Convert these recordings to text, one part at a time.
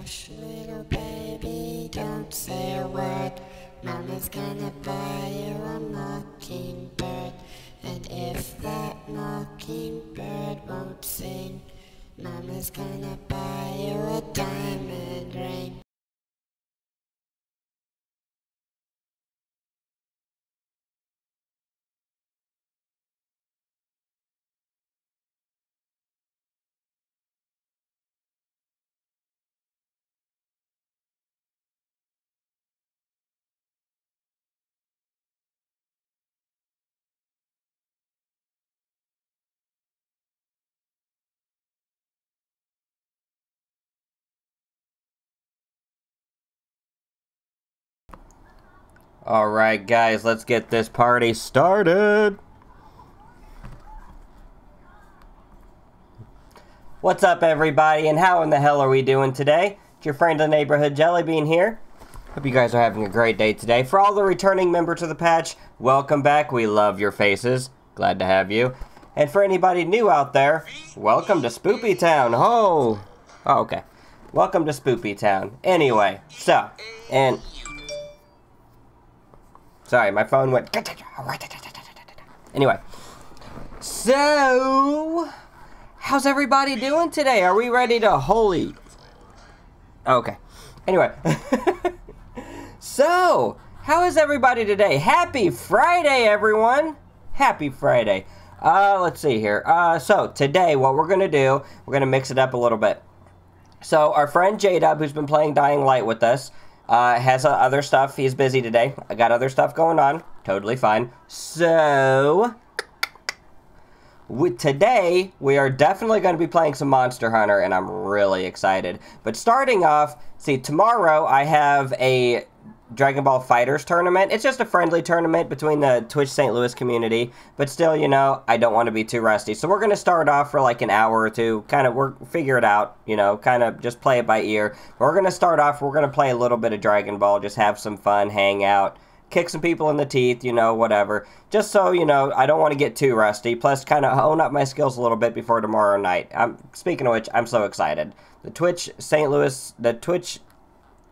Hush, little baby, don't say a word. Mama's gonna buy you a mockingbird. And if that mockingbird won't sing, Mama's gonna Alright, guys, let's get this party started. What's up, everybody, and how in the hell are we doing today? It's your friend the neighborhood Jellybean here. Hope you guys are having a great day today. For all the returning members of the patch, welcome back. We love your faces. Glad to have you. And for anybody new out there, welcome to Spoopy Town. Oh, oh okay. Welcome to Spoopy Town. Anyway, so, and Sorry, my phone went. Anyway, so how's everybody doing today? Are we ready to holy? Okay. Anyway, so how is everybody today? Happy Friday, everyone! Happy Friday. Uh, let's see here. Uh, so today, what we're gonna do, we're gonna mix it up a little bit. So our friend J Dub, who's been playing Dying Light with us, uh, has uh, other stuff. He's busy today. I got other stuff going on. Totally fine. So, with today, we are definitely going to be playing some Monster Hunter, and I'm really excited. But starting off, see, tomorrow I have a Dragon Ball FighterZ tournament. It's just a friendly tournament between the Twitch St. Louis community, but still, you know, I don't want to be too rusty. So we're going to start off for like an hour or two, kind of work, figure it out, you know, kind of just play it by ear. But we're going to start off, we're going to play a little bit of Dragon Ball, just have some fun, hang out, kick some people in the teeth, you know, whatever. Just so, you know, I don't want to get too rusty, plus kind of hone up my skills a little bit before tomorrow night. I'm Speaking of which, I'm so excited. The Twitch St. Louis, the Twitch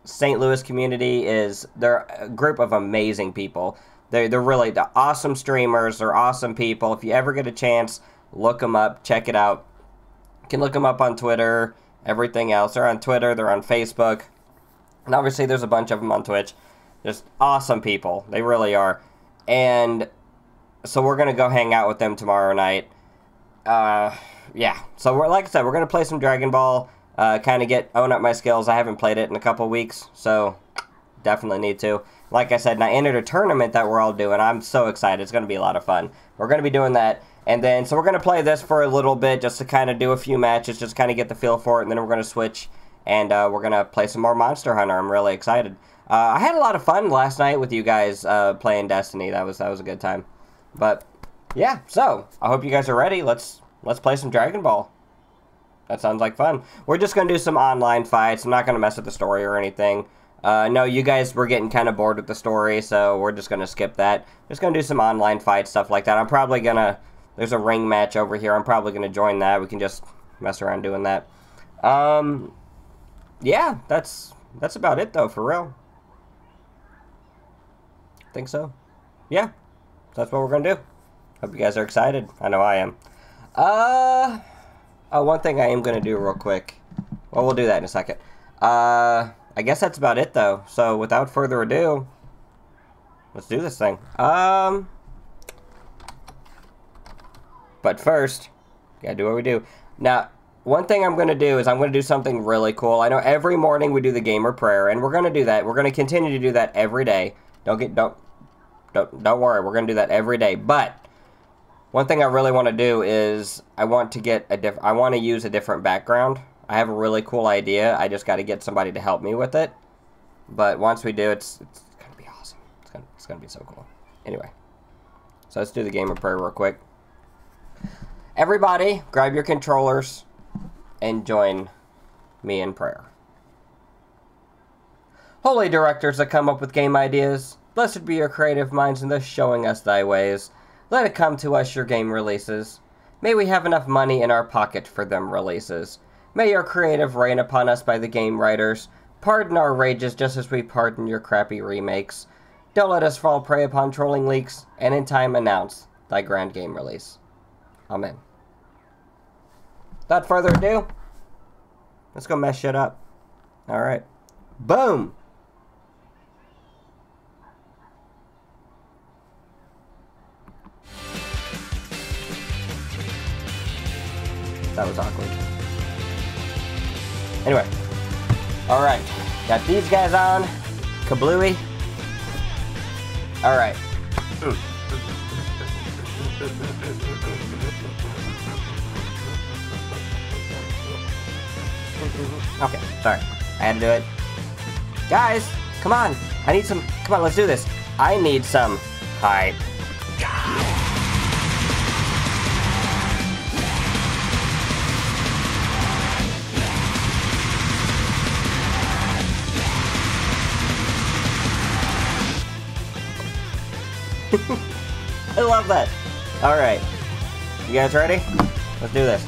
St. Louis community is they're a group of amazing people. They're, they're really the awesome streamers. They're awesome people. If you ever get a chance, look them up, check it out. You can look them up on Twitter, everything else. They're on Twitter, they're on Facebook. And obviously, there's a bunch of them on Twitch. Just awesome people. They really are. And so we're going to go hang out with them tomorrow night. Uh, yeah. So we're like I said, we're going to play some Dragon Ball uh, kind of get own up my skills. I haven't played it in a couple weeks, so definitely need to. Like I said, and I entered a tournament that we're all doing. I'm so excited. It's going to be a lot of fun. We're going to be doing that. And then, so we're going to play this for a little bit just to kind of do a few matches, just kind of get the feel for it. And then we're going to switch and uh, we're going to play some more Monster Hunter. I'm really excited. Uh, I had a lot of fun last night with you guys uh, playing Destiny. That was that was a good time. But yeah, so I hope you guys are ready. Let's let's play some Dragon Ball. That sounds like fun. We're just going to do some online fights. I'm not going to mess with the story or anything. Uh, no, you guys were getting kind of bored with the story, so we're just going to skip that. Just going to do some online fights, stuff like that. I'm probably going to... There's a ring match over here. I'm probably going to join that. We can just mess around doing that. Um, yeah, that's that's about it, though, for real. Think so. Yeah, that's what we're going to do. Hope you guys are excited. I know I am. Uh... Oh, one thing I am going to do real quick. Well, we'll do that in a second. Uh, I guess that's about it, though. So, without further ado, let's do this thing. Um, but first, gotta do what we do. Now, one thing I'm going to do is I'm going to do something really cool. I know every morning we do the gamer prayer, and we're going to do that. We're going to continue to do that every day. Don't get, don't, don't, don't worry. We're going to do that every day. But one thing I really want to do is I want to get a diff I want to use a different background. I have a really cool idea. I just got to get somebody to help me with it. But once we do, it's, it's going to be awesome. It's going it's gonna be so cool. Anyway. So let's do the game of prayer real quick. Everybody, grab your controllers and join me in prayer. Holy directors that come up with game ideas, blessed be your creative minds in thus showing us thy ways. Let it come to us your game releases. May we have enough money in our pocket for them releases. May your creative rain upon us by the game writers. Pardon our rages just as we pardon your crappy remakes. Don't let us fall prey upon trolling leaks, and in time announce thy grand game release. Amen. Without further ado, let's go mess shit up. Alright. Boom! That was awkward. Anyway. Alright. Got these guys on. Kablooey. Alright. Okay, sorry. I had to do it. Guys, come on. I need some. Come on, let's do this. I need some hype. I love that. All right. You guys ready? Let's do this.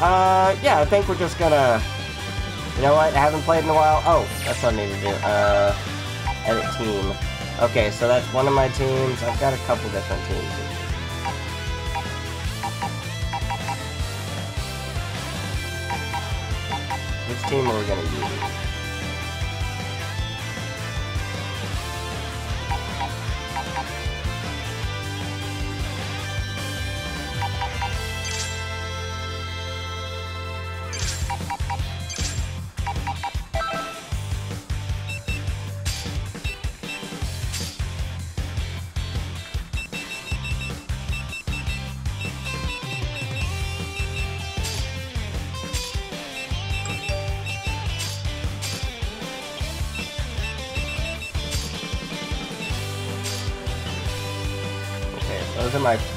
Uh, yeah, I think we're just gonna... You know what? I haven't played in a while. Oh, that's what I need to do. Uh, edit team. Okay, so that's one of my teams. I've got a couple different teams. Which team are we gonna use?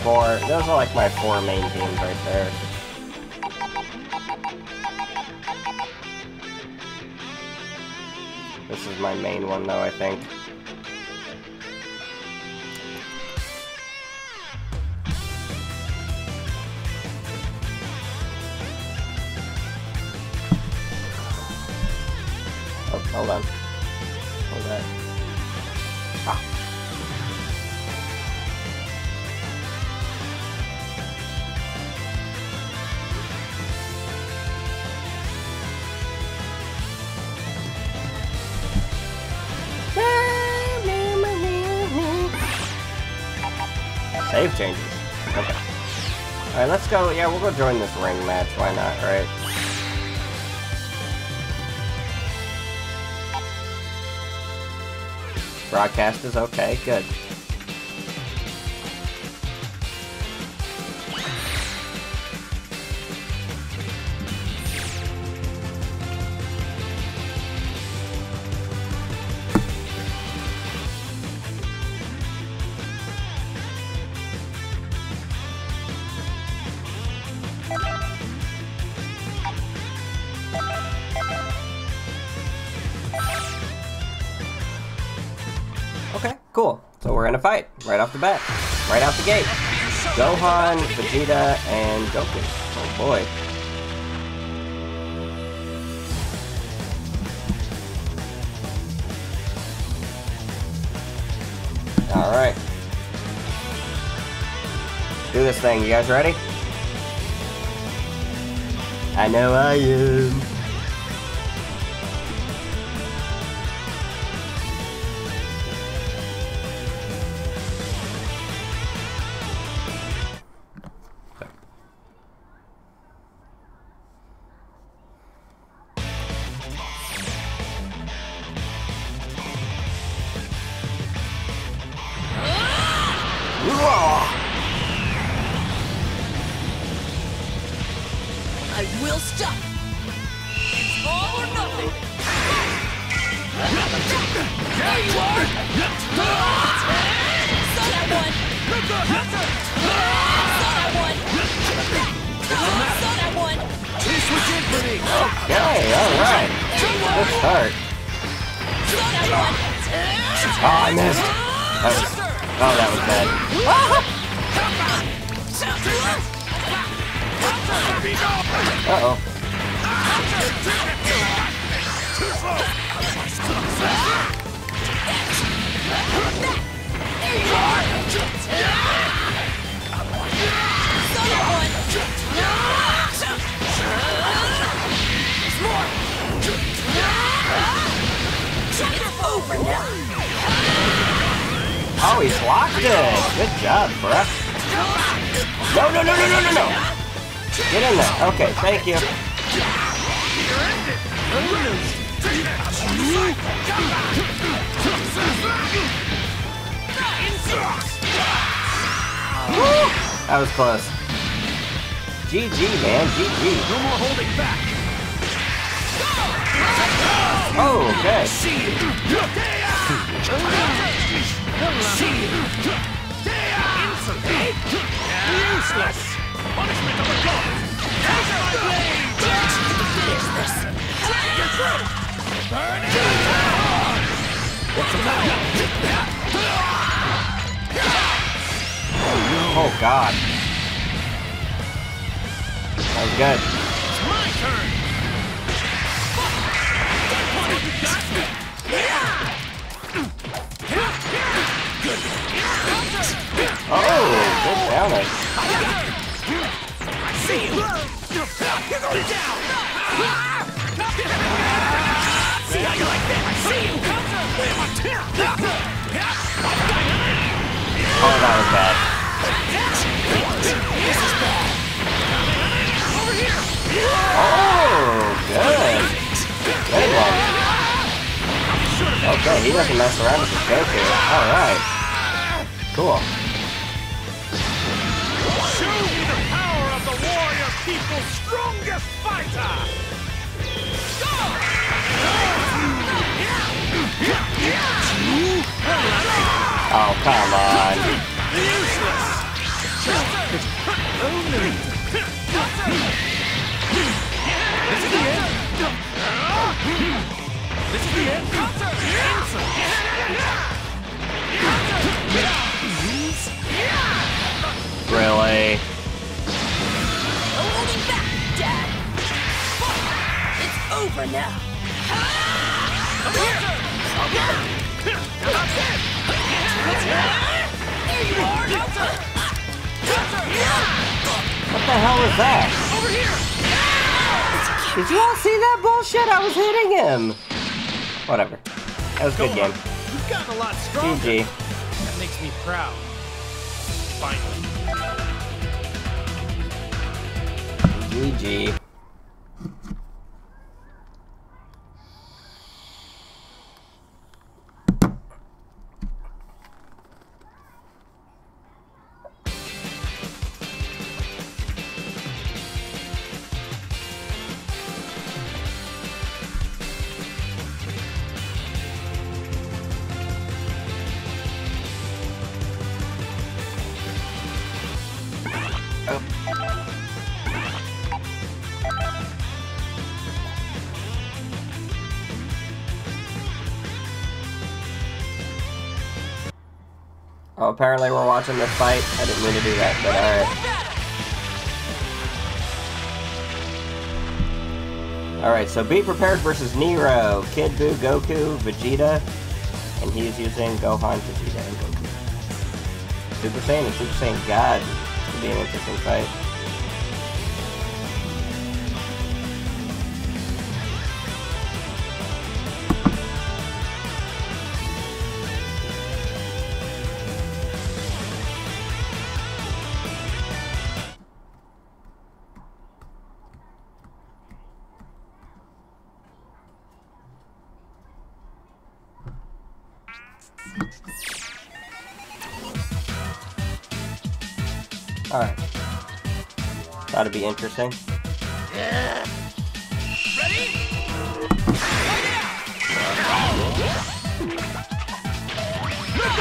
Four. Those are like my four main teams right there. This is my main one, though, I think. Let's go. Yeah, we'll go join this ring match. Why not, right? Broadcast is okay. Good. Gohan, Vegeta, and Goku. Oh boy. All right. Do this thing. You guys ready? I know I am. Did you all see that bullshit? I was hitting him. Whatever. That was a good game. You've gotten a lot stronger. GG. That makes me proud. Finally. GG. Apparently we're watching this fight. I didn't mean to do that, but alright. Alright, so be prepared versus Nero, Kid Buu, Goku, Vegeta, and he's using Gohan, Vegeta, and Goku. Super Saiyan and Super Saiyan God. Could be an interesting fight. Interesting.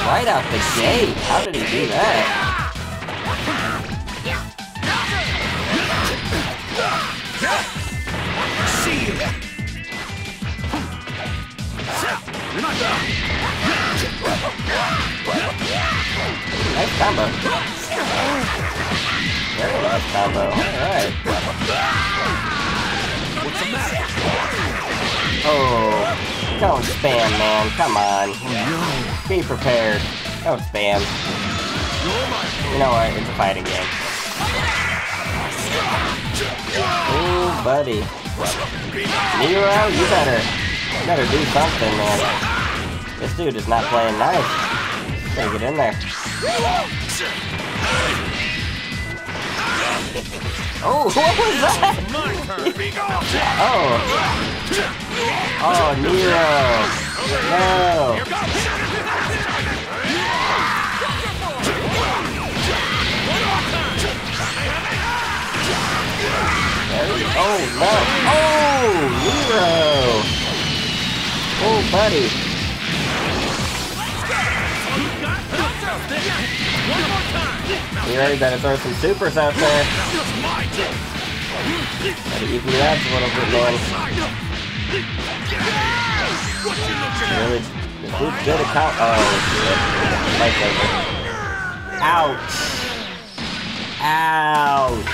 Right out the gate. How did he do that? See you! You're not done! cross combo. Alright. What's the matter? Oh, don't spam, man. Come on. Be prepared. Don't spam. You're You know what? It's a fighting game. Ooh, buddy. Nero, uh, you better, you better do something, man. This dude is not playing nice. Gotta get in there. Oh, what was that? my turn. Be gone. Oh. Oh, Nero. No. Oh, no. Oh, Nero. Oh, buddy. One more time. You already better throw some supers out there. Just my turn. Gotta even odds a little bit, man. What you looking at? Really, dude's good at count. Oh. Life over. Ouch. Ouch.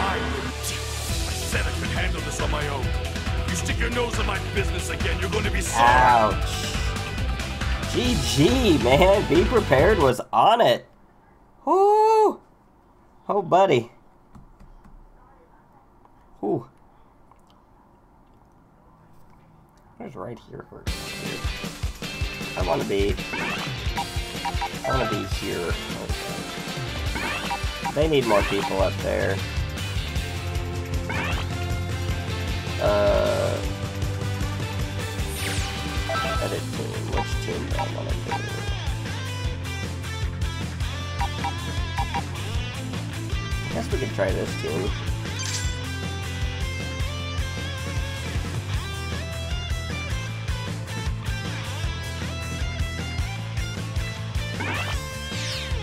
I said I could handle this on my own. You stick your nose in my business again, you're gonna be sorry. Ouch. GG, man. Be prepared was on it. Whoo. Oh, buddy. Whew. Where's right here? I want to be. I want to be here. Okay. They need more people up there. Uh. Edit team. Which team I want to? I guess we can try this.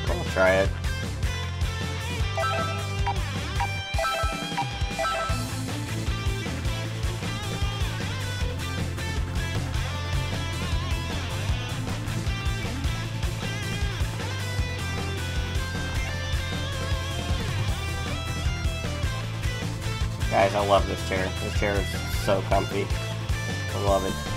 I'll try it. Guys, I love this chair. This chair is so comfy. I love it.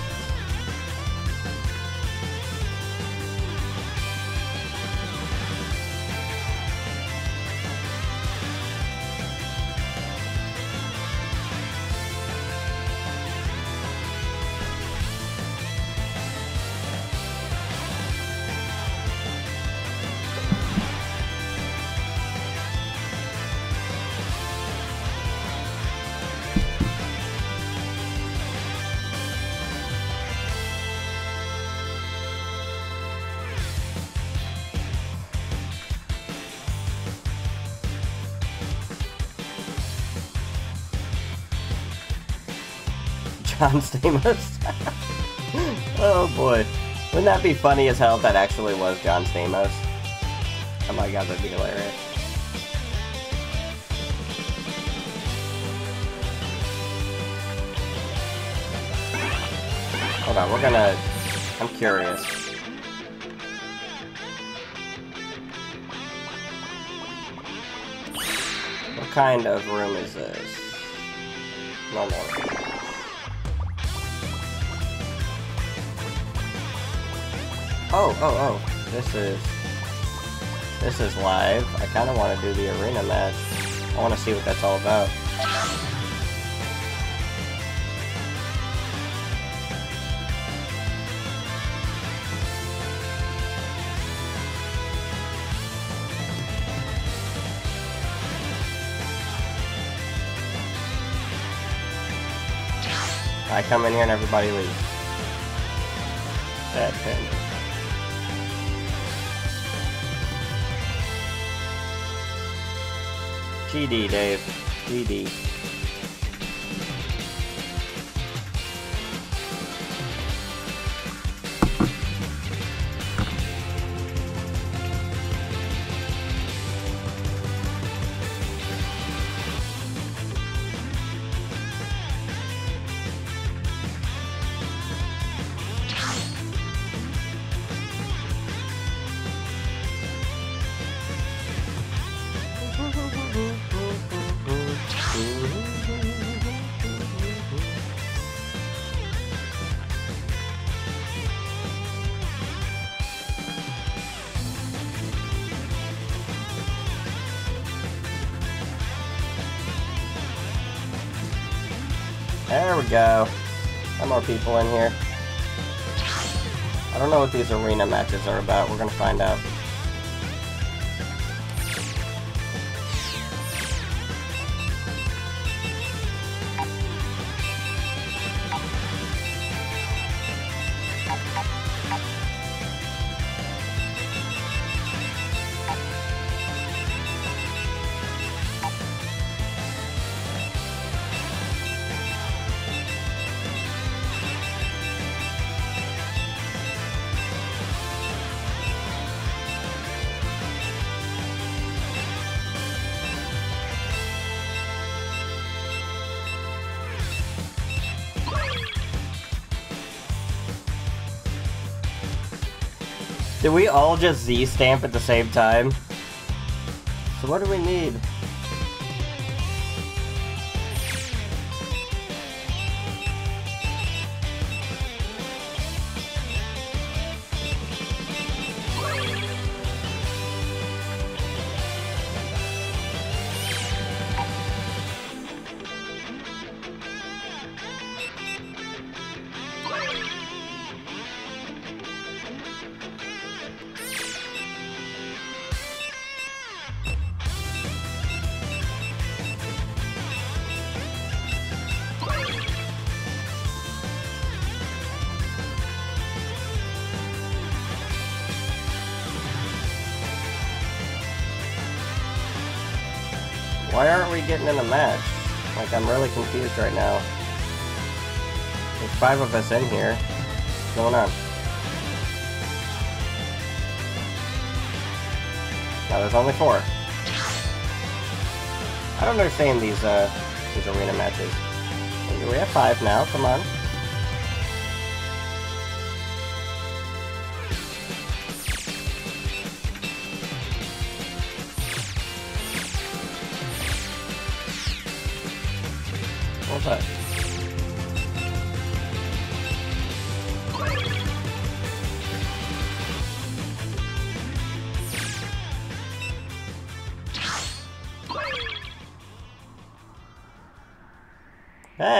John Stamos. oh boy. Wouldn't that be funny as hell if that actually was John Stamos? Oh my god, that'd be hilarious. Hold on, we're gonna... I'm curious. What kind of room is this? Normal Oh, oh, oh. This is... This is live. I kind of want to do the arena match. I want to see what that's all about. I come in here and everybody leaves. Sad panda. GD, Dave. GD. People in here. I don't know what these arena matches are about. We're gonna find out. All just Z stamp at the same time? So what do we need? Why aren't we getting in a match? Like, I'm really confused right now. There's five of us in here. What's going on? Now there's only four. I don't understand these, uh, these arena matches. We have five now, come on.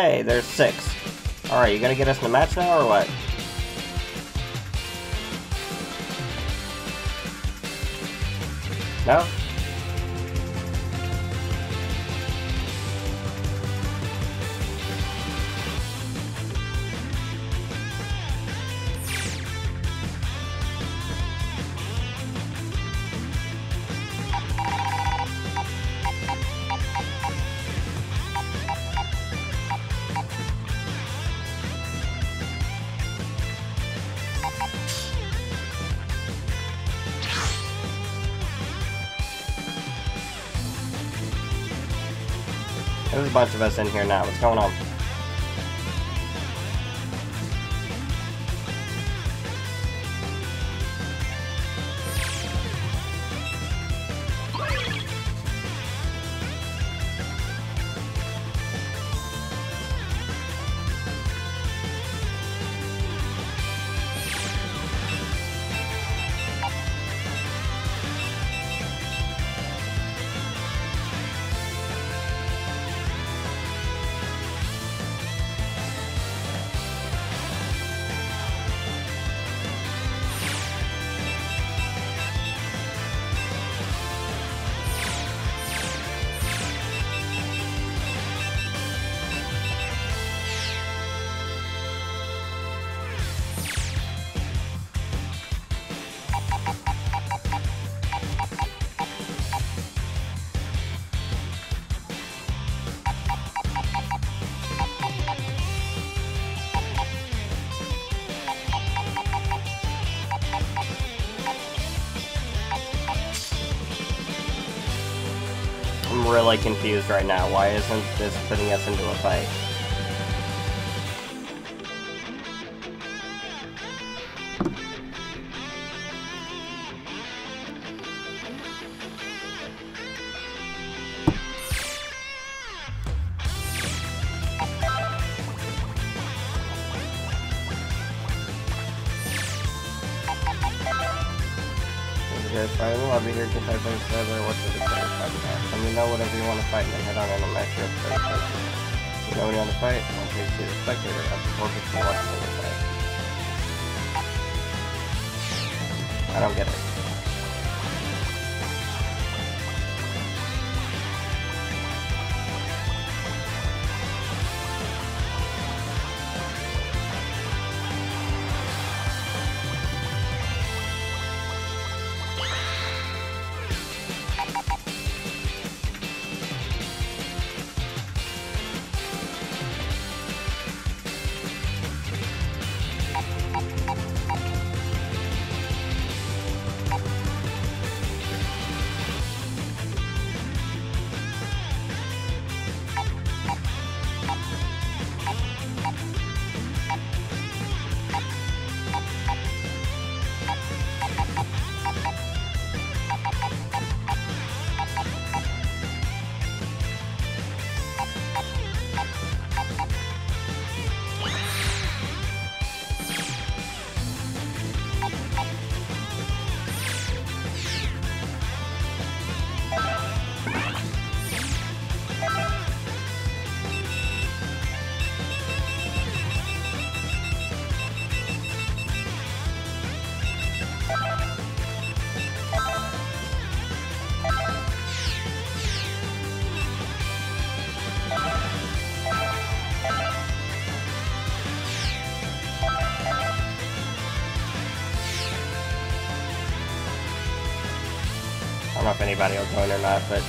There's six. Alright, you gonna get us in a match now or what? No? Bunch of us in here now. What's going on? Confused right now. Why isn't this putting us into a fight? opponent or not, but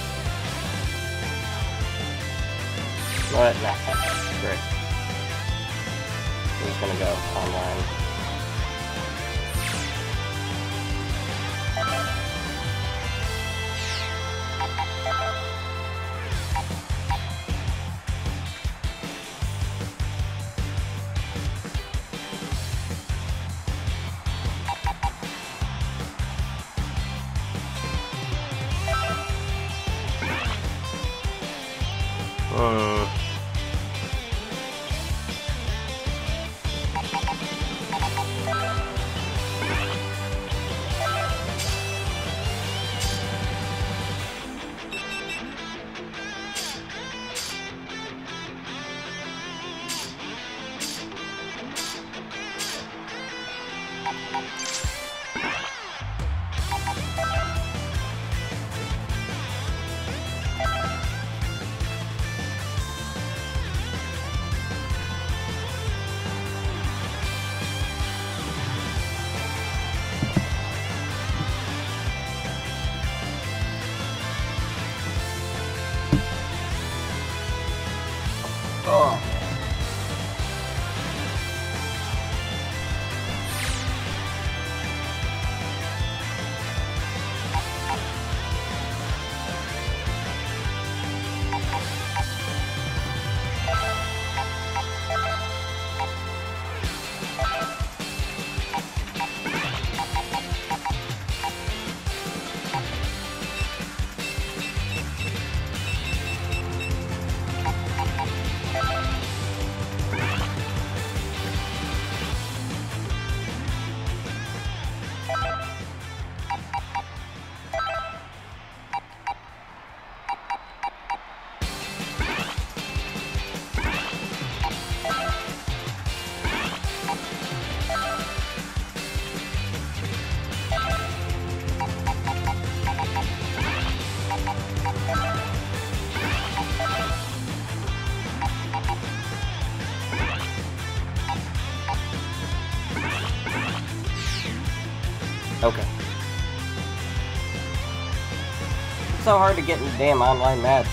hard to get in damn online match.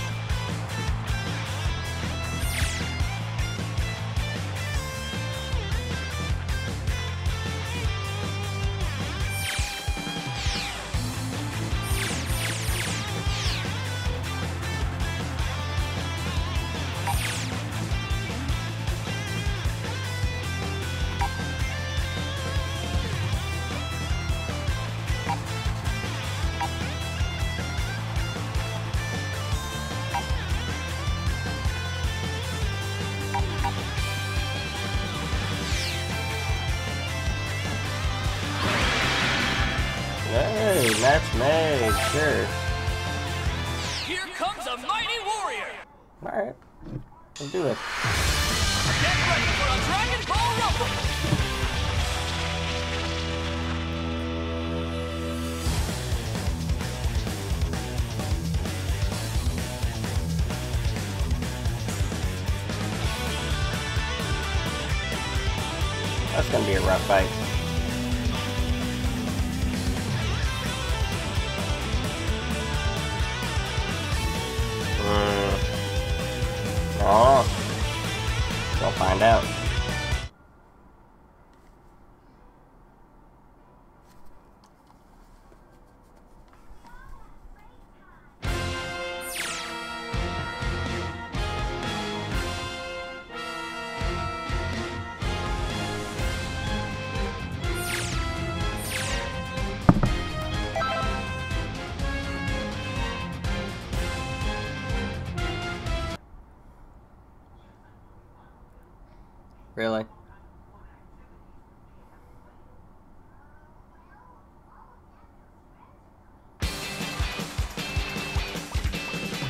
Really?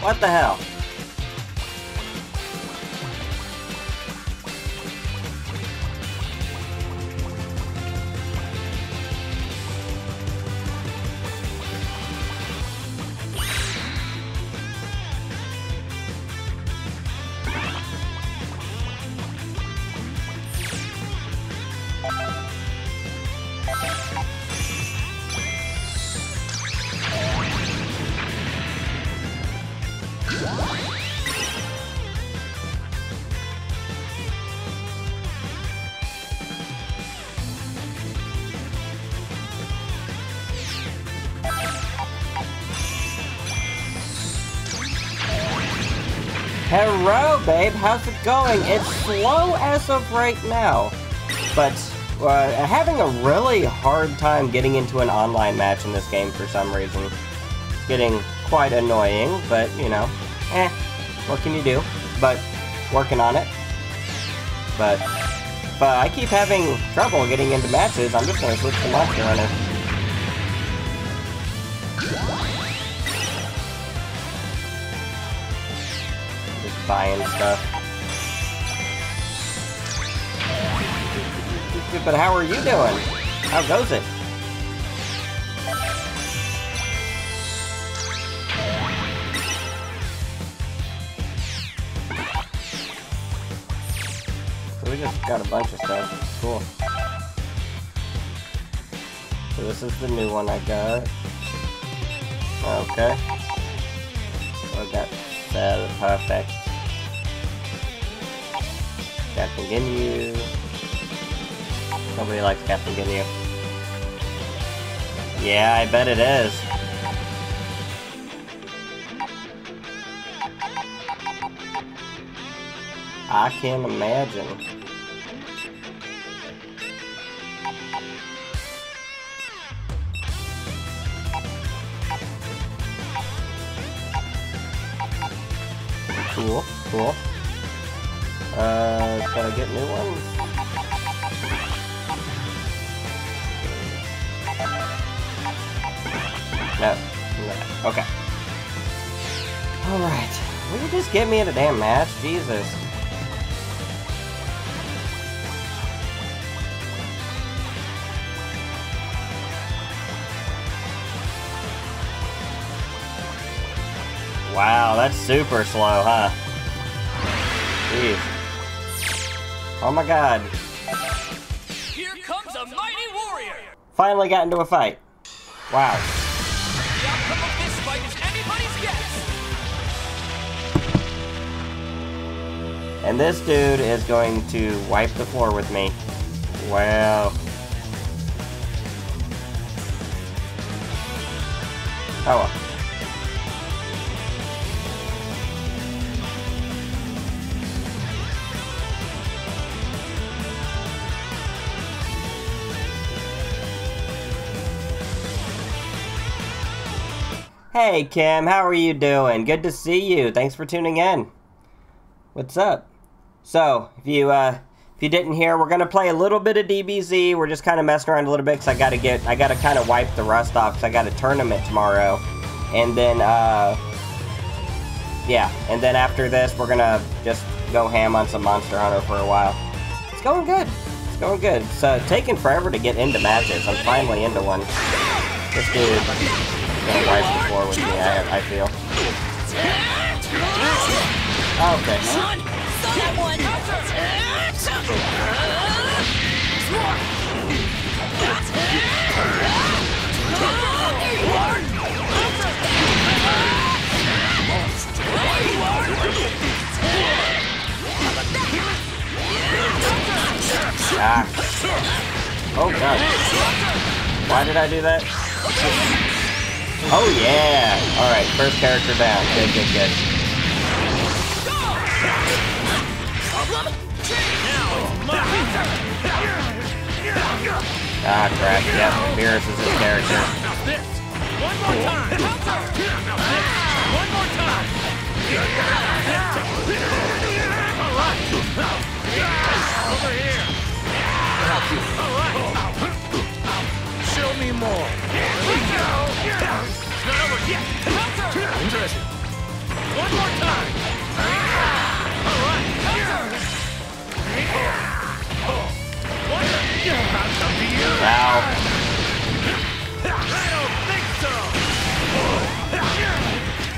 What the hell? Going? It's slow as of right now, but uh, having a really hard time getting into an online match in this game for some reason. It's getting quite annoying, but you know, eh, what can you do? But working on it. But but I keep having trouble getting into matches. I'm just gonna switch to Monster Hunter. Buying stuff. But how are you doing? How goes it? So we just got a bunch of stuff. Cool. So this is the new one I got. Okay. I got Cell, perfect. Captain Ginyu. Nobody likes Captain Ginyu. Yeah, I bet it is. I can't imagine. Damn match? Jesus. Wow, that's super slow, huh? Jeez. Oh my god. Here comes a mighty warrior! Finally got into a fight. Wow. And this dude is going to wipe the floor with me. Wow. Oh well. Hey Kim, how are you doing? Good to see you. Thanks for tuning in. What's up? So, if you uh, if you didn't hear, we're gonna play a little bit of DBZ. We're just kind of messing around a little bit because I gotta get, I gotta kind of wipe the rust off because I got a tournament tomorrow, and then uh, yeah, and then after this, we're gonna just go ham on some Monster Hunter for a while. It's going good. It's going good. Uh, taking forever to get into matches. I'm finally into one. This dude gonna wipe the floor with me, I, I feel. Okay. Ah. Oh god. Why did I do that? Oh yeah! Alright, first character down. Good, good, good. Ah crap, yep. Beerus is his character. Now. One more time. This. One more time. Over here. Show me more. Go. It's not over yet. Interesting. One more time.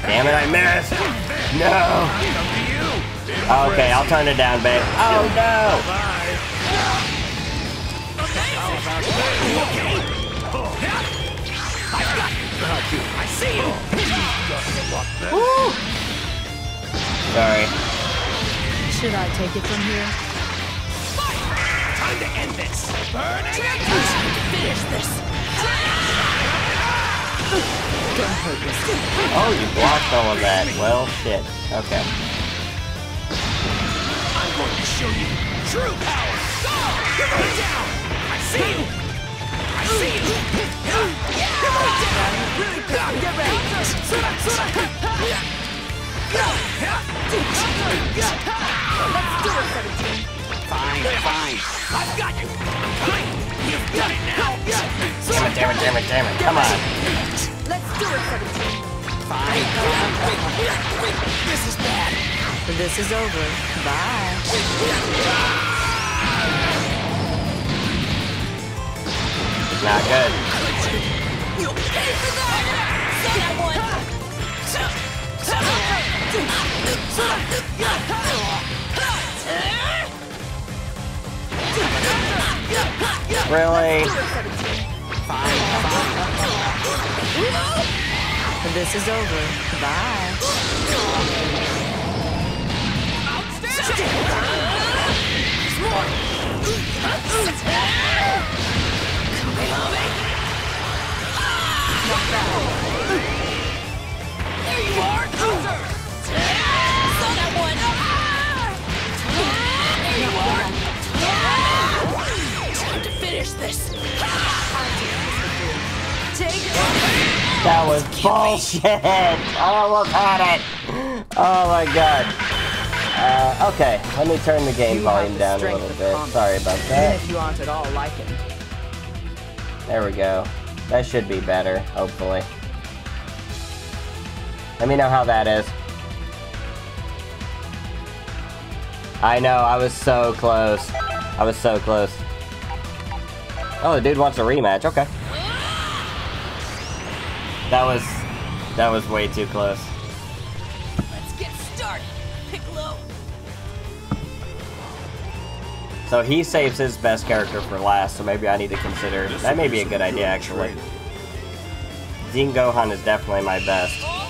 Damn it, I missed! No! Okay, I'll turn it down, babe. Oh no! Bye. I see you. Sorry. Should I take it from here? Time to end this. Burn it. Finish this. Oh, you blocked all of that. Well, shit. Okay. I'm going to show you true power. Go. You're going down. I see you. I see you. You're going down. Really down. Get ready. Sura, sura. Let's do it, 17. Fine, fine. I've got you. You've got it now. Damn it, damn it, damn it, damn it. Come on. Let's do it, 17. Fine. This is bad. This is over. Bye. Not good. You'll pay for that. Saw that one. Really? This is over. Bye. There you are. Saw that one. Finish this. Take. That was bullshit! I almost had it! Oh my god. Uh, okay, let me turn the game You volume the down a little bit. combat. Sorry about that. if you aren't at all like him. There we go. That should be better, hopefully. Let me know how that is. I know, I was so close. I was so close. Oh, the dude wants a rematch. Okay. That was that was way too close. Let's get started. Piccolo. So he saves his best character for last, so maybe I need to consider that may be a good idea actually. Teen Gohan is definitely my best. All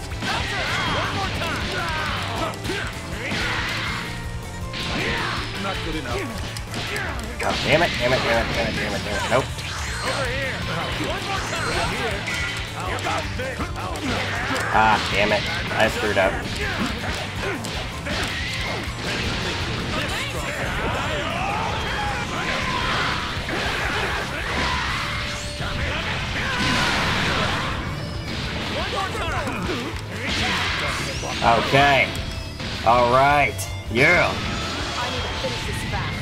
one. One more time. Not good damn it, damn it, damn it, damn it, damn it, damn it. Nope. Ah, damn it. I screwed up. Okay. All right. Yeah. I need to finish this fast.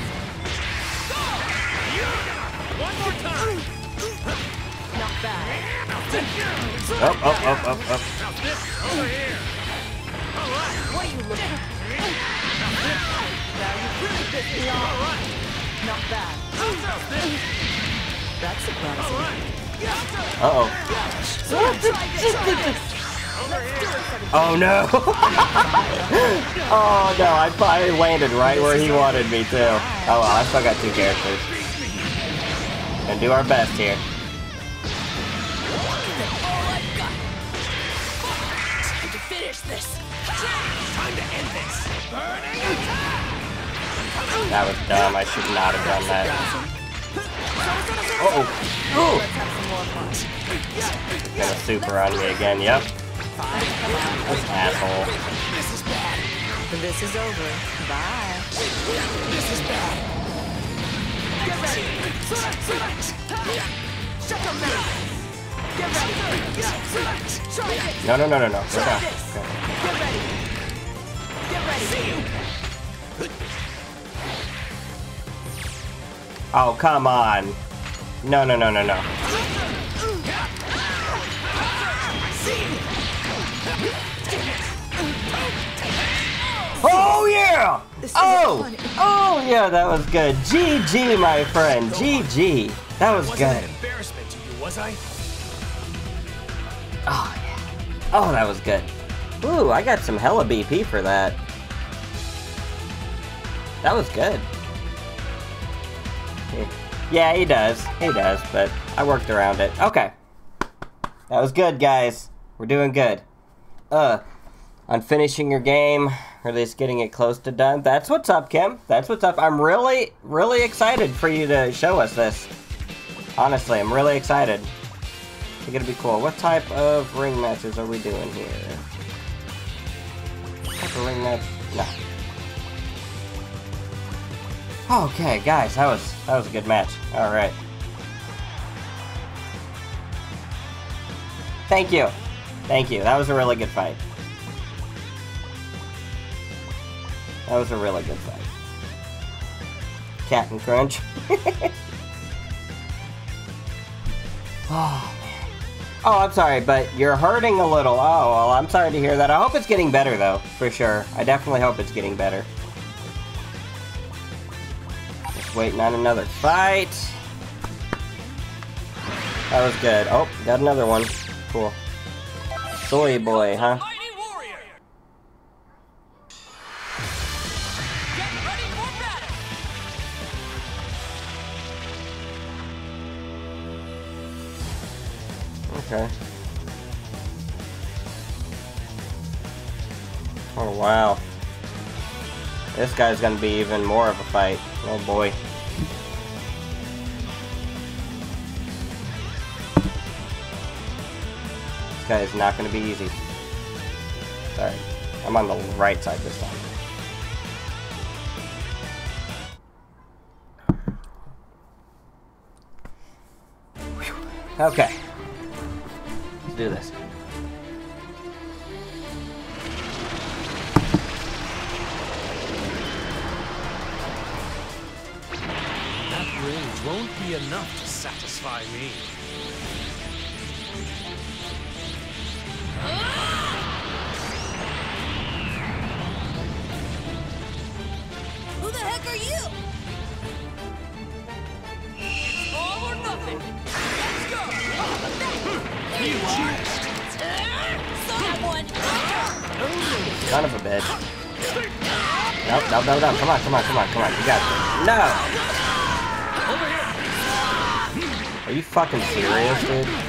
Not bad. Up, up, up, up, up. What are you looking at? Now you really pissed me off. Not bad. That's surprising. Uh-oh. Oh no! oh no, I, I landed right where he wanted me to. Oh well, I still got two characters. And do our best here. That was dumb. I should not have done that. Uh oh. Ooh. Gonna super on me again. Yep. This asshole. This is bad. This is over. Bye. This is bad. Get ready. Shut your mouth. Get ready. Try it. No, no, no, no, no. Go down. this. Okay. Get ready. Get ready. Oh, come on. No, no, no, no, no. Oh, yeah! Oh! Oh, yeah, that was good. GG, my friend. GG. That was Wasn't good. an embarrassment to you, was I? Oh, yeah. Oh, that was good. Ooh, I got some hella BP for that. That was good. Yeah, he does. He does, but I worked around it. Okay. That was good, guys. We're doing good. Uh, on finishing your game, or at least getting it close to done. That's what's up, Kim. That's what's up. I'm really, really excited for you to show us this. Honestly, I'm really excited. I think it'll be cool. What type of ring matches are we doing here? Type of ring match? No. Okay, guys, that was that was a good match. All right. Thank you, thank you. That was a really good fight. That was a really good fight. Cat and Crunch. oh man. Oh, I'm sorry, but you're hurting a little. Oh, well, I'm sorry to hear that. I hope it's getting better, though, for sure. I definitely hope it's getting better. Just waiting on another fight. That was good. Oh, got another one. Cool. Soy boy, huh? Mighty warrior. Get ready for battle. Okay. Oh wow. This guy's gonna be even more of a fight. Oh boy. Guy is not gonna be easy. Sorry. I'm on the right side this time. Whew. Okay. Let's do this. That range won't be enough to satisfy me. Who the heck are you? It's all or nothing. Let's go. You are. That one. Son of a bitch. Nope, nope, nope, nope. Come on, come on, come on, come on. You got this. No! Are you fucking serious, dude?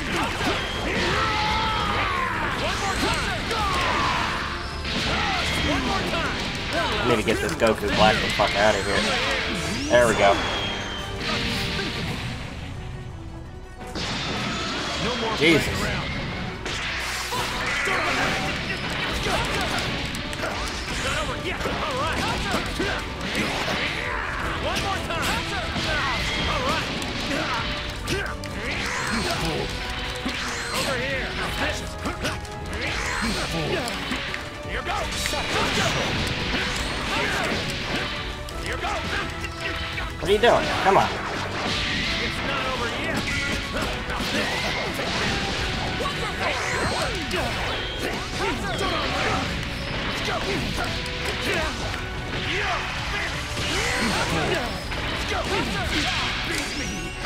I need to get this Goku Black the fuck out of here. There we go. Jesus. playing around. Not over yet. All right. One more time. All right. Over here. Here goes. Here goes. What are you doing? Come on. It's not over yet.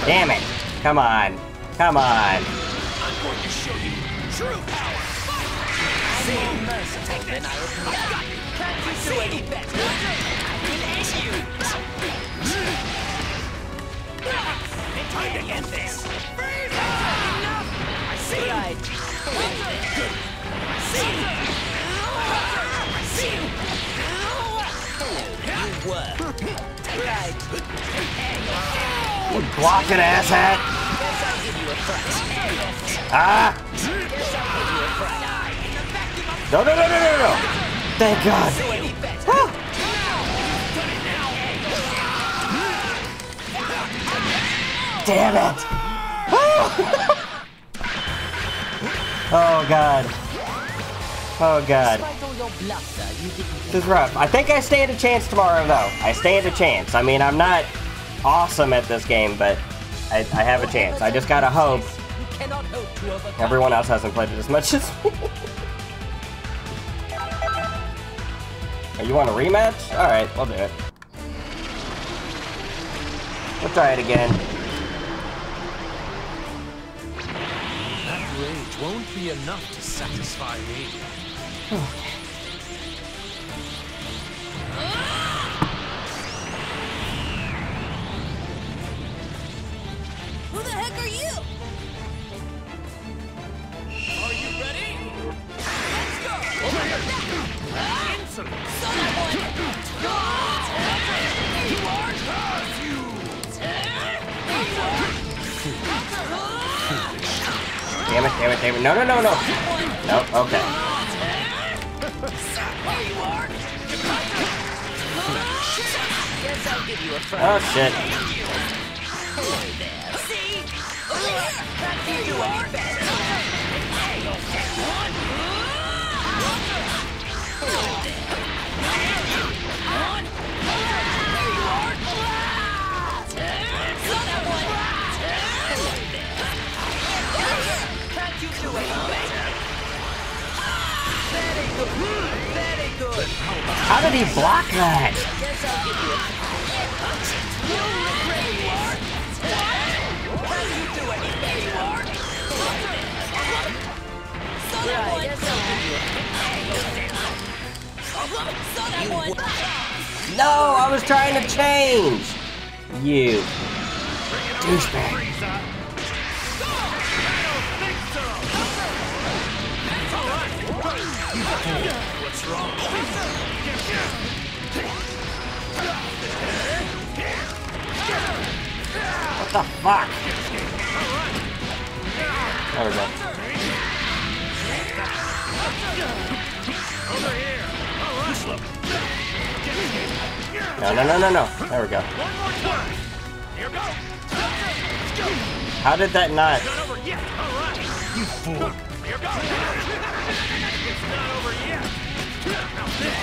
Damn it. Come on. Come on. I'm going to show you true power. Merciful, then I will Can't you do any better? Time to end this. I see. Right. You were. Right. You blocking asshat. Guess I'll give you a fright. Ah. No, no, no, no, no, no. Thank God. Damn it. oh God. Oh God. This is rough. I think I stand a chance tomorrow, though. I stand a chance. I mean, I'm not awesome at this game, but I, I have a chance. I just gotta hope everyone else hasn't played it as much as me. Oh, you want a rematch? Alright, we'll do it. We'll try it again. That rage won't be enough to satisfy me. Who the heck are you? Are you ready? Let's go! Insolent. Saw ah! There you! Damn it, damn it, damn it. No, no, no, no. No, okay. There you are! Guess I'll give you a fright. Oh, shit. See? Over here! There you are! How did he block that? Right, you a Saw that one! No, I was trying to change. You douchebag. What's wrong? What the fuck? No, no, no, no, no. There we go. How did that not? You fool. Yet. Now this.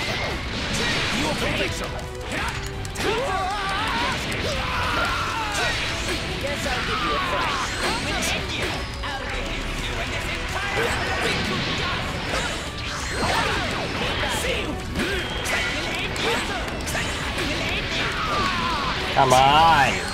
You don't think so? Guess I'll give you a fright. Come on!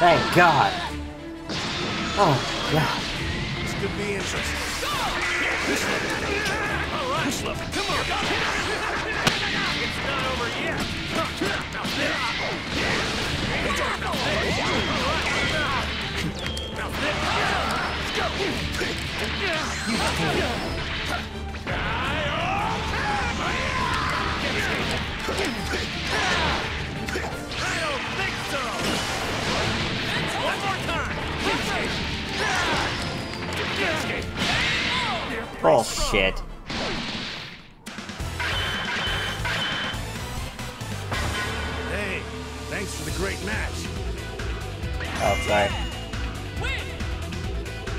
Thank God. Oh, God. This could be interesting. This level. This level. Come on. It's not over yet. Now this. Now this. All right. Now this. I don't think so. Time. Bullshit. Hey, thanks for the great match. Oh, sorry.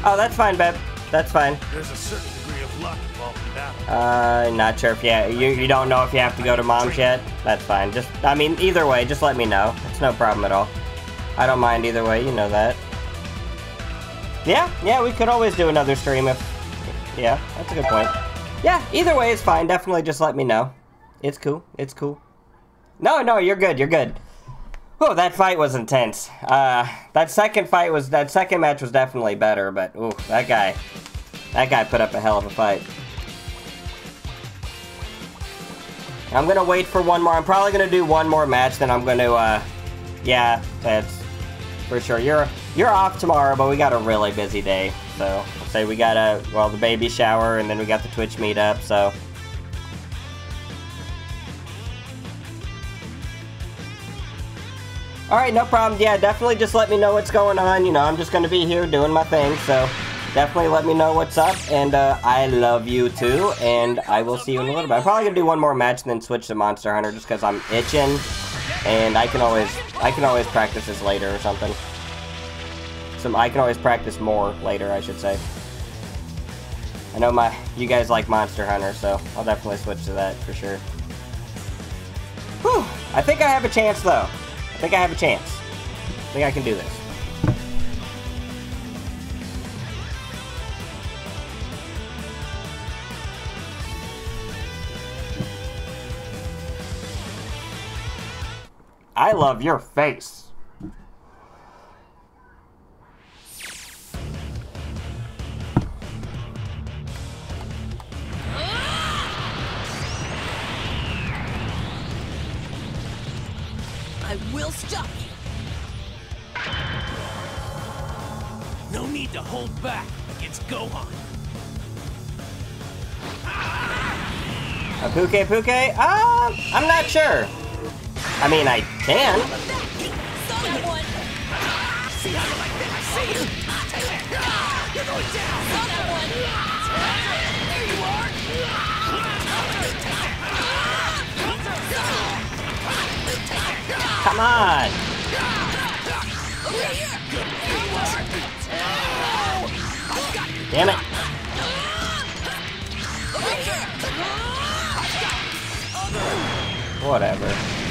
Oh, that's fine, Beb. That's fine. There's a certain degree of luck involved in battle. Uh, not sure if you, you you don't know if you have to go to mom's yet. That's fine. Just I mean, either way, just let me know. It's no problem at all. I don't mind either way. You know that. Yeah, yeah, we could always do another stream if. Yeah, that's a good point. Yeah, either way is fine. Definitely just let me know. It's cool. It's cool. No, no, you're good. You're good. Oh, that fight was intense. Uh, that second fight was that second match was definitely better, but ooh, that guy, that guy put up a hell of a fight. I'm gonna wait for one more. I'm probably gonna do one more match, then I'm gonna, uh, yeah, that's for sure. You're you're off tomorrow, but we got a really busy day. So say we got a well the baby shower, and then we got the Twitch meetup. So All right, no problem. Yeah, definitely just let me know what's going on. You know, I'm just going to be here doing my thing, so definitely let me know what's up. And uh, I love you too, and I will see you in a little bit. I'm probably going to do one more match and then switch to Monster Hunter just because I'm itching, and I can always I can always practice this later or something. Some I can always practice more later, I should say. I know my you guys like Monster Hunter, so I'll definitely switch to that for sure. Whew. I think I have a chance though. I think I have a chance. I think I can do this. I love your face. I will stop you. No need to hold back against Gohan. A Pukei-Pukei? Uh, I'm not sure. I mean, I can. Come on. Damn it. Whatever.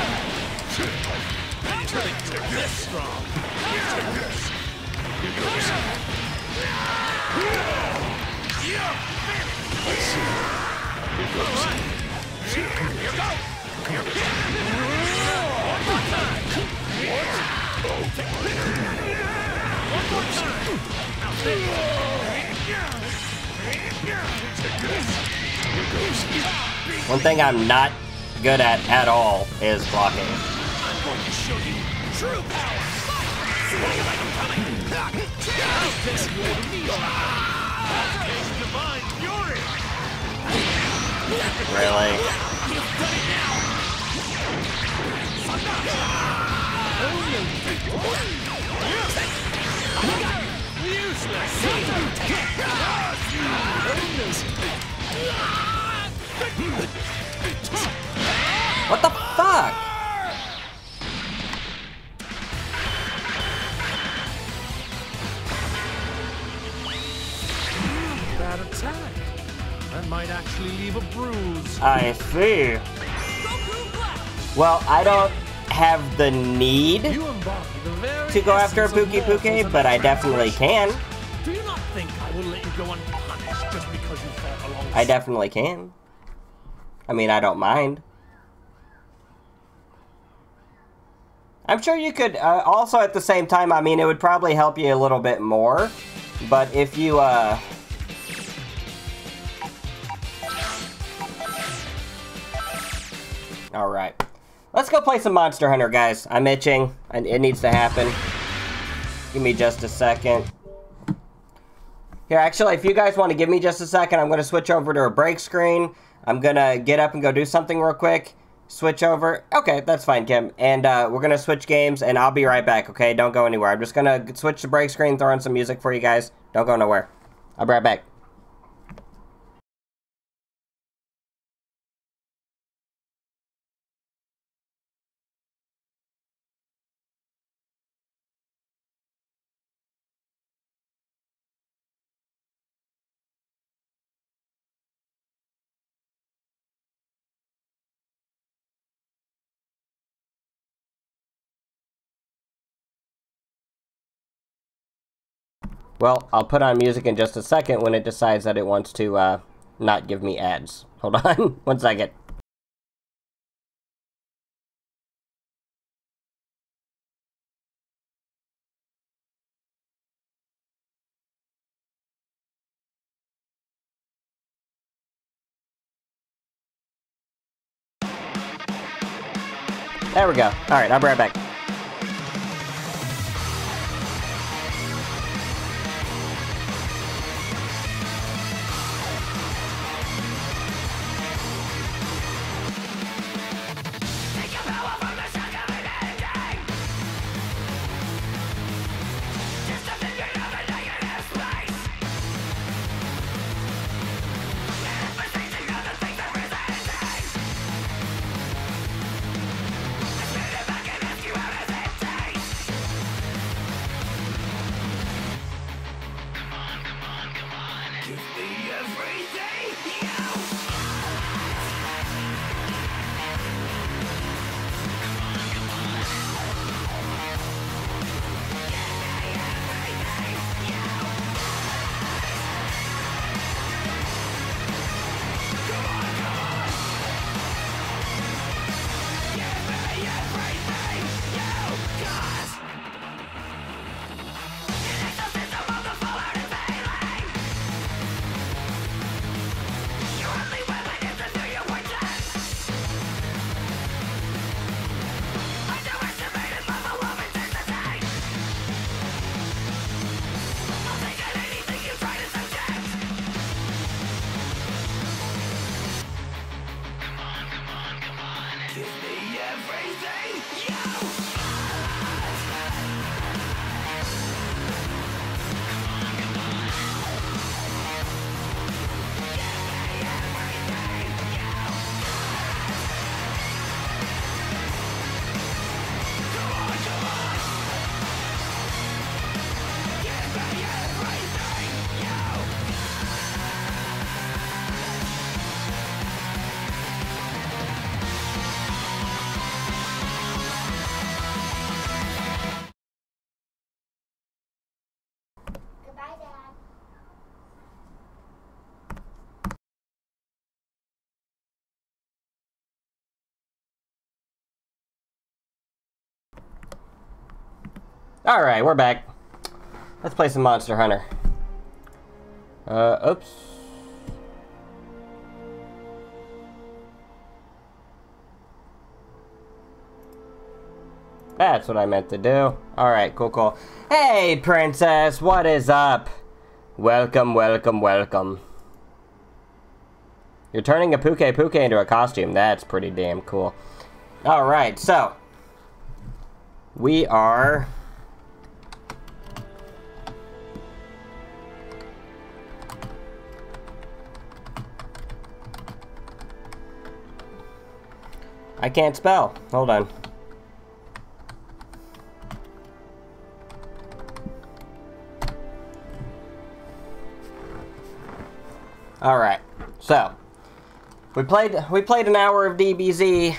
this. All right. One more time. One more time. One more time. Strong. One thing I'm not good at at all is blocking. I'm going to show you true power. How 'em coming? I'll piss you me. Divine fury. Really? You've done it now. What the fuck? Bad attack. That might actually leave a bruise. I see. Well, I don't have the need You embody the very to go after a essence of Pookie mortals Pookie, and but I definitely can. Do you not think I will let you go unpunished just because you fought alongside? I definitely can. I mean, I don't mind. I'm sure you could, uh, also at the same time, I mean, it would probably help you a little bit more. But if you, uh... Alright. Let's go play some Monster Hunter, guys. I'm itching, and it needs to happen. Give me just a second. Here, actually, if you guys want to give me just a second, I'm going to switch over to a break screen. I'm going to get up and go do something real quick. Switch over. Okay, that's fine, Kim. And uh, we're going to switch games, and I'll be right back, okay? Don't go anywhere. I'm just going to switch the break screen, throw in some music for you guys. Don't go nowhere. I'll be right back. Well, I'll put on music in just a second when it decides that it wants to uh, not give me ads. Hold on, one second. There we go. Alright, I'll be right back. Alright, we're back. Let's play some Monster Hunter. Uh, oops. That's what I meant to do. Alright, cool, cool. Hey, princess, what is up? Welcome, welcome, welcome. You're turning a Pukei-Pukei into a costume. That's pretty damn cool. Alright, so. We are... I can't spell. Hold on. All right. So we played we played an hour of DBZ.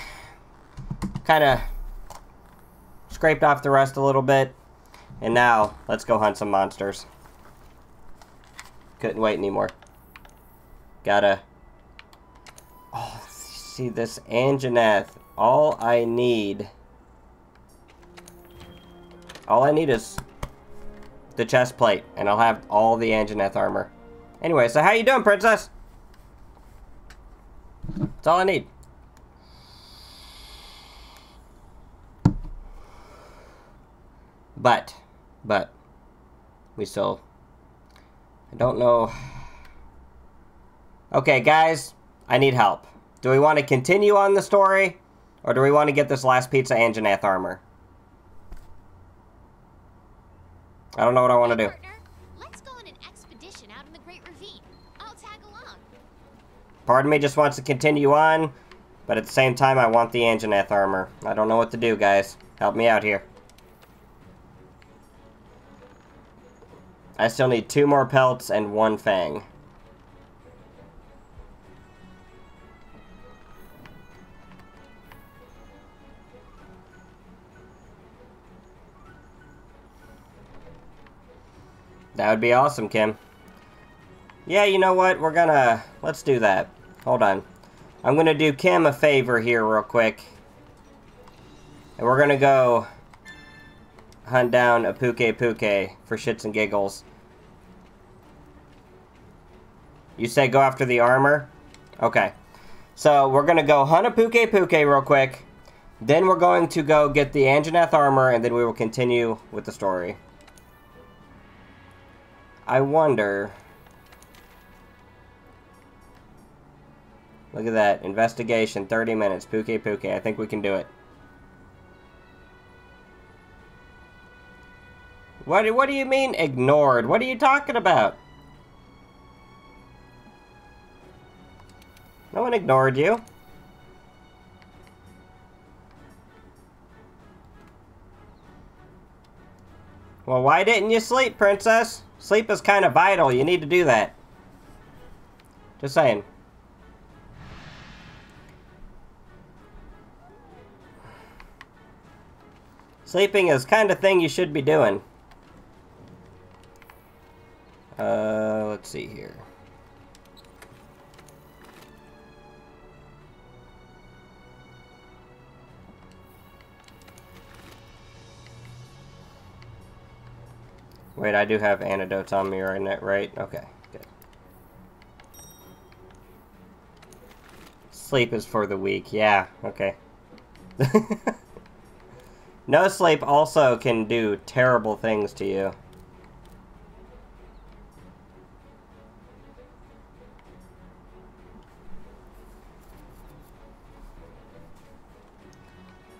Kind of scraped off the rust a little bit, and now let's go hunt some monsters. Couldn't wait anymore. Gotta. Oh, see this Anjanath. All I need. All I need is the chest plate, and I'll have all the Anjanath armor. Anyway, so how you doing, princess? That's all I need. But, but, we still, I don't know. Okay, guys, I need help. Do we want to continue on the story, or do we want to get this last pizza and Anjanath armor? I don't know what I want to do. Partner, let's go on an expedition out in the Great Ravine. I'll tag along. Part of me just wants to continue on, but at the same time, I want the Anjanath armor. I don't know what to do, guys. Help me out here. I still need two more pelts and one fang. That would be awesome, Kim. Yeah, you know what? We're gonna... Let's do that. Hold on. I'm gonna do Kim a favor here real quick. And we're gonna go hunt down a Pukei-Pukei for shits and giggles. You say go after the armor? Okay. So we're gonna go hunt a Pukei-Pukei real quick. Then we're going to go get the Anjanath armor, and then we will continue with the story. I wonder... Look at that. Investigation, 30 minutes. Pukei-Pukei. I think we can do it. What, what do you mean ignored? What are you talking about? No one ignored you. Well, why didn't you sleep, princess? Sleep is kind of vital. You need to do that. Just saying. Sleeping is kind of thing you should be doing. Uh, let's see here. Wait, I do have antidotes on me right now, right? Okay, good. Sleep is for the weak. Yeah, okay. no sleep also can do terrible things to you.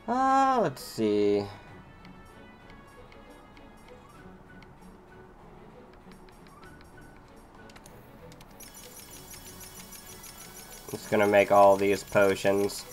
Uh, let's see. Just gonna make all these potions.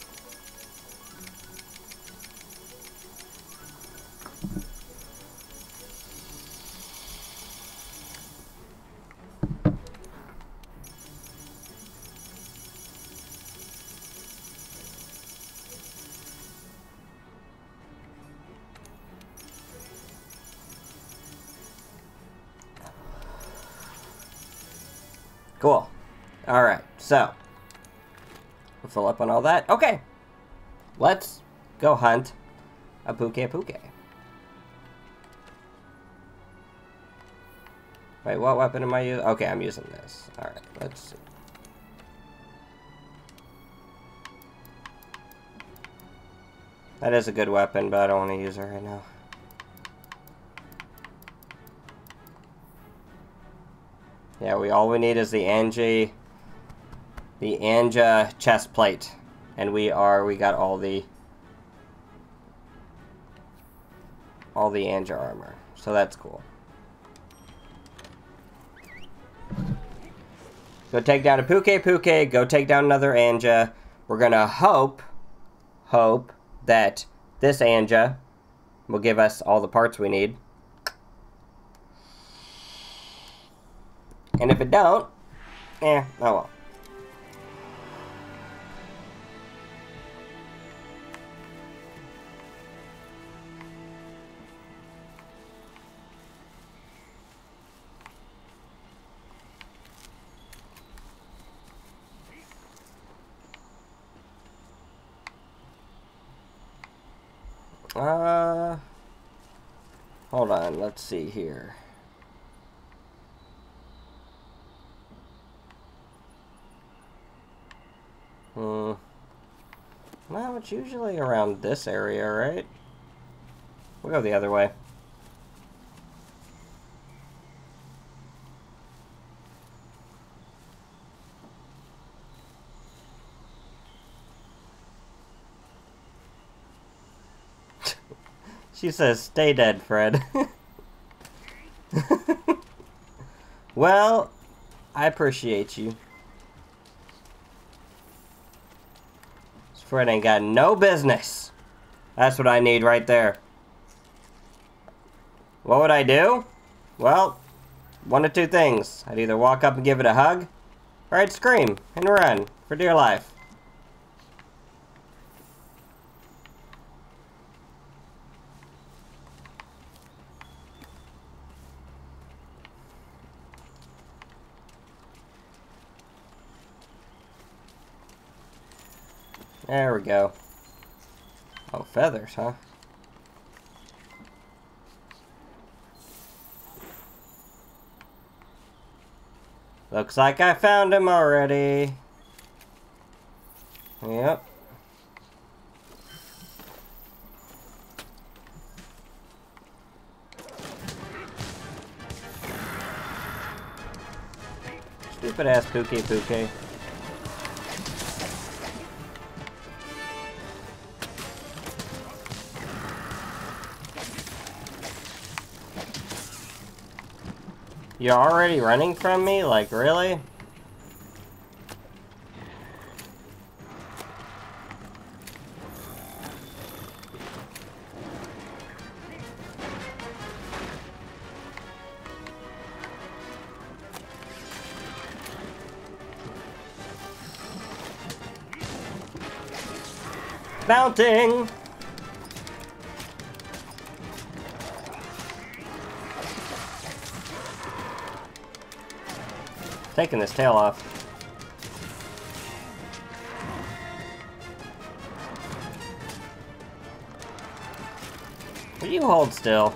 Cool. Alright, so fill up on all that. Okay. Let's go hunt a Pukei-Pukei. Wait, what weapon am I using? Okay, I'm using this. Alright, let's see. That is a good weapon, but I don't want to use it right now. Yeah, we all we need is the Angie the Anja chest plate. And we are, we got all the, all the Anja armor. So that's cool. Go take down a Pukei-Pukei, go take down another Anja. We're gonna hope, hope that this Anja will give us all the parts we need. And if it don't, Eh, oh well. Uh, hold on. Let's see here. Hmm. Well, it's usually around this area, right? We'll go the other way. She says, stay dead, Fred. well, I appreciate you. Fred ain't got no business. That's what I need right there. What would I do? Well, one of two things. I'd either walk up and give it a hug, or I'd scream and run for dear life. There we go. Oh, feathers, huh? Looks like I found him already. Yep. Stupid ass Pukei-Pukei. You're already running from me? Like, really? Mounting! Taking this tail off. Will you hold still?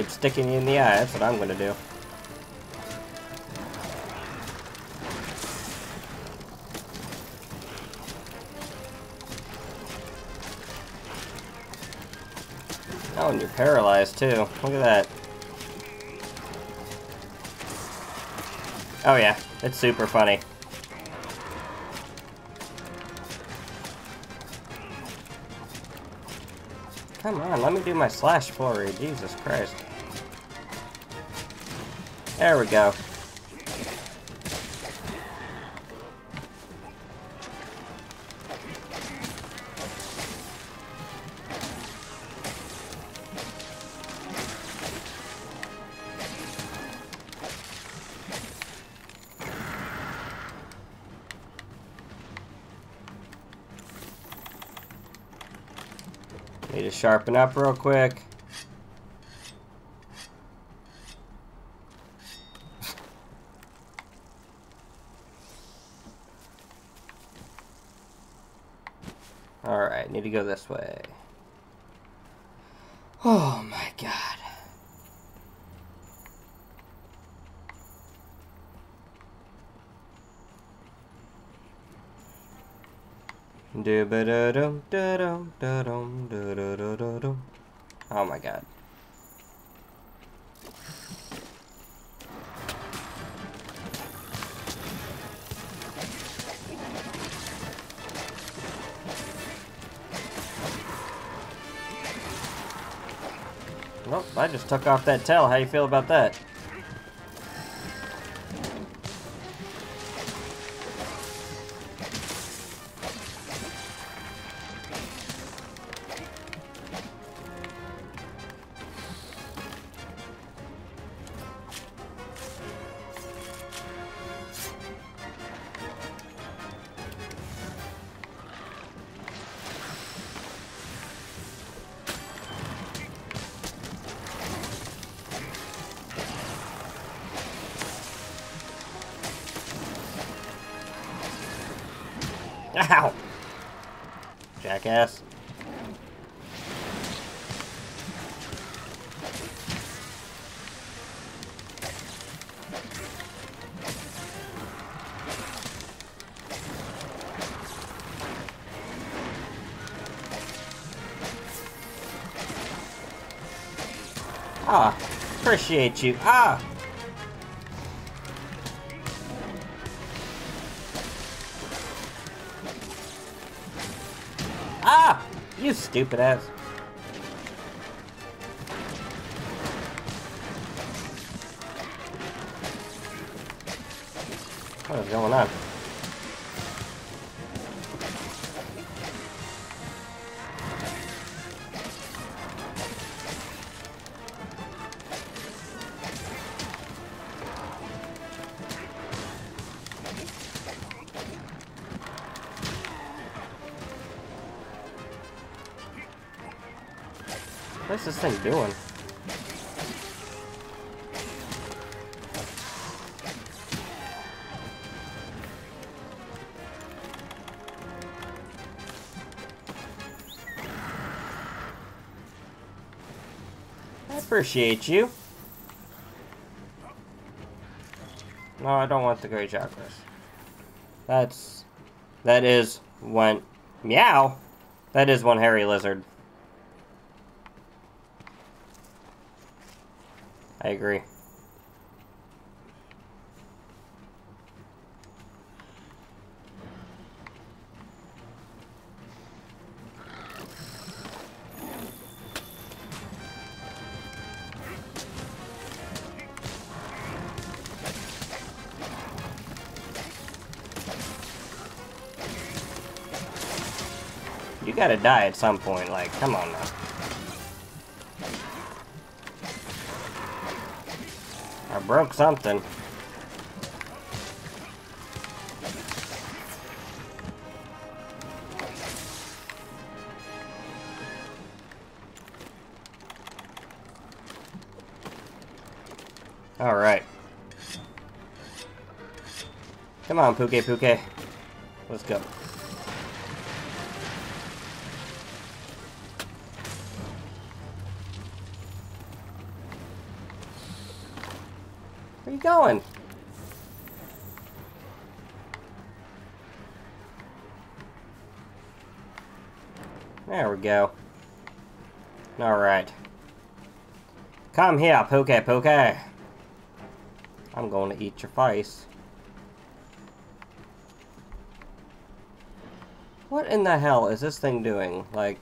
Keep sticking you in the eye, that's what I'm gonna do. Oh, and you're paralyzed too. Look at that. Oh yeah, it's super funny. Come on, let me do my slash flurry. Jesus Christ. There we go. Need to sharpen up real quick. Alright, need to go this way. Oh my god. Do-ba-da-dum, da-dum, Took off that tail. How you feel about that? Appreciate you. Ah! Ah! You stupid ass. Thing doing? I appreciate you. No, I don't want the Great Jagras. That's... That is one... Meow! That is one hairy lizard. Gotta die at some point, like, come on now. I broke something. Alright. Come on, Pukei-Pukei. Let's go. Come here, Pukei-Pukei. I'm going to eat your face. What in the hell is this thing doing? Like,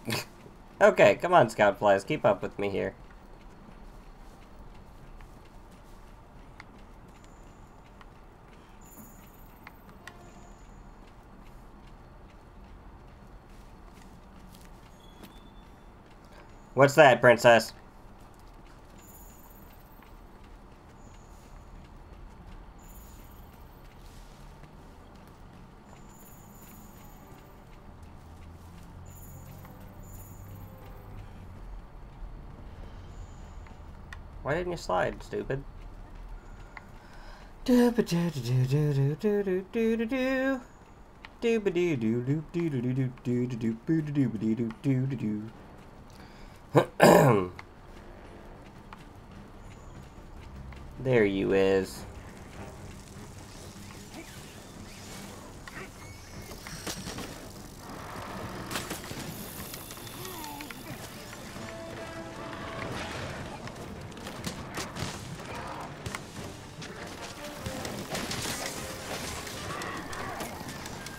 Okay, come on, Scout Flies. Keep up with me here. What's that, princess? Why didn't you slide, stupid? There you is.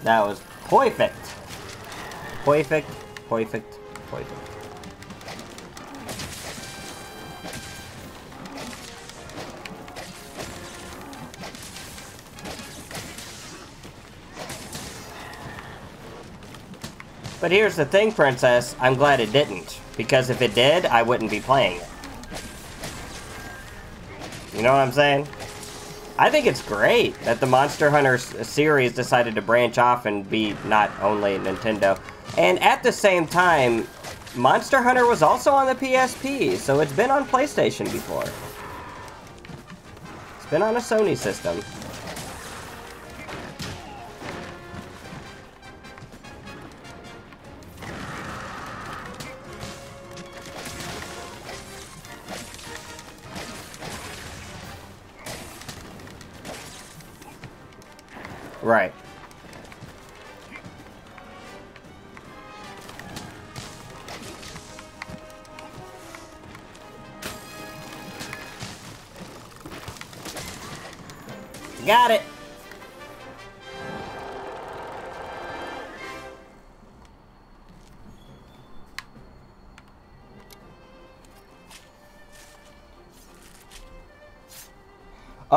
That was perfect. Perfect, perfect, perfect. But here's the thing, Princess. I'm glad it didn't. Because if it did, I wouldn't be playing it. You know what I'm saying? I think it's great that the Monster Hunter series decided to branch off and be not only Nintendo. And at the same time, Monster Hunter was also on the PSP, so it's been on PlayStation before. It's been on a Sony system.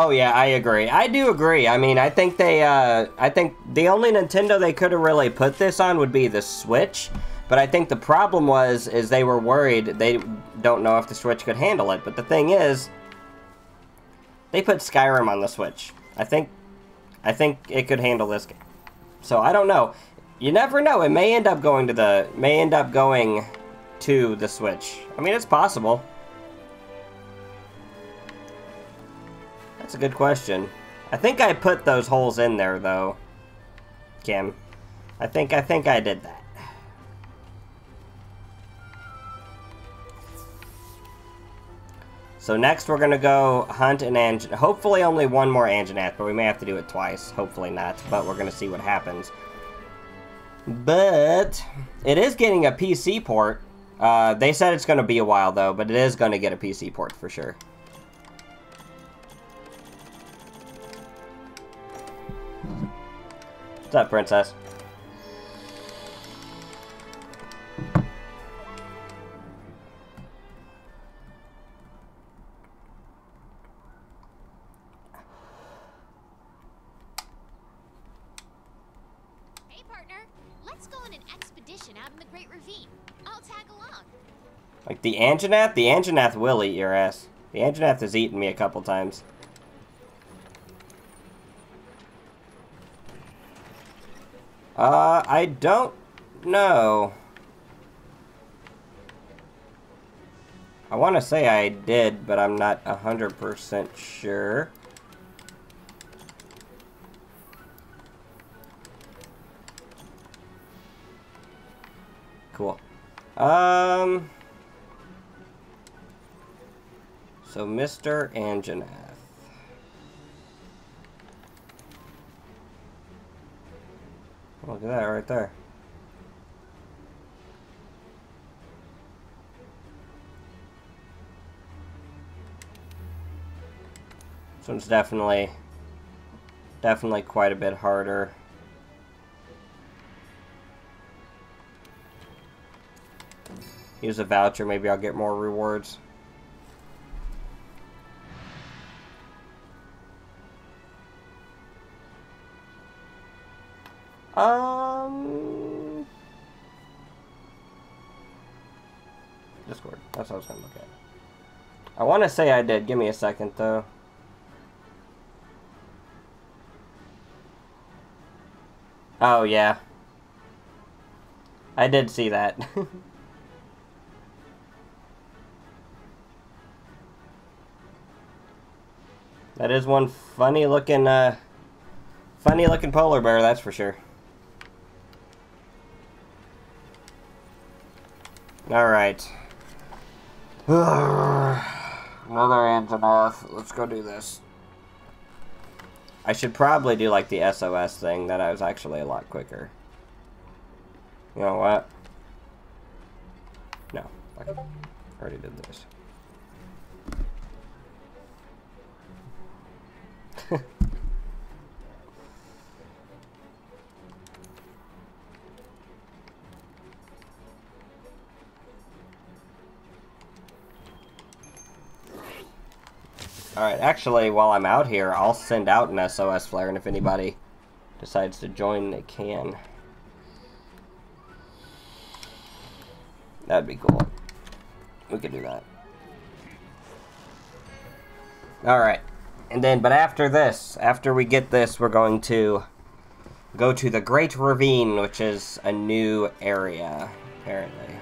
Oh yeah, I agree. I do agree. I mean, I think they, uh, I think the only Nintendo they could have really put this on would be the Switch. But I think the problem was, is they were worried they don't know if the Switch could handle it. But the thing is, they put Skyrim on the Switch. I think, I think it could handle this game. So I don't know. You never know. It may end up going to the, may end up going to the Switch. I mean, it's possible. That's a good question. I think I put those holes in there though, Kim. I think I think I did that. So next we're gonna go hunt an Ang. Hopefully only one more Anjanath, but we may have to do it twice. Hopefully not, but we're gonna see what happens. But it is getting a PC port. Uh, they said it's gonna be a while though, but it is gonna get a PC port for sure. What's up, princess? Hey, partner. Let's go on an expedition out in the Great Ravine. I'll tag along. Like the Anjanath? The Anjanath will eat your ass. The Anjanath has eaten me a couple times. Uh, I don't know. I want to say I did, but I'm not 100% sure. Cool. Um... So, Mr. Anjanath. Look at that right there. This one's definitely, definitely quite a bit harder. use a voucher. Maybe I'll get more rewards. Um, Discord. That's what I was gonna look at. I want to say I did. Give me a second, though. Oh yeah, I did see that. that is one funny looking, uh, funny looking polar bear. That's for sure. All right. Another off. Let's go do this. I should probably do like the SOS thing. That I was actually a lot quicker. You know what? No. I already did this. Alright, actually, while I'm out here, I'll send out an SOS flare, and if anybody decides to join, they can. That'd be cool. We could do that. Alright. And then, but after this, after we get this, we're going to go to the Great Ravine, which is a new area, apparently.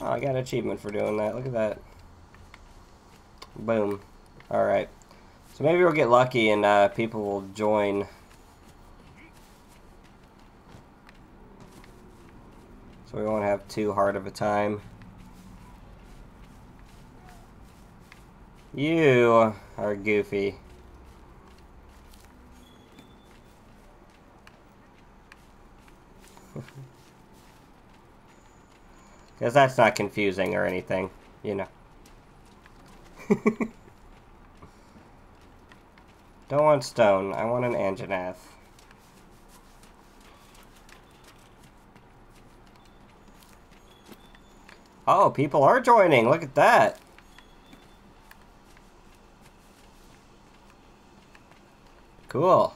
Oh, I got an achievement for doing that. Look at that. Boom. Alright. So maybe we'll get lucky and uh, people will join. So we won't have too hard of a time. You are goofy. Because that's not confusing or anything, you know. Don't want stone, I want an Anjanath. Oh, people are joining, look at that. Cool.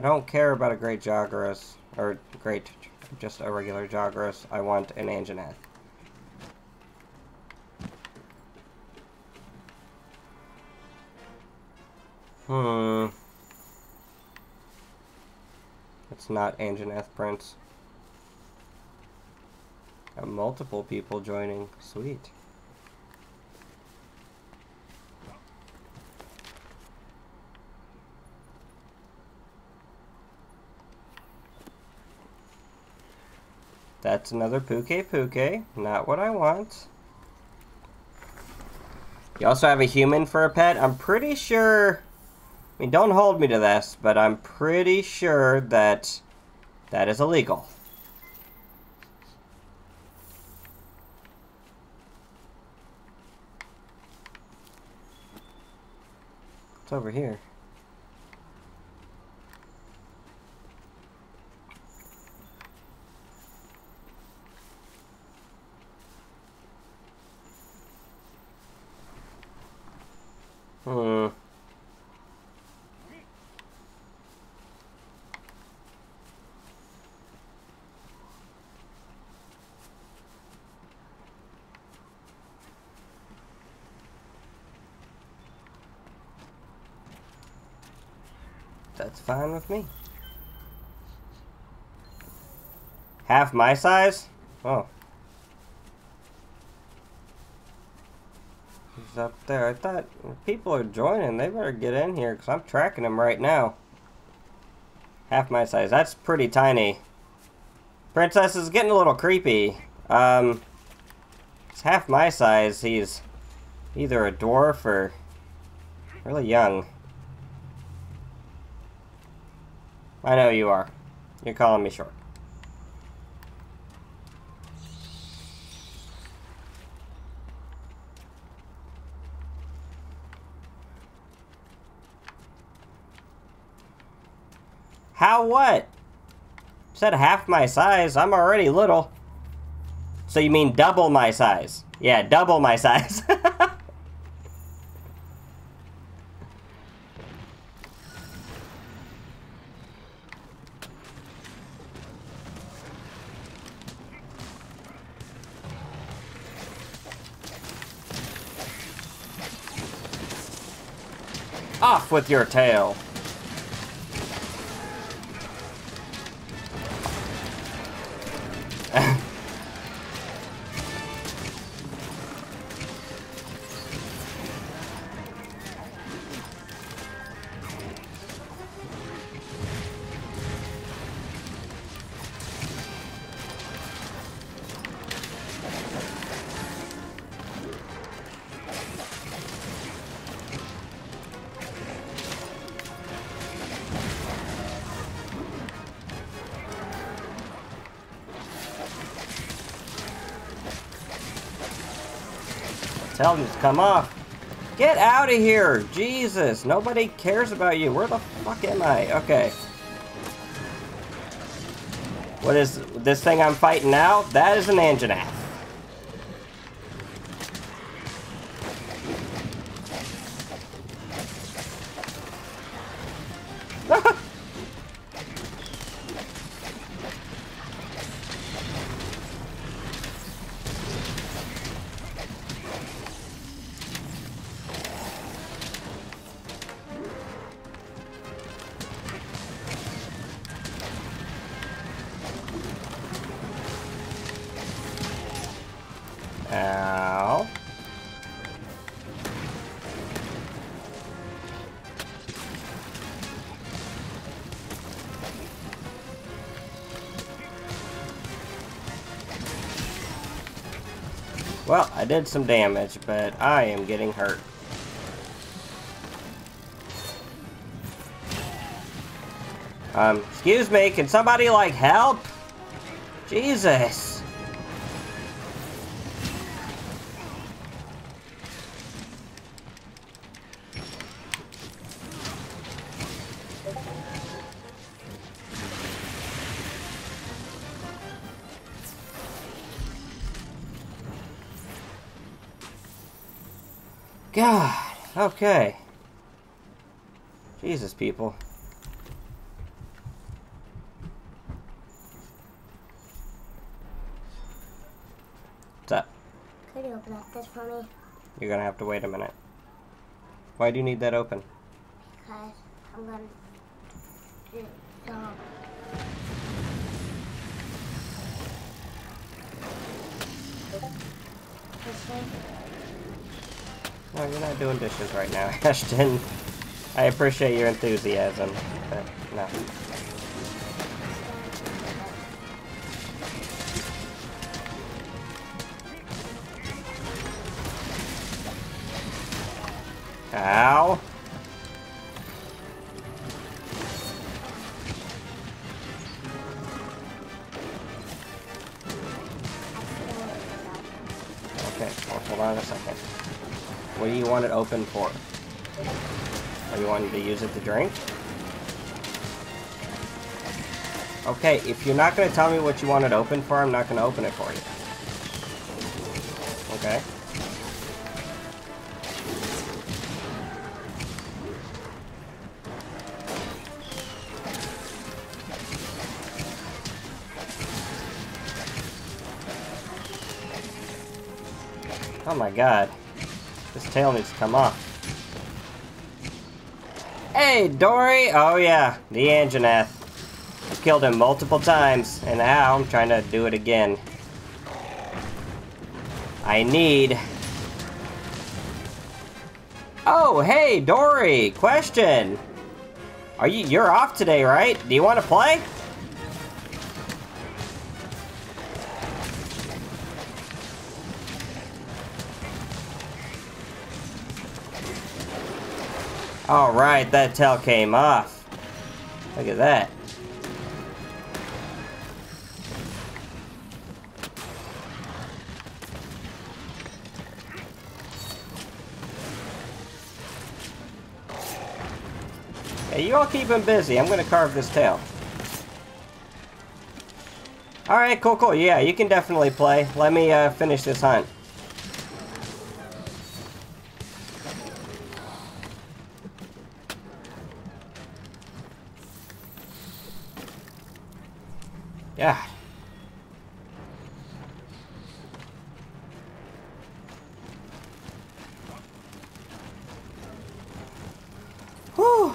I don't care about a great Jagras, or great, just a regular Jagras. I want an Anjanath. Hmm. It's not Anjanath Prince. Got multiple people joining. Sweet. That's another Pukei-Pukei. Not what I want. You also have a human for a pet. I'm pretty sure... I mean, don't hold me to this, but I'm pretty sure that that is illegal. It's over here. Hmm. That's fine with me. Half my size? Oh. Up there. I thought people are joining. They better get in here because I'm tracking them right now. Half my size. That's pretty tiny. Princess is getting a little creepy. Um, it's half my size. He's either a dwarf or really young. I know you are. You're calling me short. Now what? Said half my size. I'm already little. So you mean double my size? Yeah, double my size. Off with your tail. To come off. Get out of here! Jesus, nobody cares about you. Where the fuck am I? Okay. What is this thing I'm fighting now? That is an Anjanath. Did some damage, but I am getting hurt. Um, excuse me, can somebody, like, help? Jesus. God, okay. Jesus, people. What's up? Could you open up this for me? You're gonna have to wait a minute. Why do you need that open? Because I'm gonna doing dishes right now, Ashton. I appreciate your enthusiasm, but no. Ow. Want it open for? Are you wanting to use it to drink? Okay, if you're not going to tell me what you want it open for, I'm not going to open it for you. Okay? Oh my god. Tail needs to come off. Hey, Dory! Oh yeah, the Anjanath. I've killed him multiple times, and now I'm trying to do it again. I need... Oh, hey, Dory! Question! Are you- you're off today, right? Do you want to play? Alright, that tail came off. Look at that. Hey, you all keep him busy. I'm gonna carve this tail. Alright, cool, cool. Yeah, you can definitely play. Let me uh, finish this hunt. Yeah. Whew.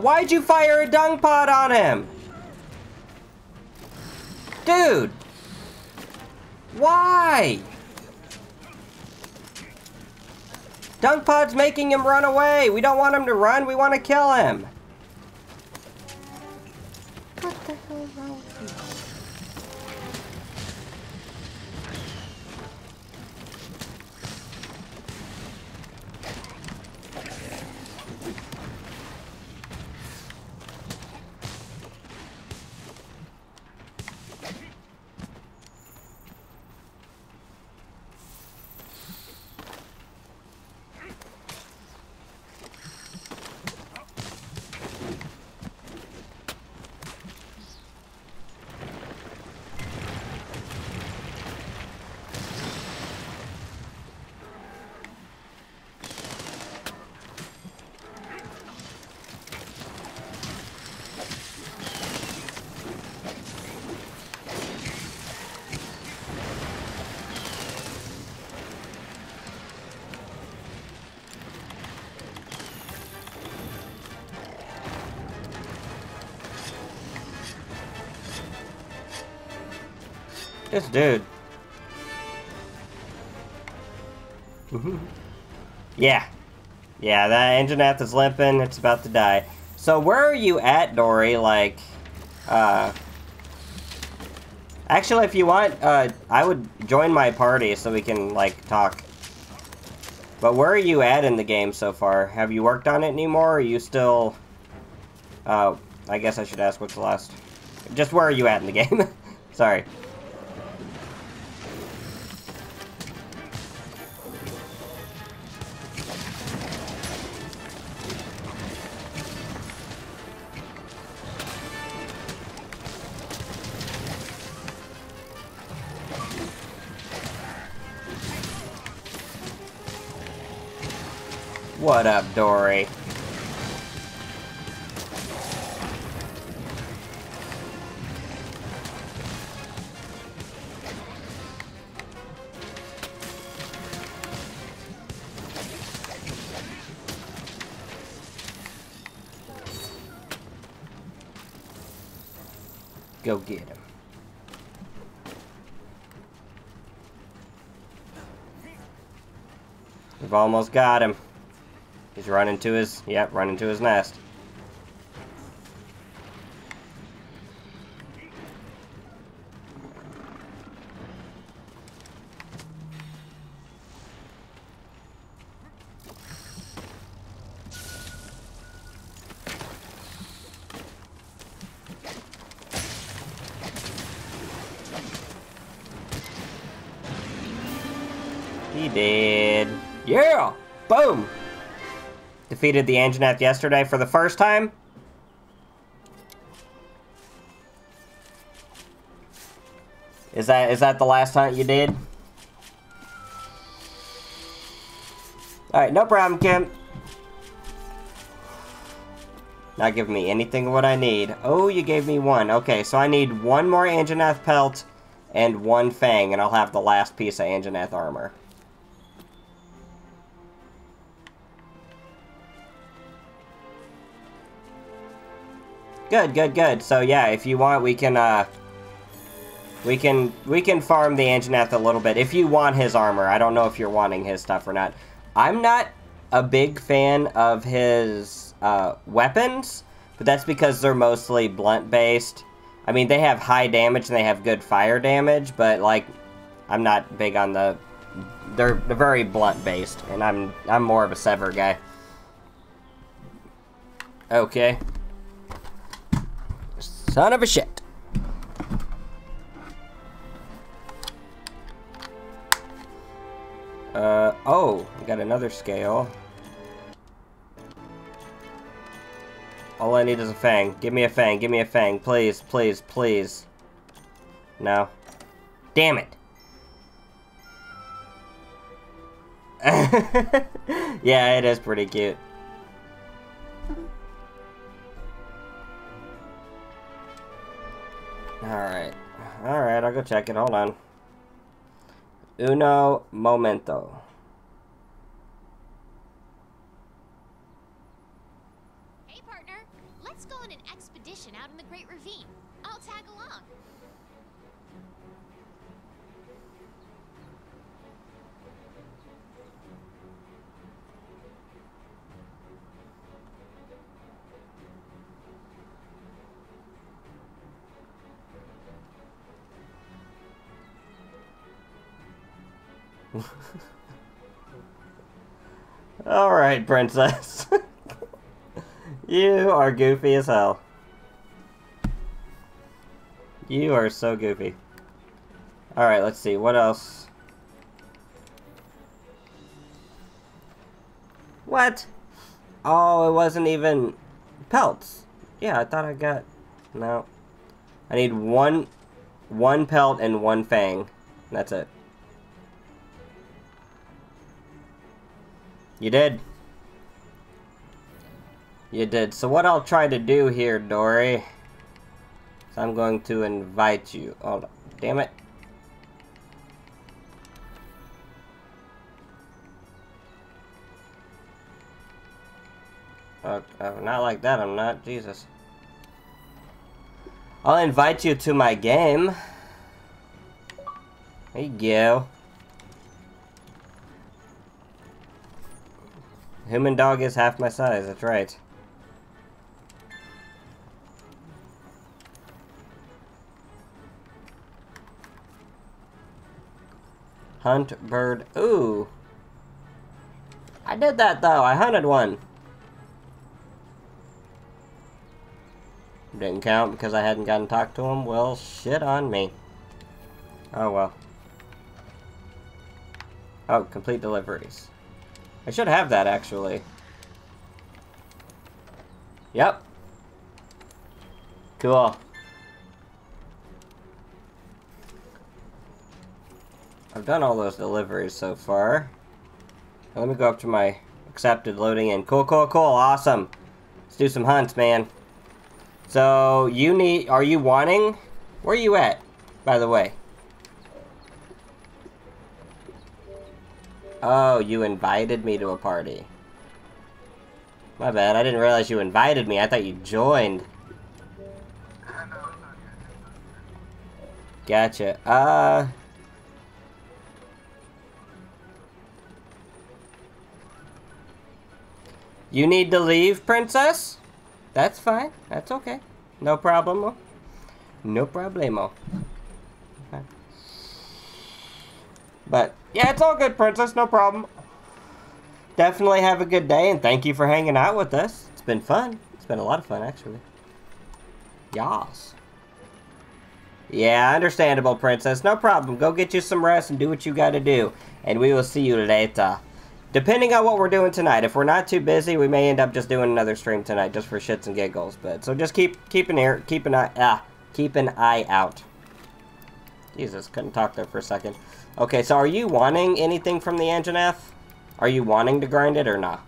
Why'd you fire a dung pod on him? Dude! Why? Dung pod's making him run away. We don't want him to run. We want to kill him. This dude. yeah. Yeah, that Anjanath is limping. It's about to die. So where are you at, Dory? Like, uh... Actually, if you want, uh, I would join my party so we can, like, talk. But where are you at in the game so far? Have you worked on it anymore? Are you still... Uh, I guess I should ask what's the last... Just where are you at in the game? Sorry. Up, Dory? Go get him. We've almost got him. He's into his, yep, run into his nest. Defeated the Anjanath yesterday for the first time. Is that is that the last hunt you did? Alright, no problem, Kim. Not giving me anything of what I need. Oh, you gave me one. Okay, so I need one more Anjanath pelt and one fang, and I'll have the last piece of Anjanath armor. Good, good, good. So yeah, if you want, we can uh, we can we can farm the Anjanath a little bit if you want his armor. I don't know if you're wanting his stuff or not. I'm not a big fan of his uh, weapons, but that's because they're mostly blunt based. I mean, they have high damage and they have good fire damage, but like, I'm not big on the. They're they're very blunt based, and I'm I'm more of a sever guy. Okay. Son of a shit. Uh, oh, we got another scale. All I need is a fang. Give me a fang, give me a fang, please, please, please. No. Damn it. yeah, it is pretty cute. Alright. Alright, I'll go check it. Hold on. Uno momento. Alright, princess. you are goofy as hell. You are so goofy. Alright, let's see. What else? What? Oh, it wasn't even pelts. Yeah, I thought I got... No. I need one, one pelt and one fang. That's it. You did. You did. So what I'll try to do here, Dory, is I'm going to invite you. Hold on. Damn it. Oh, oh not like that, I'm not. Jesus. I'll invite you to my game. There you go. Human dog is half my size, that's right. Hunt bird. Ooh. I did that though. I hunted one. Didn't count because I hadn't gotten to talk to him. Well, shit on me. Oh well. Oh, complete deliveries. I should have that, actually. Yep. Cool. I've done all those deliveries so far. Let me go up to my accepted loading in. Cool, cool, cool. Awesome. Let's do some hunts, man. So, you need... Are you wanting... Where are you at, by the way? Oh, you invited me to a party. My bad, I didn't realize you invited me. I thought you joined. Gotcha. Uh... You need to leave, princess? That's fine. That's okay. No problemo. No problemo. Okay. But, yeah, it's all good, princess. No problem. Definitely have a good day, and thank you for hanging out with us. It's been fun. It's been a lot of fun, actually. Yas. Yeah, understandable, princess. No problem. Go get you some rest and do what you gotta do. And we will see you later. Depending on what we're doing tonight. If we're not too busy, we may end up just doing another stream tonight, just for shits and giggles. But so just keep keep an ear, keep an eye, ah, keep an eye out. Jesus, couldn't talk there for a second. Okay, so are you wanting anything from the Anjanath? Are you wanting to grind it or not?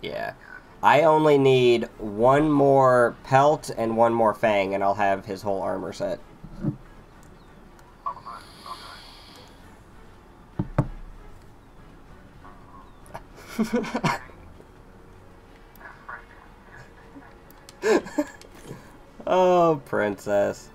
Yeah. I only need one more pelt and one more fang, and I'll have his whole armor set. oh, princess.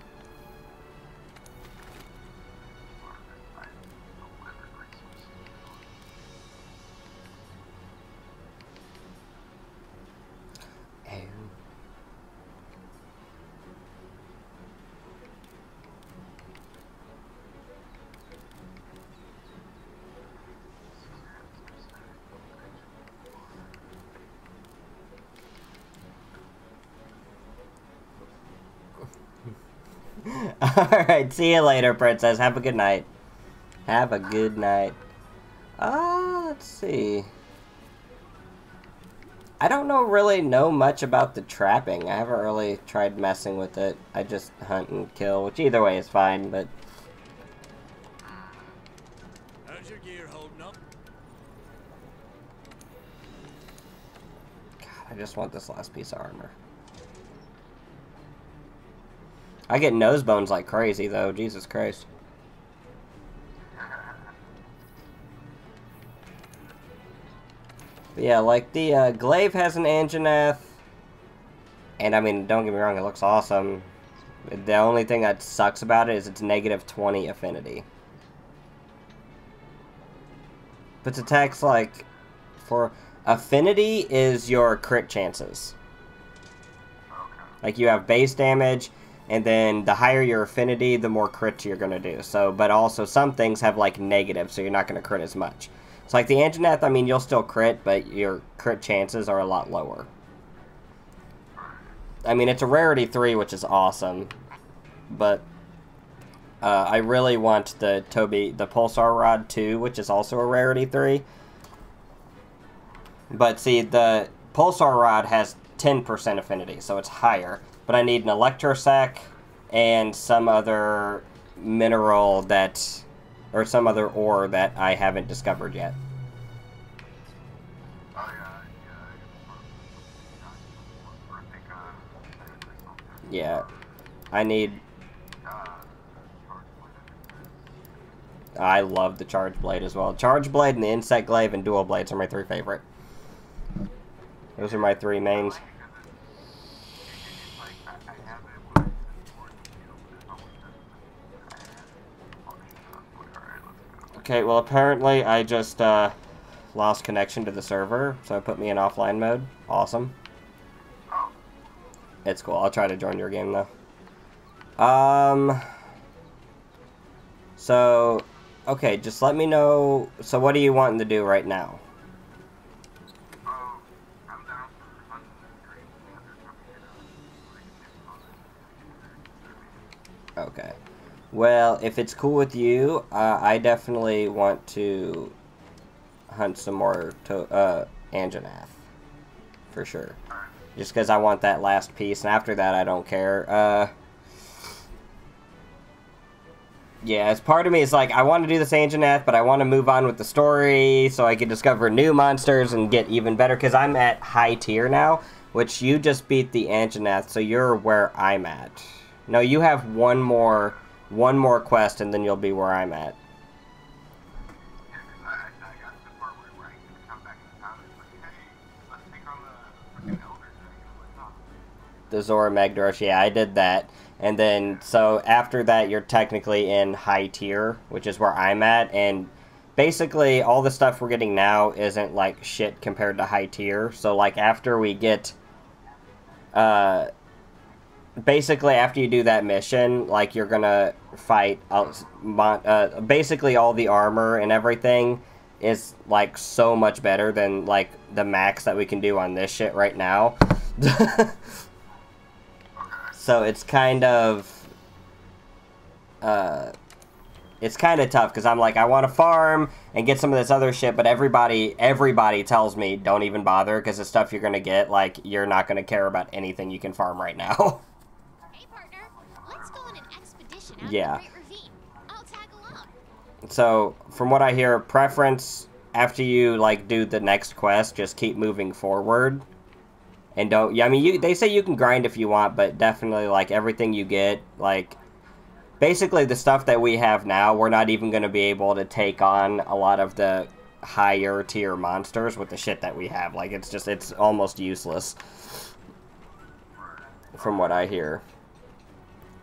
Alright, see you later, princess. Have a good night. Have a good night. Uh, let's see. I don't know really know much about the trapping. I haven't really tried messing with it. I just hunt and kill, which either way is fine, but How's your gear holding up? I just want this last piece of armor. I get nose bones like crazy though, Jesus Christ. But yeah, like the uh, glaive has an Anjanath. And I mean, don't get me wrong, it looks awesome. The only thing that sucks about it is it's negative 20 affinity. But its attacks like for affinity is your crit chances. Like you have base damage, and then the higher your affinity, the more crits you're gonna do. So, but also some things have like negative, so you're not gonna crit as much. So like the Anjanath, I mean, you'll still crit, but your crit chances are a lot lower. I mean, it's a rarity three, which is awesome, but uh, I really want the Tobi, the Pulsar Rod 2, which is also a rarity 3. But see, the Pulsar Rod has 10% affinity, so it's higher. But I need an Electro Sac and some other mineral that, or some other ore that I haven't discovered yet. Yeah, I need I love the Charge Blade as well. Charge Blade and the Insect Glaive and Dual Blades are my three favorite. Those are my three mains. Okay, well apparently I just uh, lost connection to the server, so it put me in offline mode. Awesome. It's cool. I'll try to join your game though. Um. So, okay, just let me know. So, what are you wanting to do right now? Okay. Well, if it's cool with you, uh, I definitely want to hunt some more to uh, Anjanath. For sure. Just because I want that last piece, and after that, I don't care. Uh, yeah, as part of me is like, I want to do this Anjanath, but I want to move on with the story so I can discover new monsters and get even better, because I'm at high tier now, which you just beat the Anjanath, so you're where I'm at. No, you have one more, one more quest, and then you'll be where I'm at. the Zorah Magdaros. Yeah, I did that. And then, so after that, you're technically in high tier, which is where I'm at. And basically, all the stuff we're getting now isn't like shit compared to high tier. So, like, after we get. Uh, basically, after you do that mission, like, you're gonna fight. Uh, uh, basically, all the armor and everything is, like, so much better than, like, the max that we can do on this shit right now. So it's kind of, uh, it's kind of tough because I'm like, I want to farm and get some of this other shit, but everybody, everybody tells me don't even bother because the stuff you're gonna get, like, you're not gonna care about anything you can farm right now. Hey, partner. Let's go on an expedition out Yeah. in the Great Ravine. I'll tag along. so from what I hear, preference after you like do the next quest, just keep moving forward. And don't yeah, I mean you they say you can grind if you want, but definitely like everything you get, like basically the stuff that we have now, we're not even gonna be able to take on a lot of the higher tier monsters with the shit that we have. Like it's just it's almost useless. From what I hear.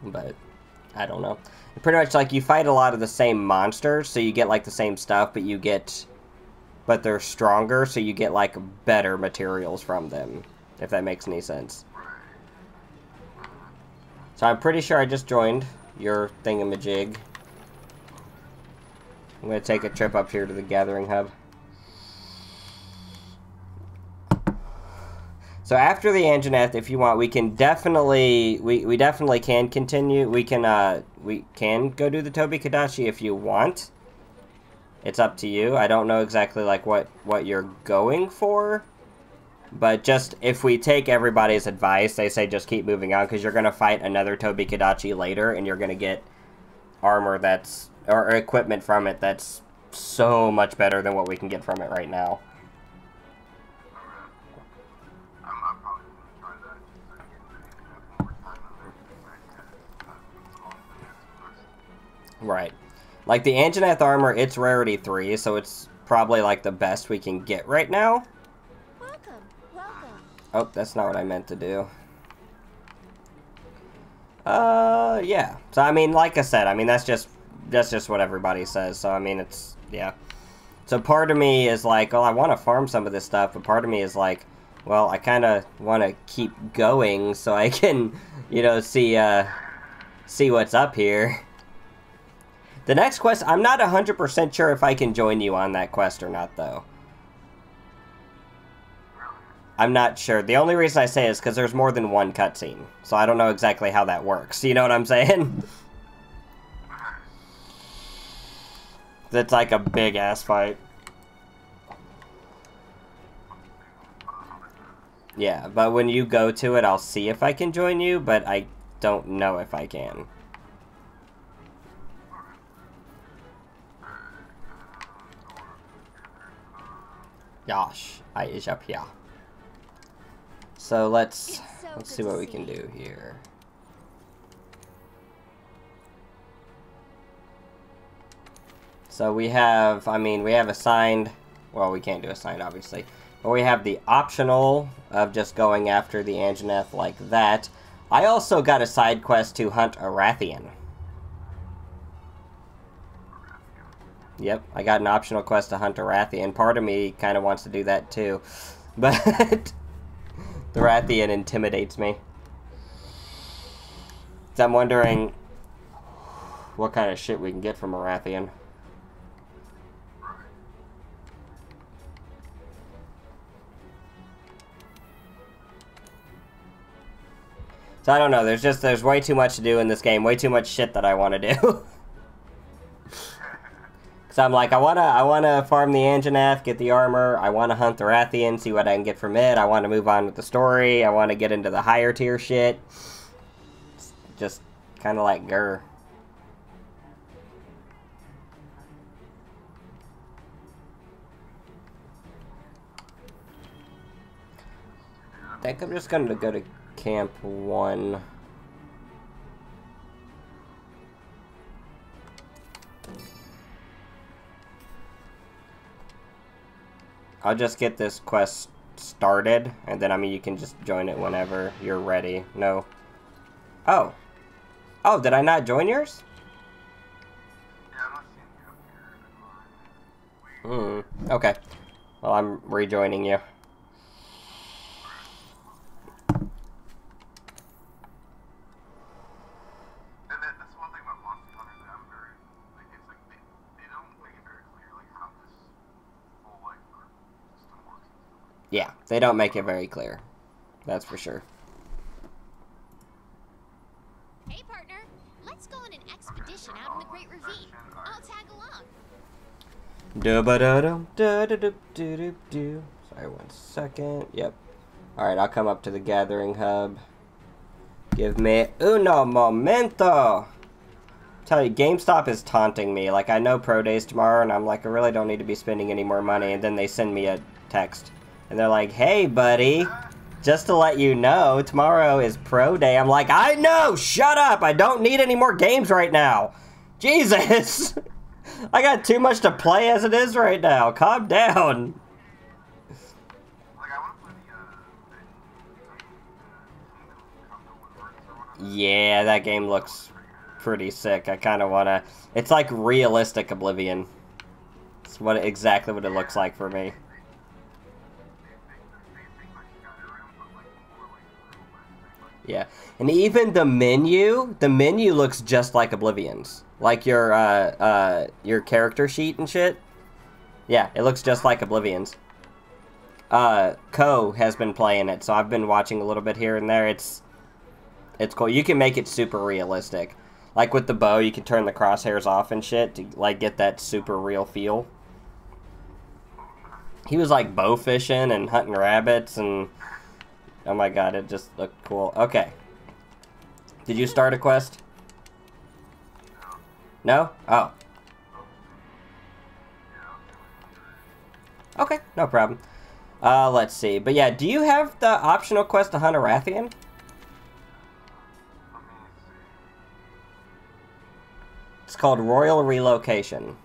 But I don't know. Pretty much like you fight a lot of the same monsters, so you get like the same stuff, but you get but they're stronger, so you get like better materials from them, if that makes any sense. So I'm pretty sure I just joined your thingamajig. I'm gonna take a trip up here to the gathering hub. So after the Anjanath, if you want, we can definitely we, we definitely can continue. We can uh we can go do the Tobi-Kadachi if you want. It's up to you. I don't know exactly like what what you're going for. But just if we take everybody's advice, they say just keep moving on because you're going to fight another Tobi-Kadachi later and you're going to get armor that's or equipment from it that's so much better than what we can get from it right now. Right. Like the Anjanath armor, it's rarity 3, so it's probably like the best we can get right now. Welcome, welcome. Oh, that's not what I meant to do. Uh, yeah. So I mean, like I said, I mean that's just that's just what everybody says. So I mean, it's yeah. So part of me is like, oh, I want to farm some of this stuff, but part of me is like, well, I kind of want to keep going so I can, you know, see uh see what's up here. The next quest, I'm not 100% sure if I can join you on that quest or not, though. I'm not sure. The only reason I say is because there's more than one cutscene. So I don't know exactly how that works. You know what I'm saying? It's like a big ass fight. Yeah, but when you go to it, I'll see if I can join you, but I don't know if I can. Gosh, I is up here. So let's so let's see what we can do here. So we have, I mean, we have assigned, well, we can't do assigned, obviously, but we have the optional of just going after the Anjanath like that. I also got a side quest to hunt a Yep, I got an optional quest to hunt a Rathian. Part of me kind of wants to do that too, but the Rathian intimidates me. So I'm wondering what kind of shit we can get from a Rathian. So I don't know. There's just there's way too much to do in this game. Way too much shit that I want to do. Cause I'm like I wanna I wanna farm the Anjanath, get the armor. I wanna hunt the Rathian, see what I can get from it. I want to move on with the story. I want to get into the higher tier shit. It's just kind of like Gur. I think I'm just gonna go to camp one. I'll just get this quest started, and then I mean you can just join it whenever you're ready. No. Oh. Oh, did I not join yours? Hmm. Okay. Well, I'm rejoining you. And that, that's one thing about Monster Hunter that I'm very like it's like they, they don't make it very clear like how this whole like art system works and stuff. Yeah, they don't make it very clear. That's for sure. Hey, partner. Let's go on an expedition out in the Great Ravine. I'll tag along. Do-ba-da-dum, da-da-do-do-do-do. Sorry, one second. Yep. Alright, I'll come up to the gathering hub. Give me uno momento. Tell you, GameStop is taunting me. Like, I know Pro Days tomorrow, and I'm like, I really don't need to be spending any more money. And then they send me a text. And they're like, hey, buddy, just to let you know, tomorrow is Pro Day. I'm like, I know! Shut up! I don't need any more games right now! Jesus! I got too much to play as it is right now. Calm down. Like I want to play the uh uh, Kingdom Come Deliverance or whatever. Yeah, that game looks pretty sick. I kind of want to. It's like realistic Oblivion. It's what exactly what it looks like for me. Yeah, and even the menu, the menu looks just like Oblivion's. Like your uh uh your character sheet and shit. Yeah, it looks just like Oblivion's. Uh, Ko has been playing it, so I've been watching a little bit here and there. It's it's cool. You can make it super realistic. Like with the bow, you can turn the crosshairs off and shit to like get that super real feel. He was like bow fishing and hunting rabbits and oh my god, it just looked cool. Okay. Did you start a quest? No? Oh. Okay, no problem. Uh, let's see. But yeah, do you have the optional quest to hunt a Rathian? It's called Royal Relocation.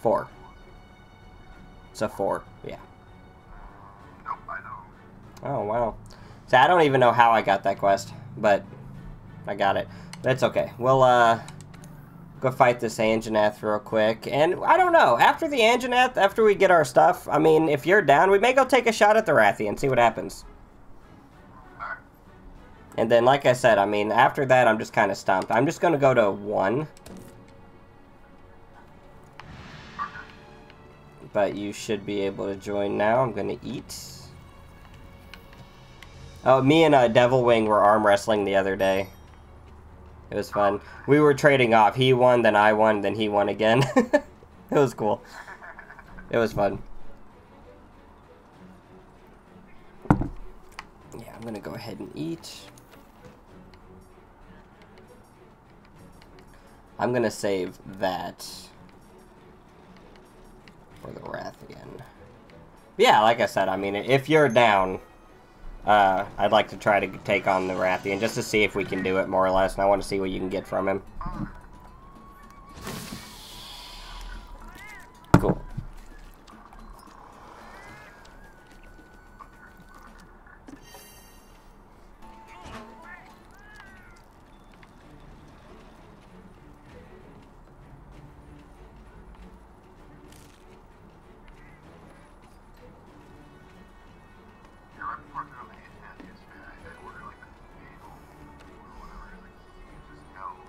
Four. It's a four, yeah. nope, Oh, wow. See, I don't even know how I got that quest, but I got it. That's okay. We'll, uh, go fight this Anjanath real quick. And I don't know, after the Anjanath, after we get our stuff, I mean, if you're down, we may go take a shot at the Rathian and see what happens. And then, like I said, I mean, after that, I'm just kind of stumped. I'm just going to go to one. But you should be able to join now. I'm to eat. Oh, me and uh, Devil Wing were arm wrestling the other day. It was fun. We were trading off. He won, then I won, then he won again. it was cool. It was fun. Yeah, I'm gonna go ahead and eat. I'm gonna save that for the Rathian. Yeah, like I said, I mean, if you're down, uh, I'd like to try to take on the Rathian just to see if we can do it more or less, and I want to see what you can get from him.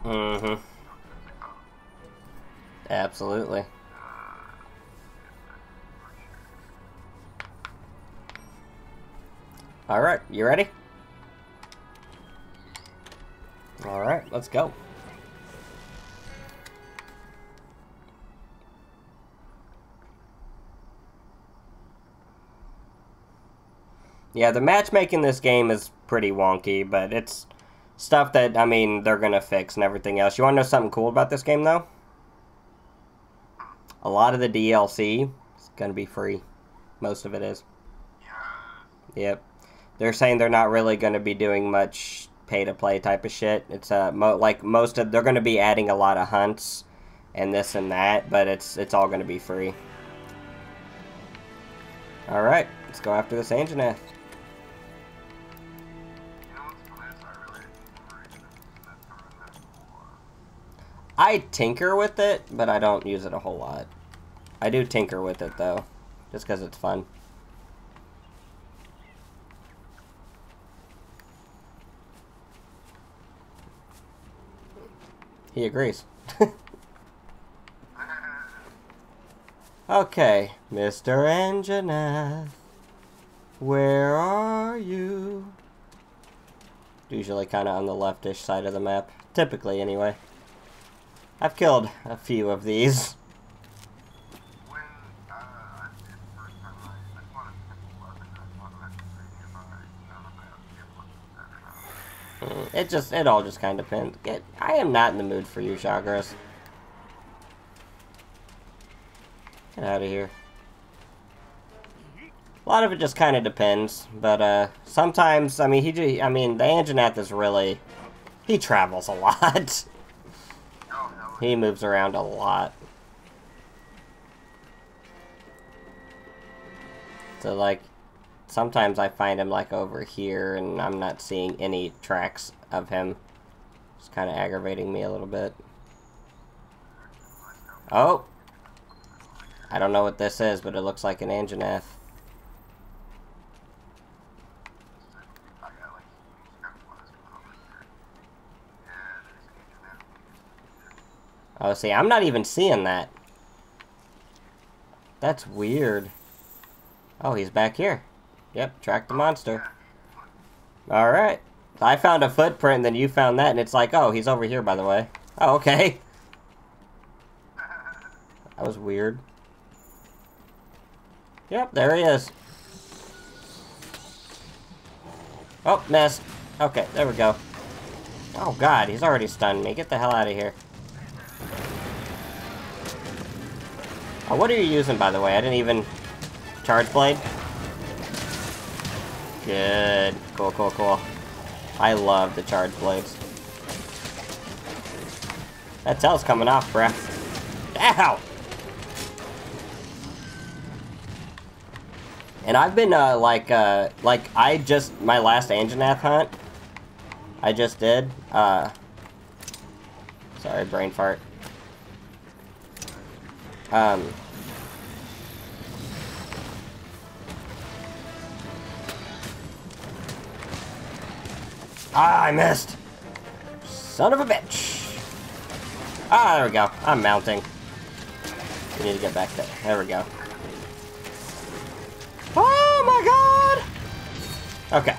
Mm-hmm. Absolutely. Alright, you ready? Alright, let's go. Yeah, the matchmaking in this game is pretty wonky, but it's stuff that, I mean, they're gonna fix and everything else. You wanna know something cool about this game, though? A lot of the DLC is gonna be free. Most of it is. Yeah. Yep. They're saying they're not really going to be doing much pay to play type of shit. It's uh mo- like most of they're going to be adding a lot of hunts and this and that, but it's it's all going to be free. All right, let's go after this Anjanath. I tinker with it, but I don't use it a whole lot. I do tinker with it though, just because it's fun. He agrees. okay, Mr. Anjanath, where are you? Usually kind of on the leftish side of the map, typically anyway. I've killed a few of these. when I did the first time I, I fought a Temple 11, I fought an extra nearby. None of my other people. Mm, It just, it all just kind of depends. Get, I am not in the mood for you, Jagras. Get out of here. A lot of it just kind of depends, but uh, sometimes, I mean, he, I mean, the Anjanath is really, he travels a lot. He moves around a lot. So, like, sometimes I find him, like, over here, and I'm not seeing any tracks of him. It's kind of aggravating me a little bit. Oh! I don't know what this is, but it looks like an. I got like scout flies coming over here. Yeah, there's an internet. Oh, see, I'm not even seeing that. That's weird. Oh, he's back here. Yep, track the monster. All right. I found a footprint, and then you found that, and it's like, oh, he's over here, by the way. Oh, okay. That was weird. Yep, there he is. Oh, missed. Okay, there we go. Oh god, he's already stunned me. Get the hell out of here. Oh, what are you using, by the way? I didn't even... Charge blade? Good. Cool, cool, cool. I love the charge blades. That tail's coming off, bruh. Ow! And I've been, uh, like, uh, like, I just, my last Anjanath hunt, I just did, uh, sorry, brain fart. Um, ah, I missed. Son of a bitch. Ah, there we go. I'm mounting. We need to get back there. There we go. Oh my god! Okay.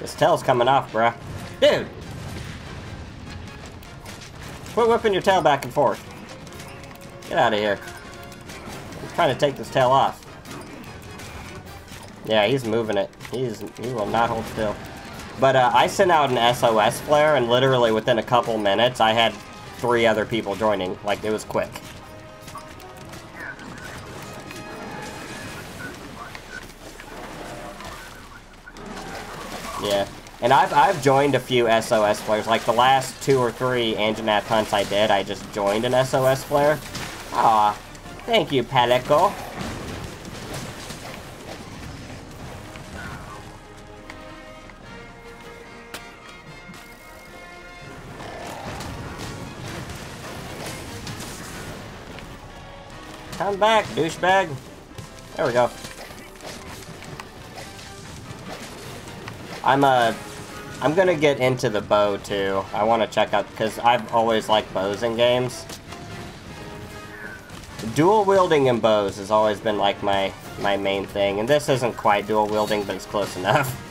This tail's coming off, bruh. Dude! Quit whipping your tail back and forth. Get out of here. I'm trying to take this tail off. Yeah, he's moving it. He's he will not hold still. But uh, I sent out an SOS flare, and literally within a couple minutes, I had three other people joining. Like, it was quick. Yeah. And I've, I've joined a few SOS flares. Like the last two or three Anjanath hunts I did, I just joined an SOS flare. Aw. Thank you, Palico. Come back, douchebag. There we go. I'm uh, I'm gonna get into the bow too. I want to check out because I've always liked bows in games. Dual wielding in bows has always been like my my main thing, and this isn't quite dual wielding, but it's close enough.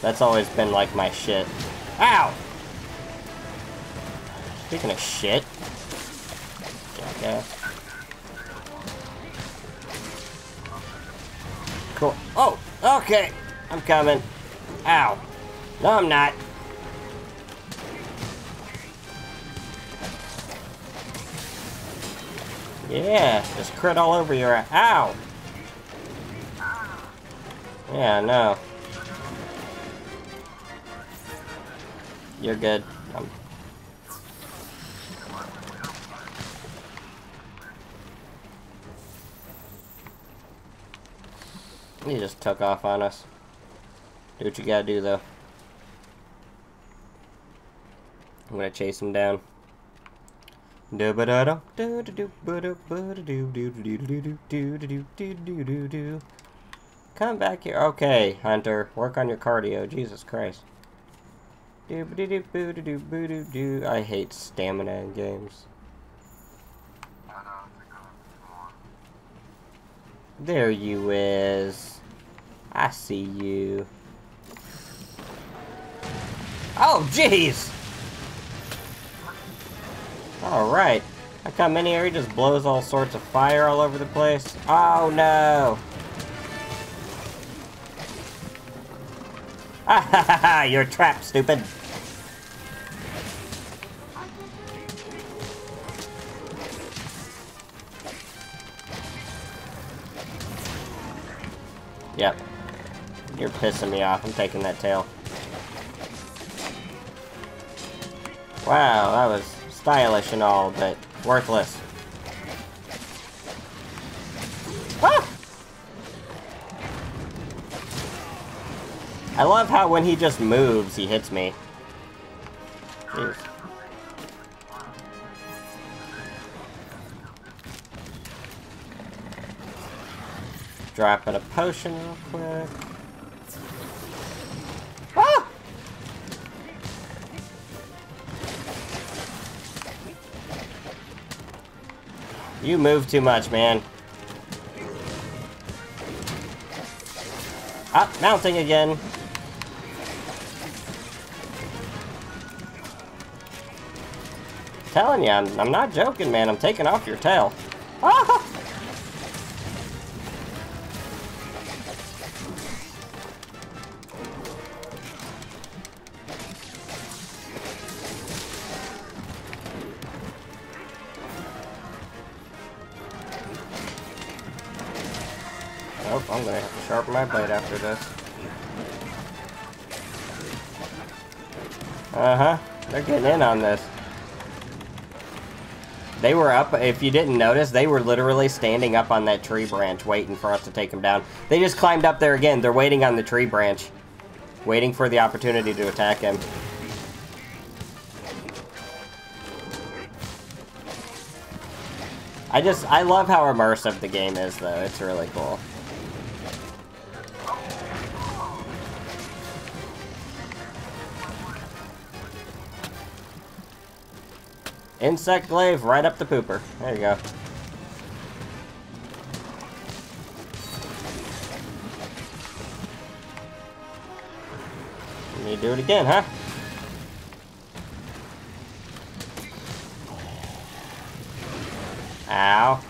That's always been like my shit. Ow! Speaking of shit. Jackass. Cool. Oh, okay. I'm coming. Ow. No, I'm not. Yeah, just crit all over your Ow! Yeah, no. You're good. I'm He just took off on us. Do what you gotta do, though. I'm gonna chase him down. Come back here. Okay, Hunter. Work on your cardio. Jesus Christ. I hate stamina in games. There you is. I see you. Oh, jeez! Alright. I come here, he just blows all sorts of fire all over the place. Oh, no! Ah ha ha ha! You're trapped, stupid! Yep. You're pissing me off. I'm taking that tail. Wow, that was stylish and all, but worthless. Ah! I love how when he just moves, he hits me. Jeez. Dropping a potion real quick. Ah! You move too much, man. Ah, mounting again. telling you, I'm, I'm, not joking, man. I'm taking off your tail. Ah! my after this. Uh-huh. They're getting in on this. They were up, if you didn't notice, they were literally standing up on that tree branch waiting for us to take them down. They just climbed up there again. They're waiting on the tree branch. Waiting for the opportunity to attack him. I just, I love how immersive the game is, though. It's really cool. Insect glaive right up the pooper. There you go. Let me do it again, huh? Ow.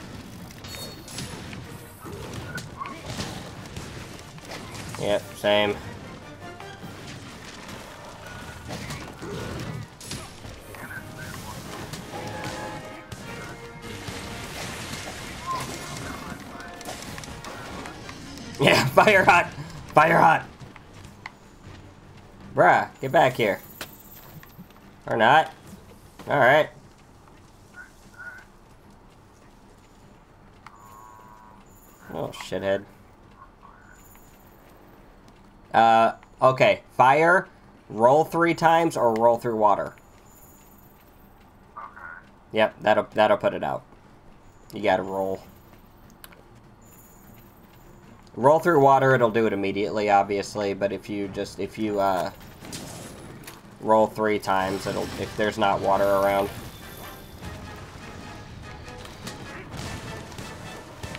Yep, same. Fire hot! Fire hot! Bruh, get back here. Or not. Alright. Oh, shithead. Uh, okay. Fire, roll three times, or roll through water. Okay. Yep, that'll, that'll put it out. You gotta roll. Roll through water, it'll do it immediately, obviously, but if you just, if you, uh, roll three times, it'll, if there's not water around.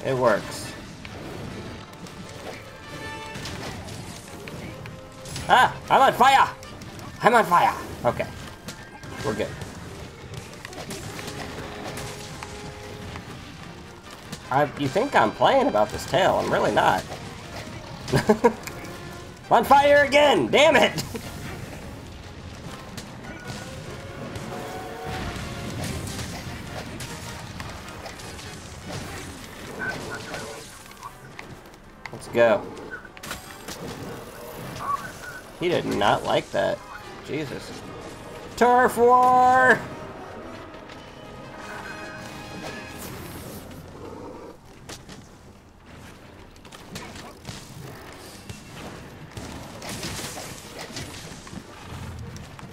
It works. Ah! I'm on fire! I'm on fire! Okay. We're good. I, you think I'm playing about this tail. I'm really not. on fire again! Damn it! Let's go. He did not like that. Jesus. Turf war!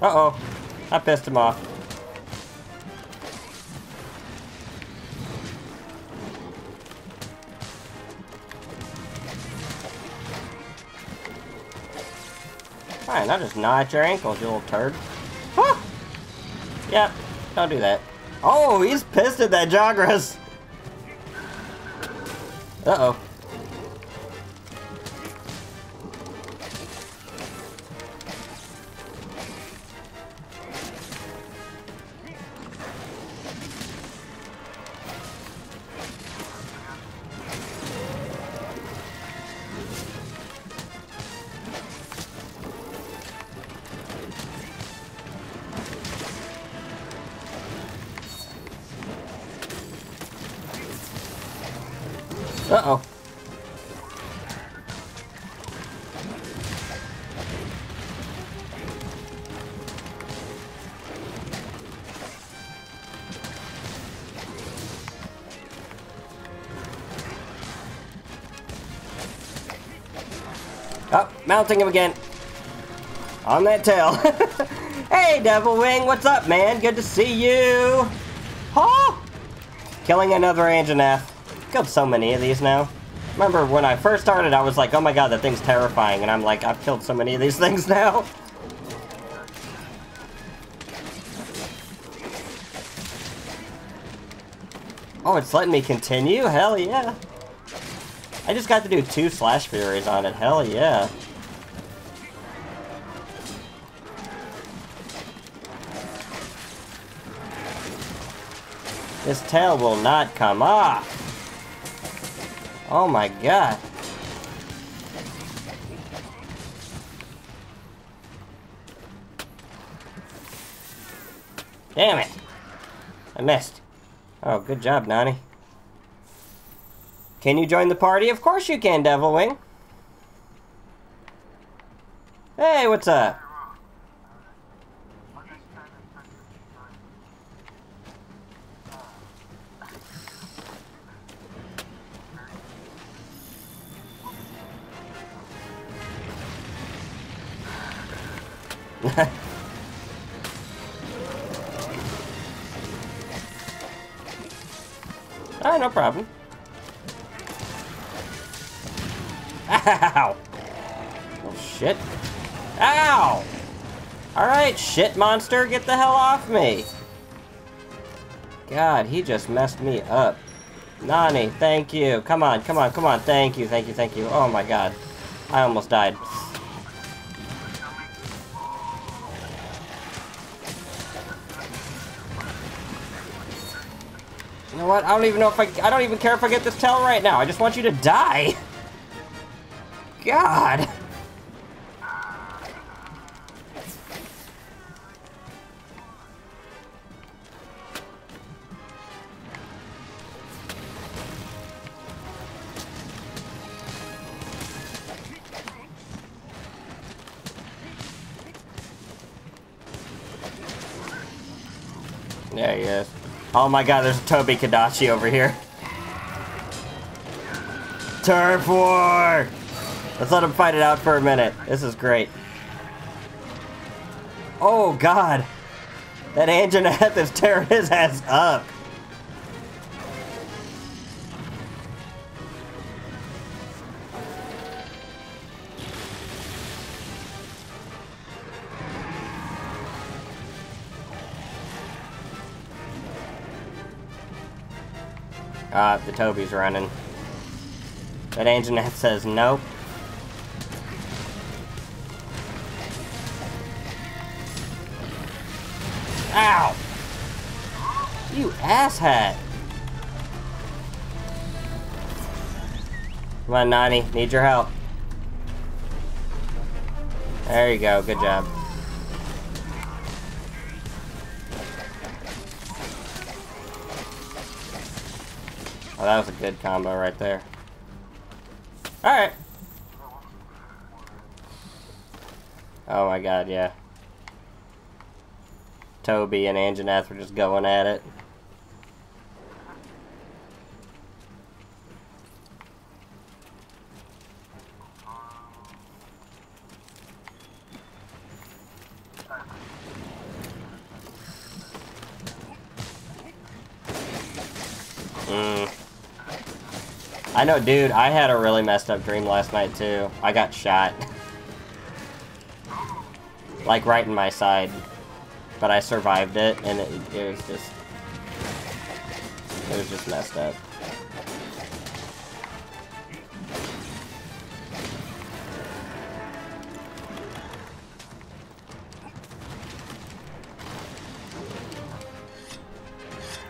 Uh-oh. I pissed him off. Fine, I'll just gnaw at your ankles, you little turd. Huh. Yep, don't do that. Oh, he's pissed at that Jagras. Uh-oh. Uh-oh. Mounting him again. On that tail. hey, Devil Wing, what's up, man? Good to see you. Huh? Killing another Anjanath. Killed so many of these now. Remember when I first started, I was like, oh my god, that thing's terrifying. And I'm like, I've killed so many of these things now. Oh, it's letting me continue? Hell yeah. I just got to do two Slash Furies on it. Hell yeah. This tail will not come off. Oh my god. Damn it. I missed. Oh, good job, Nani. Can you join the party? Of course you can, Devilwing. Hey, what's up? Problem. Ow! Oh, shit. Ow! Alright, shit monster, get the hell off me! God, he just messed me up. Nani, thank you. Come on, come on, come on. Thank you, thank you, thank you. Oh my god. I almost died. I don't even know if I... I don't even care if I get this tail right now. I just want you to die. God. Oh my god, there's a Tobi-Kadachi over here. Turf War! Let's let him fight it out for a minute. This is great. Oh god! That Anjanath is tearing his ass up. Ah, the Tobi's running. That Anjanath says nope. Ow! You asshat! Come on, Nani. Need your help. There you go. Good job. Oh, that was a good combo right there. Alright. Oh my god, yeah. Tobi and Anjanath were just going at it. Mm. I know, dude, I had a really messed up dream last night, too. I got shot. like, right in my side. But I survived it, and it, it was just... It was just messed up.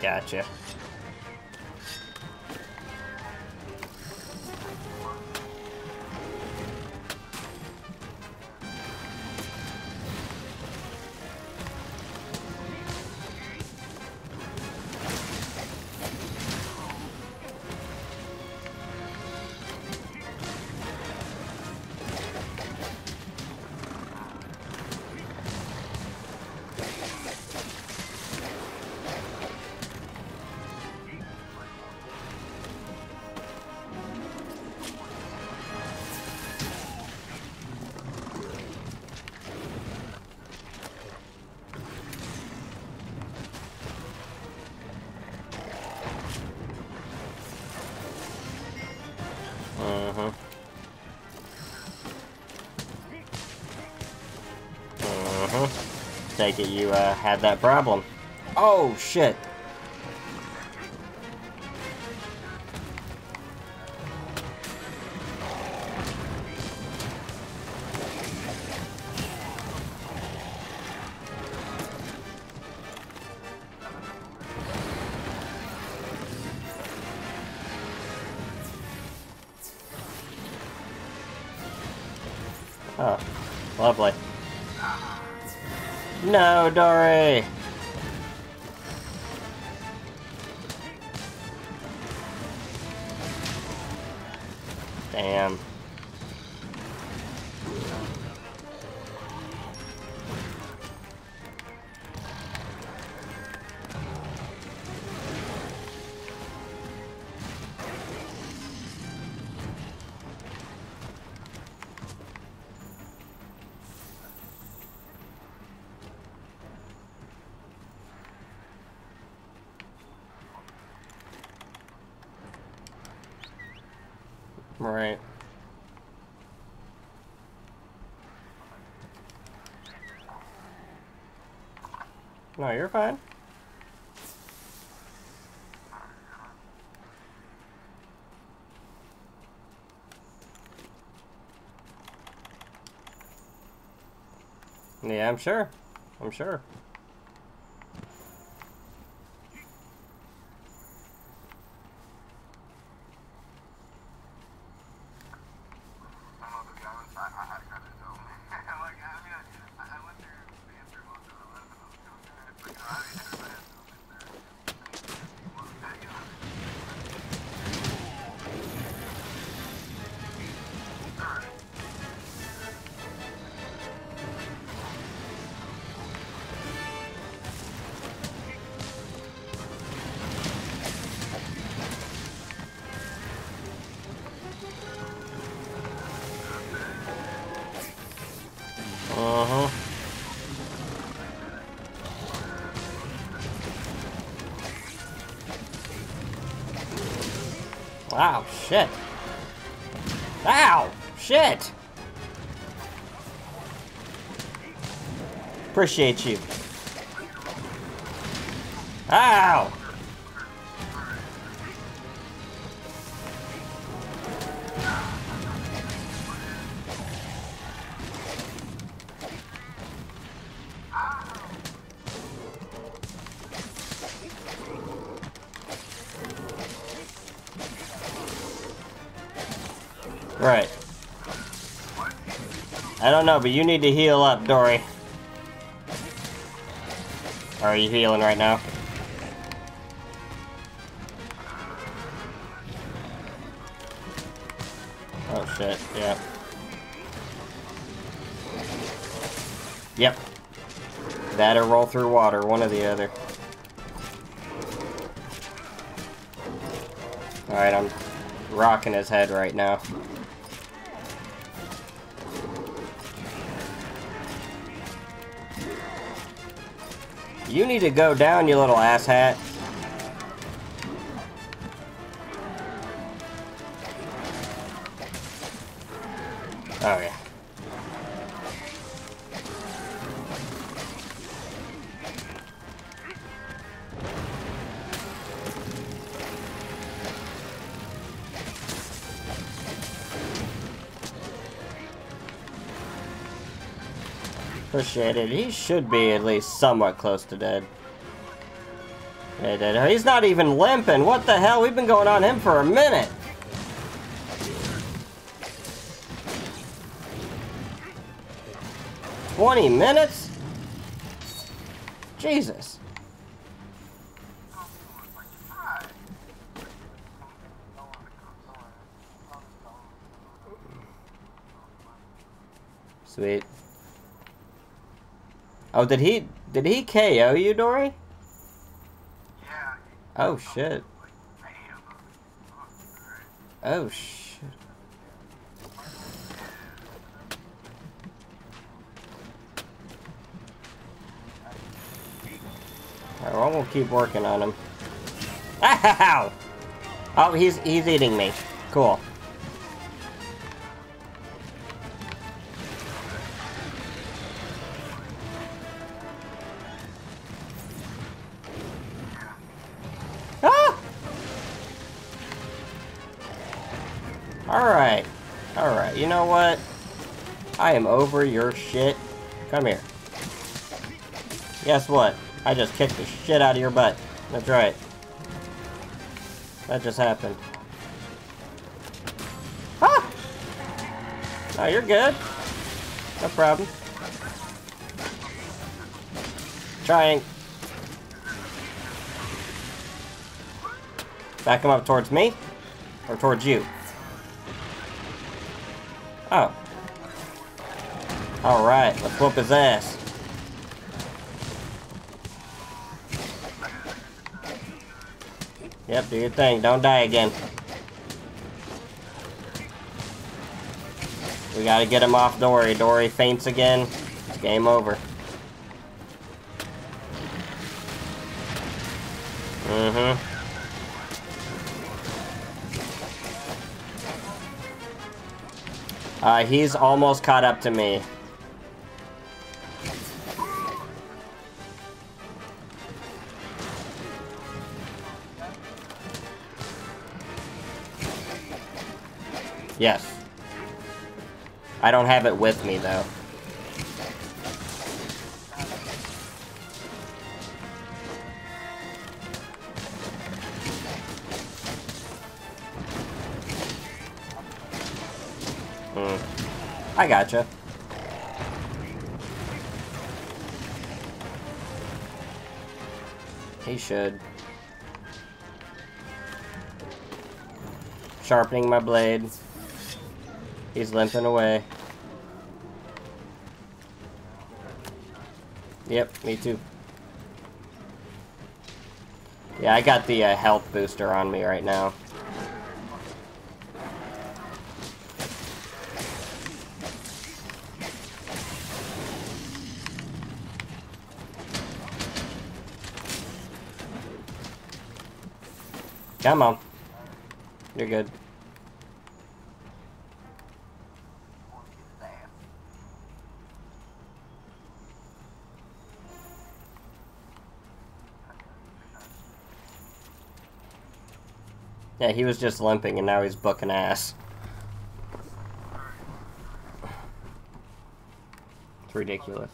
Gotcha. You uh, had that problem. Oh, shit. Right. No, you're fine. Yeah, I'm sure. I'm sure. Shit. Ow! Shit! Appreciate you. Ow! Know, but you need to heal up, Dory. Are you healing right now? Oh shit, yeah. Yep. That or roll through water, one or the other. Alright, I'm rocking his head right now. You need to go down, you little asshat. He should be at least somewhat close to dead. He's not even limping. What the hell? We've been going on him for a minute. Twenty minutes? Jesus. Sweet. Oh, did he did he KO you, Dory? Yeah. Oh shit. Oh shit. Alright, well, we'll keep working on him. Ow! Oh, he's he's eating me. Cool. Your shit. Come here. Guess what? I just kicked the shit out of your butt. That's right. That just happened. Ah! Oh, you're good. No problem. Trying. Back him up towards me? Or towards you? Alright, let's whoop his ass. Yep, do your thing. Don't die again. We gotta get him off Dory. Dory faints again. It's game over. Mm-hmm. Uh, he's almost caught up to me. Yes. I don't have it with me, though. Hmm. I gotcha. He should. Sharpening my blade. He's limping away. Yep, me too. Yeah, I got the uh, health booster on me right now. Come on. You're good. Yeah, he was just limping and now he's booking ass. It's ridiculous.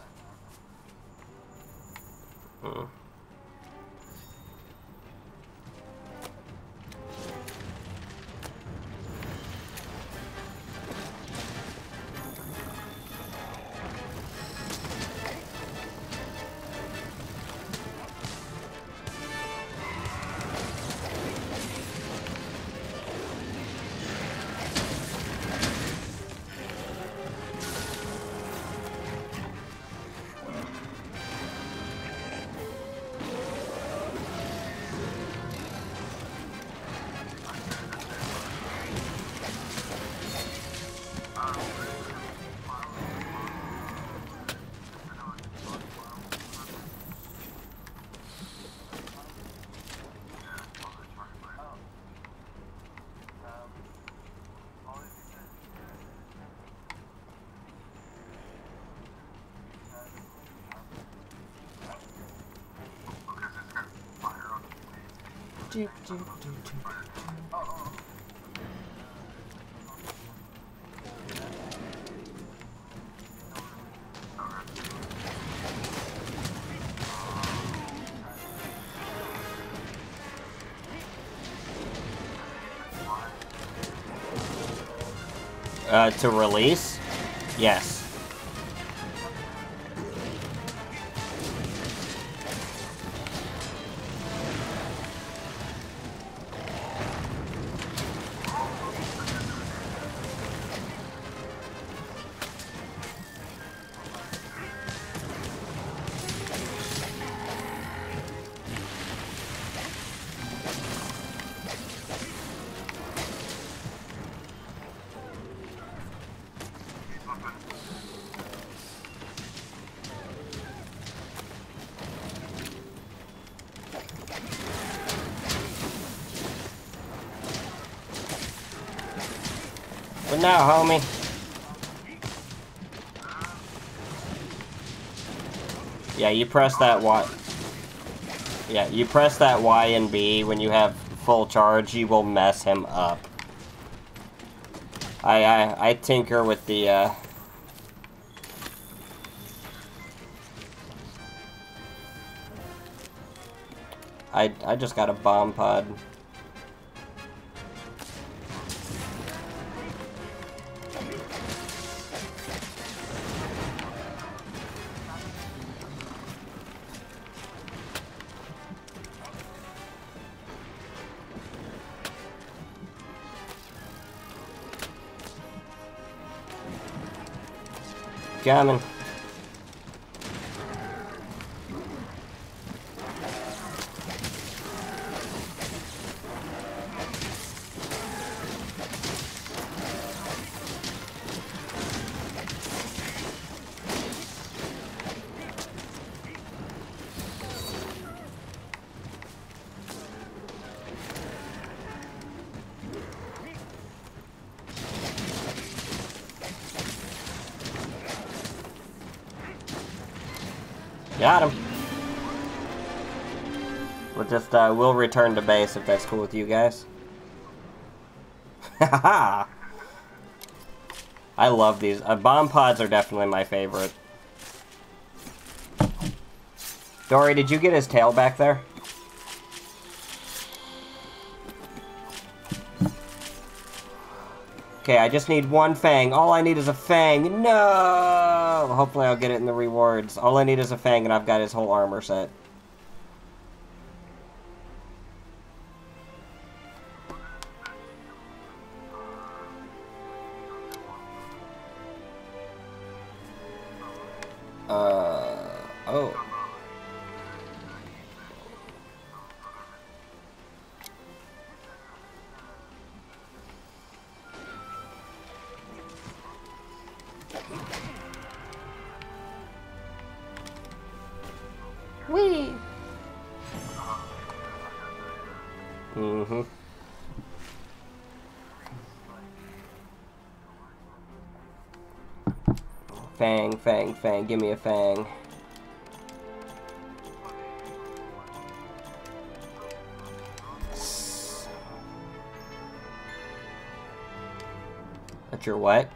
To release? But now, homie. Yeah, you press that Y. Yeah, you press that Y and B when you have full charge, you will mess him up. I I, I tinker with the uh I I just got a bomb pod. Coming. Just, uh, we'll return to base if that's cool with you guys. Haha! I love these. Uh, bomb pods are definitely my favorite. Dory, did you get his tail back there? Okay, I just need one fang. All I need is a fang. No! Hopefully I'll get it in the rewards. All I need is a fang and I've got his whole armor set. Fang, fang, fang. Give me a fang. That's your what?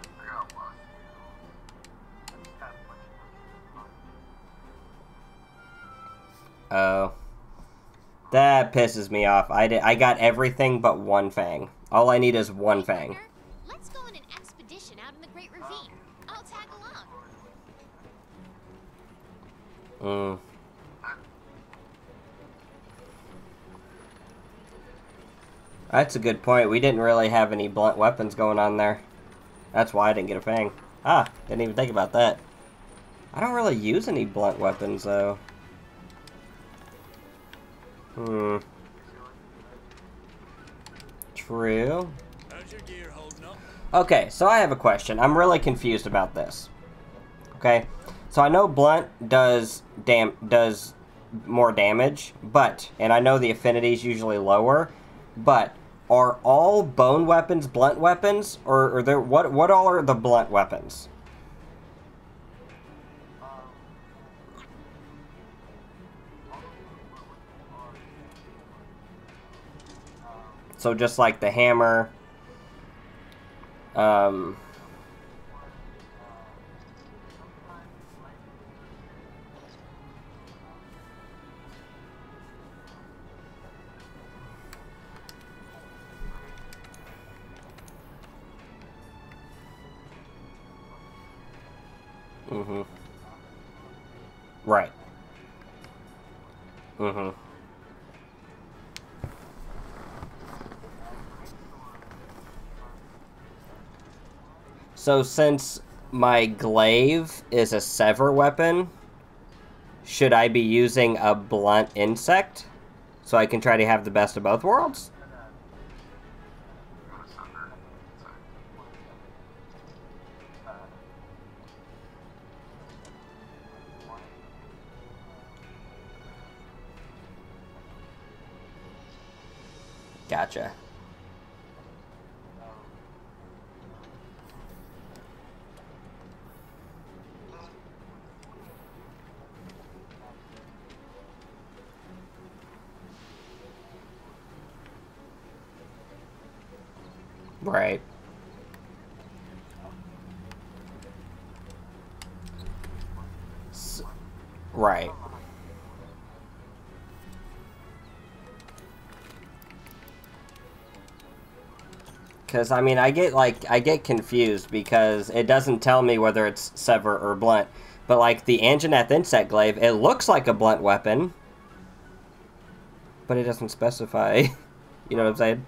Oh. That pisses me off. I, did, I got everything but one fang. All I need is one fang. partner, Let's go on an expedition out in the Great Ravine. I'll tag along. Mm. That's a good point. We didn't really have any blunt weapons going on there. That's why I didn't get a fang. Ah, didn't even think about that. I don't really use any blunt weapons, though. Hmm. True. Okay, so I have a question. I'm really confused about this. Okay, so I know blunt does dam does more damage, but and I know the affinity is usually lower, but are all bone weapons blunt weapons, or are there what what all are the blunt weapons? So just like the hammer, um, Mm-hmm. So since my glaive is a sever weapon, should I be using a blunt insect so I can try to have the best of both worlds? Because I mean, I get like I get confused because it doesn't tell me whether it's sever or blunt. But like the Anjanath insect glaive, it looks like a blunt weapon, but it doesn't specify. you know what I'm saying?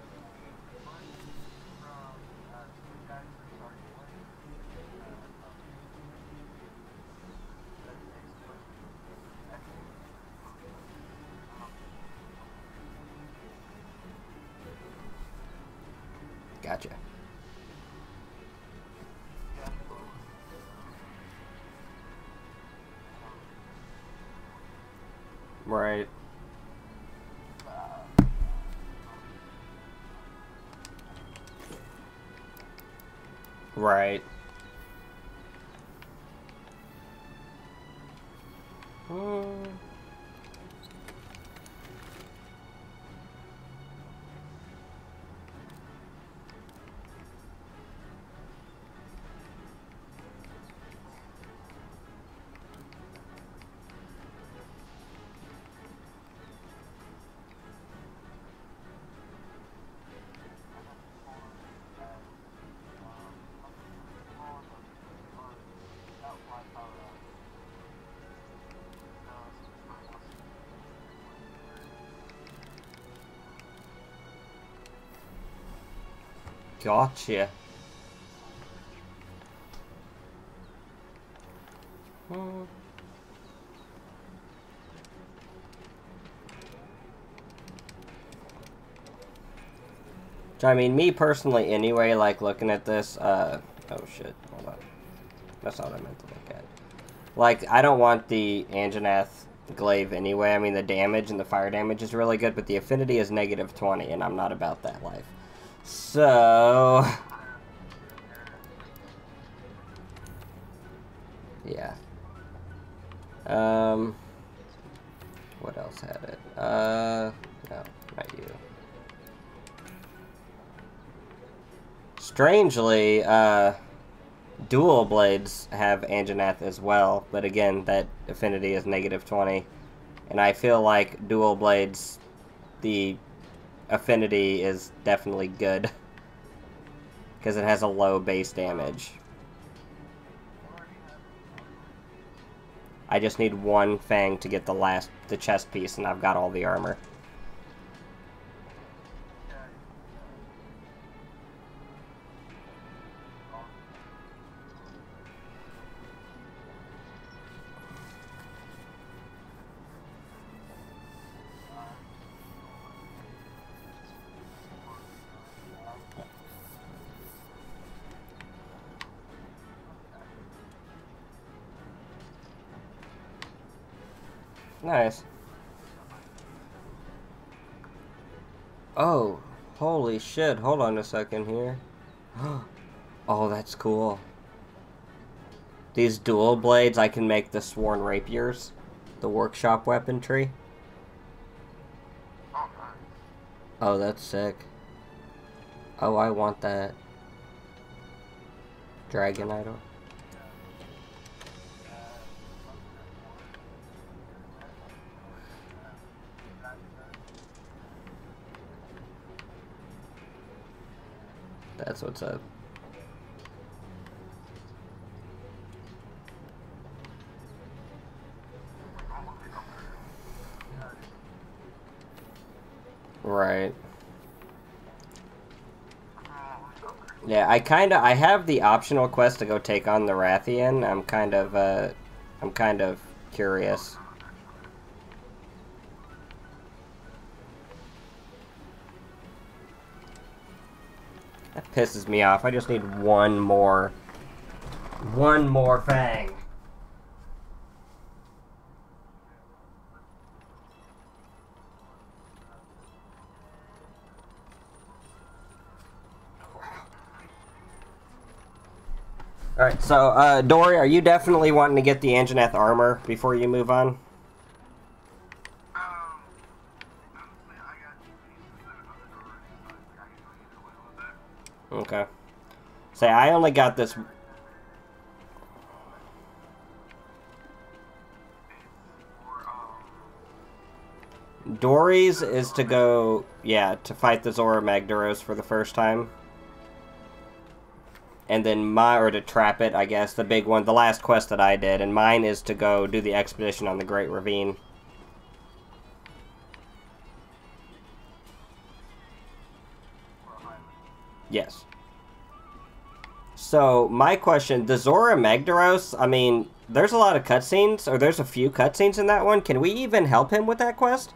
Gotcha. I mean, me personally, anyway, like looking at this, uh, oh shit, hold on. That's not what I meant to look at. Like, I don't want the Anjanath glaive anyway. I mean, the damage and the fire damage is really good, but the affinity is negative 20, and I'm not about that life. So... Yeah. Um... What else had it? Uh... No, not you. Strangely, uh... Dual blades have Anjanath as well, but again, that affinity is negative 20. And I feel like dual blades, the affinity is definitely good. Because it has a low base damage. I just need one fang to get the last, the chest piece, and I've got all the armor. Nice. Oh, holy shit. Hold on a second here. Oh, that's cool. These dual blades, I can make the sworn rapiers. The workshop weapon tree. Oh. Oh, that's sick. Oh, I want that. Dragon idol. That's what's up. Right. Yeah, I kind of I have the optional quest to go take on the Rathian. I'm kind of uh I'm kind of curious. Pisses me off. I just need one more one more fang. Alright, so, uh, Dory, are you definitely wanting to get the Anjanath armor before you move on? Say, I only got this... Or, Dory's is to go, yeah, to fight the Zorah Magdaros for the first time. And then my, or to trap it, I guess, the big one, the last quest that I did. And mine is to go do the expedition on the Great Ravine. Yes. So my question, the Zorah Magdaros, I mean, there's a lot of cutscenes, or there's a few cutscenes in that one. Can we even help him with that quest?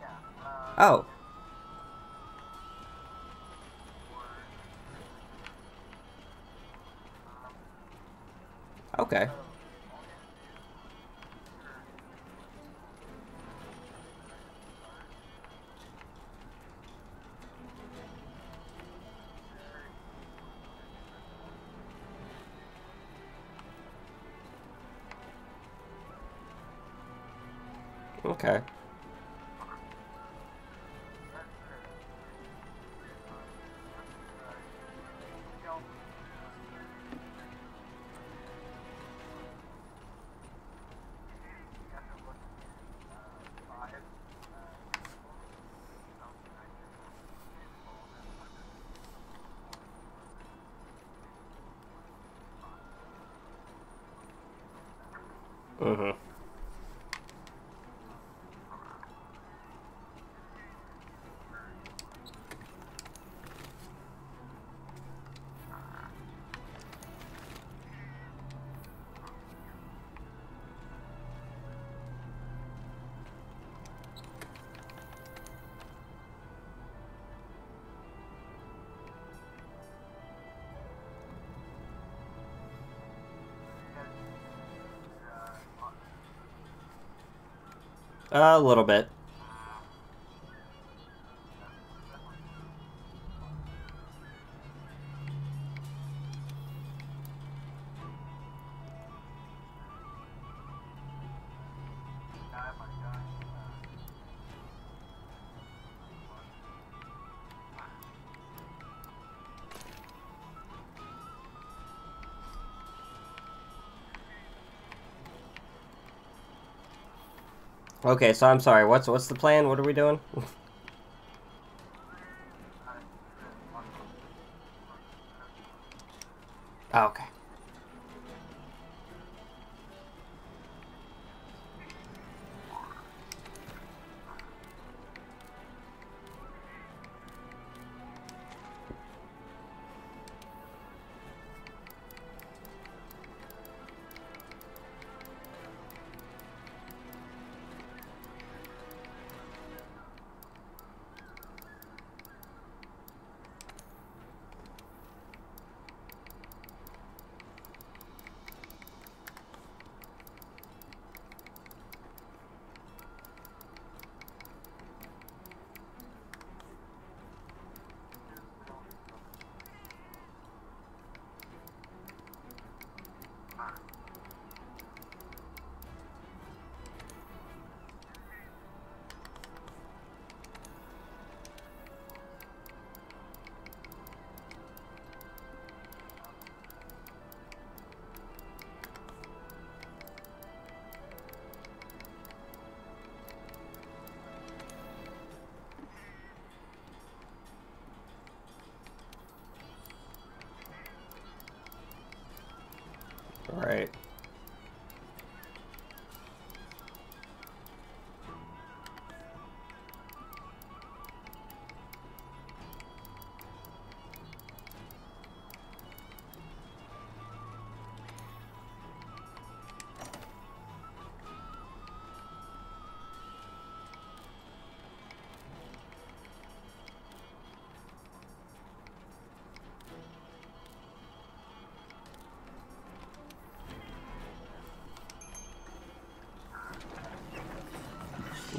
Yeah, uh, oh. Um, okay. Okay. A little bit. Okay, so I'm sorry. What's what's the plan? What are we doing?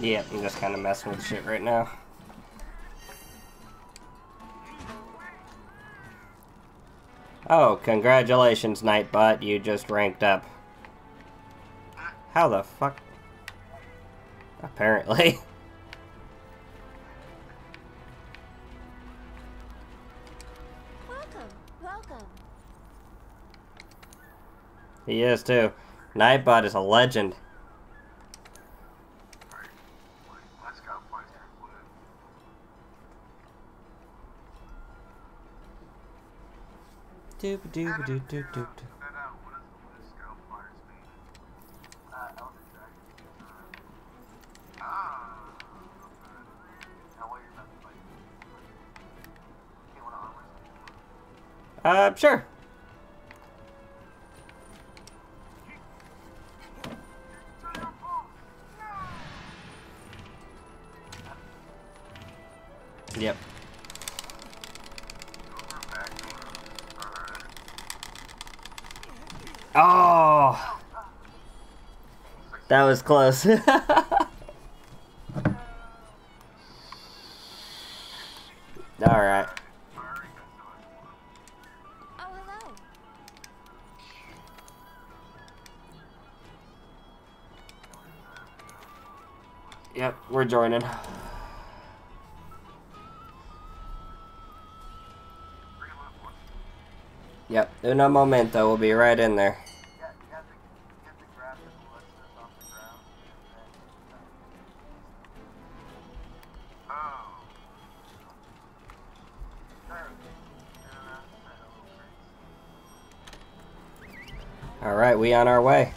Yep, I'm just kind of messing with shit right now. Oh, congratulations, Nightbot. You just ranked up. How the fuck? Apparently. Welcome, welcome. he is too. Nightbot is a legend. Doop doop doop doop doop. That was close. Alright. Yep, we're joining. Yep, uno momento. We'll be right in there. On our way.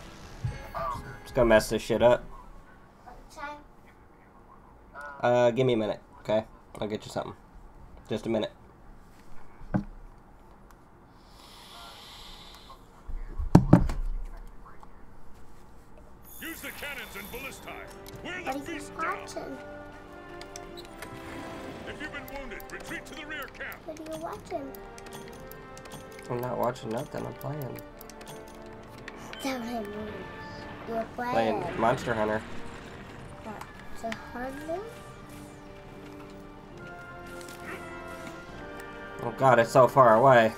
Oh, Let's go mess this shit up. Uh, give me a minute, okay? I'll get you something. Just a minute. Monster Hunter. Hardly? Oh god, it's so far away.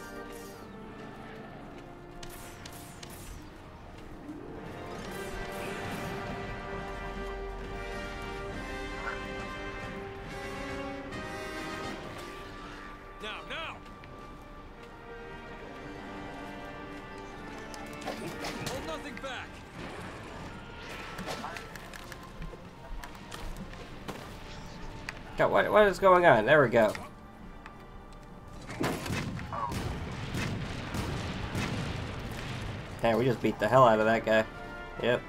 What, is going on? There we go. Damn, we just beat the hell out of that guy. Yep.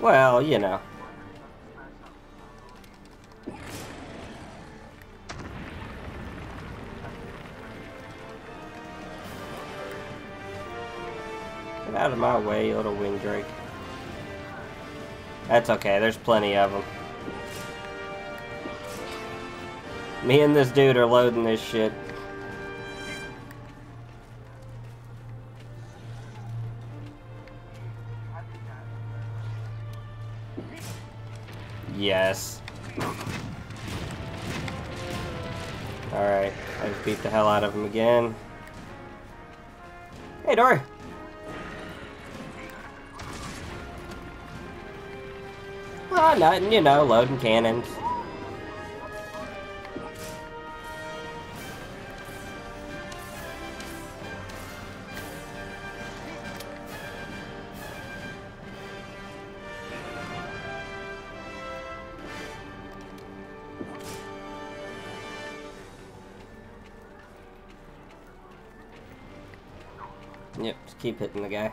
Well, you know. Out of my way, little wing drake. That's okay, there's plenty of them. Me and this dude are loading this shit. Yes. Alright, I just beat the hell out of him again. Hey, Dory! Nothing, you know, loading cannons. Yep, just keep hitting the guy.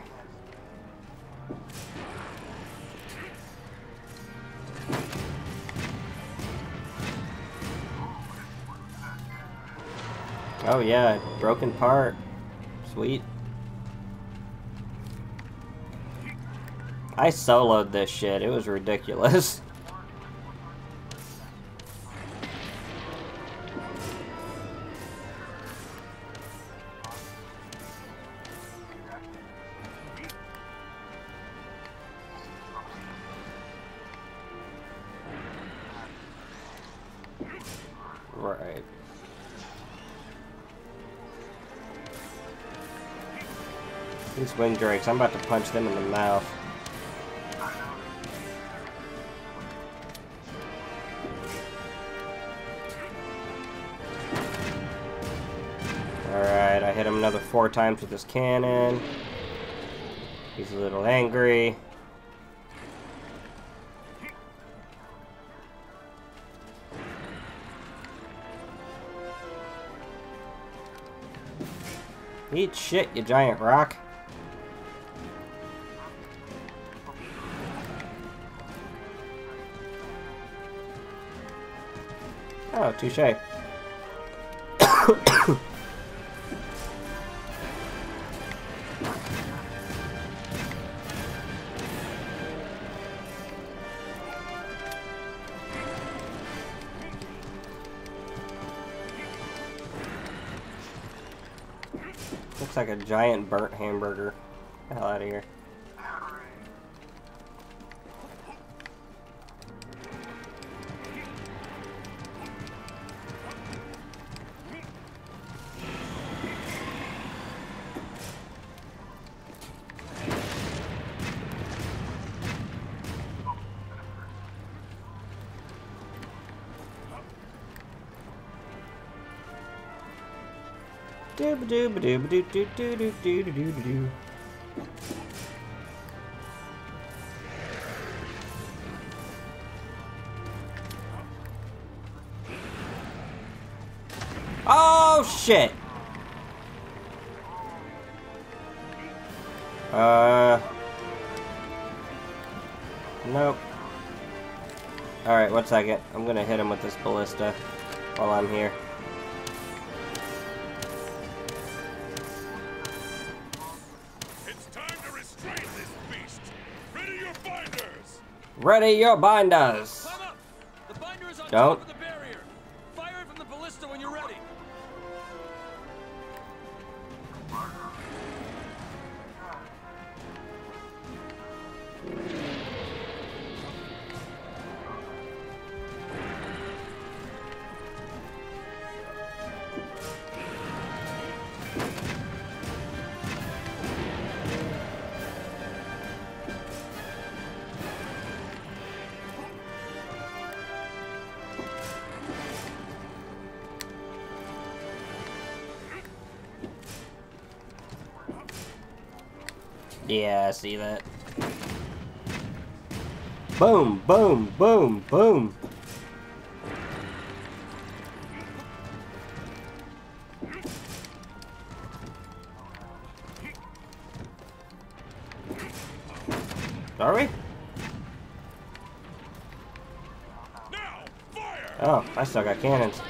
Broken part. Sweet. I soloed this shit. It was ridiculous. Wing drakes, I'm about to punch them in the mouth. Alright, I hit him another four times with this cannon. He's a little angry. Eat shit, you giant rock. Touche. Looks like a giant burnt hamburger. Get the hell out of here. Dooba dooba doo doo doo doo doo doo doo doo. Oh shit! Uh. Nope. Alright, one second. I'm gonna hit him with this ballista while I'm here. Ready your binders. Don't Yeah, I see that. Boom, boom, boom, boom. Are we? Now, fire. Oh, I still got cannons.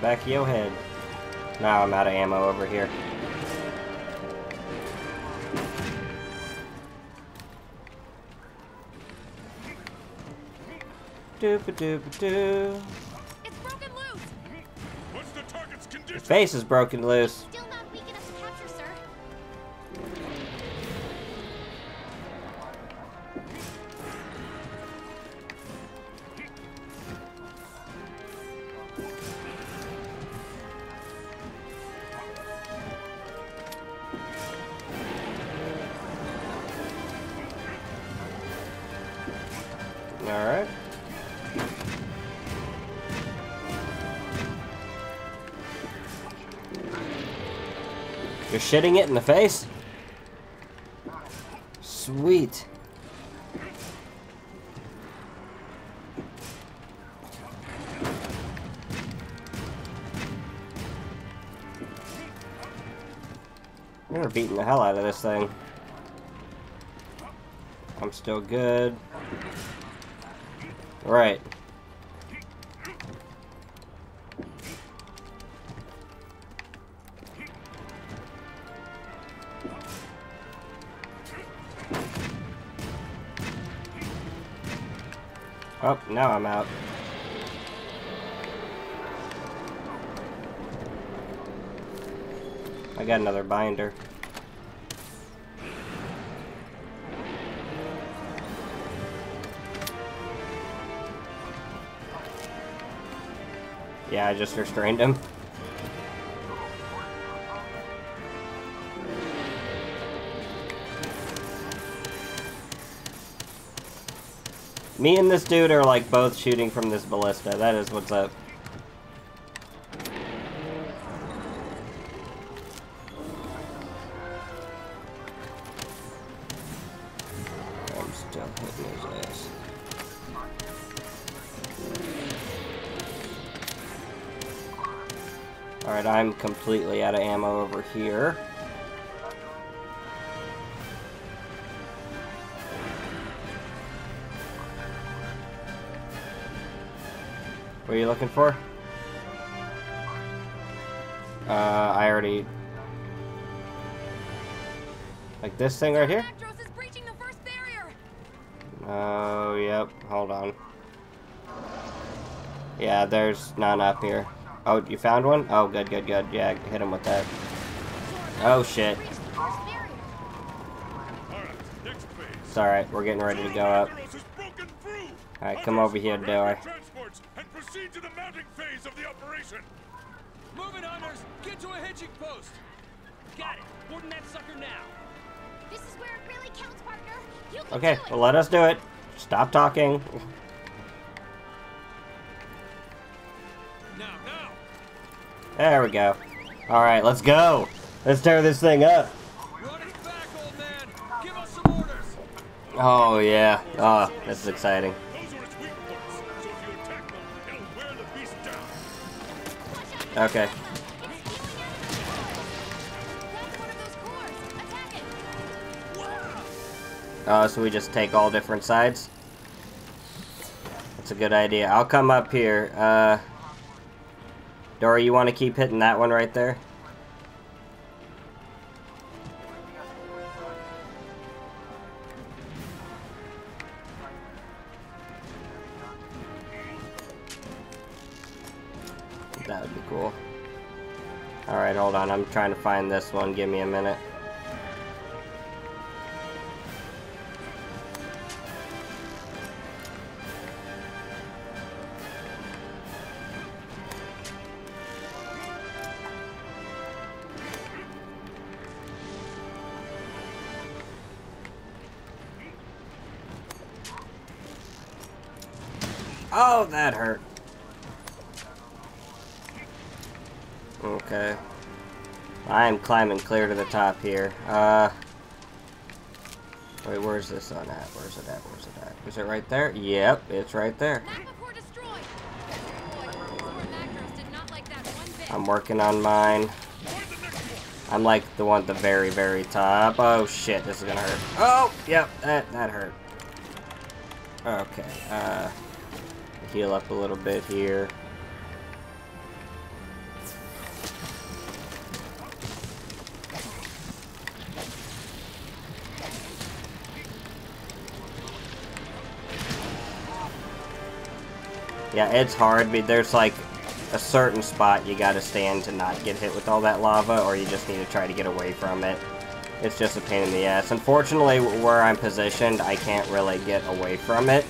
The hell out of the back of your head. Now I'm out of ammo over here. Doop a doop a doo. It's broken loose. What's the target's condition? Face is broken loose. Shitting it in the face? Sweet. We're beating the hell out of this thing. I'm still good. Right. Now I'm out. I got another binder. Yeah, I just restrained him. Me and this dude are like both shooting from this ballista. That is what's up. I'm still hitting his ass. Alright, I'm completely out of ammo over here. What are you looking for? Uh, I already... Like this thing right here? Macros is breaching the first barrier. Oh, yep. Hold on. Yeah, there's none up here. Oh, you found one? Oh, good, good, good. Yeah, hit him with that. Oh, shit. Breach the first barrier. Alright, next phase. It's alright. We're getting ready to go up. Macros is broken through. Alright, come over here, Prepare really counts, partner. You can Okay, do it. well, let us do it. Stop talking. Now, now. There we go. Alright, let's go. Let's tear this thing up. Run it back, old man. Give us some orders. Oh, yeah. Oh, this is exciting. Those Oh, so we just take all different sides? That's a good idea. I'll come up here. Uh, Dory, you want to keep hitting that one right there? That would be cool. Alright, hold on. I'm trying to find this one. Give me a minute. Oh, that hurt. Okay. I am climbing clear to the top here. Uh. Wait, where's this on at? Where's it at? Where's it at? Is it right there? Yep, it's right there. Magma core destroyed. Boy, Zorah Magdaros did not like that one bit. I'm working on mine. I'm like the one at the very, very top. Oh shit, this is gonna hurt. Oh, yep, that that hurt. Okay, uh, heal up a little bit here. Yeah, it's hard, but there's like a certain spot you gotta stand to not get hit with all that lava, or you just need to try to get away from it. It's just a pain in the ass. Unfortunately, where I'm positioned, I can't really get away from it.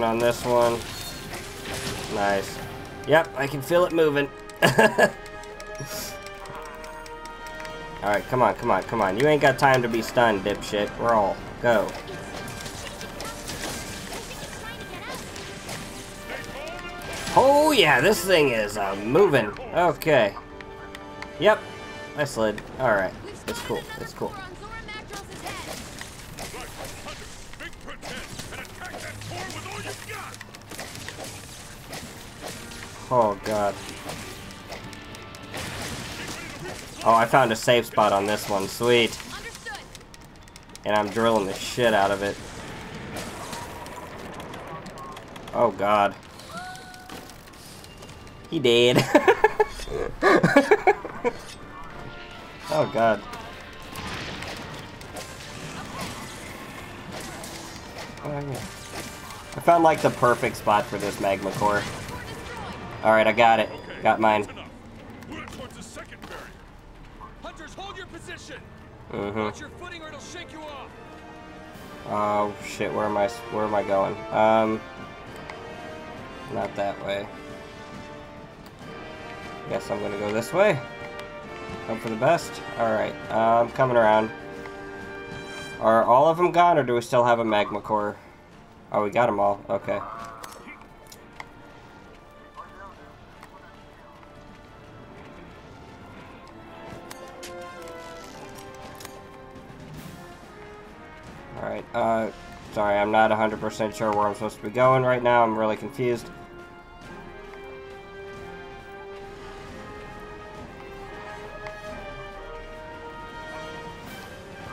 Working on this one. Nice. Yep, I can feel it moving. Alright, come on, come on, come on. You ain't got time to be stunned, dipshit. Roll. Go. Oh yeah, this thing is uh, moving. Okay. Yep, I slid. Alright, it's cool, it's cool. Oh god. Oh, I found a safe spot on this one. Sweet. And I'm drilling the shit out of it. Oh god. He did. oh god. Oh, yeah. I found like the perfect spot for this magma core. Destroyed. Alright, I got it. Okay, Got mine. that's enough. Towards the second barrier. Hunters, hold your position. Mm-hmm. Watch your footing or it'll shake you off. Oh shit, where am I where am I going? Um not that way. Guess I'm gonna go this way. Hope for the best. Alright, uh, I'm coming around. Are all of them gone or do we still have a magma core? Oh, we got them all. Okay. I'm not 100% sure where I'm supposed to be going right now. I'm really confused.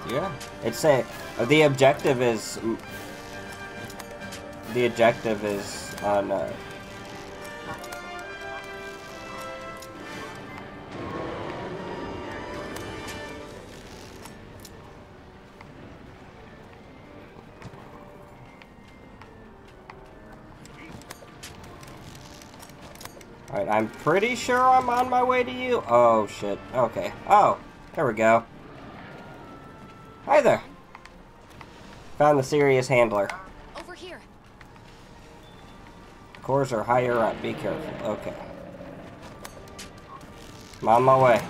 Yeah, it's a the objective is the objective is on uh, Alright, I'm pretty sure I'm on my way to you. Oh, shit. Okay. Oh, there we go. Hi there. Found the serious handler. Over here. Cores are higher up. Be careful. Okay. I'm on my way.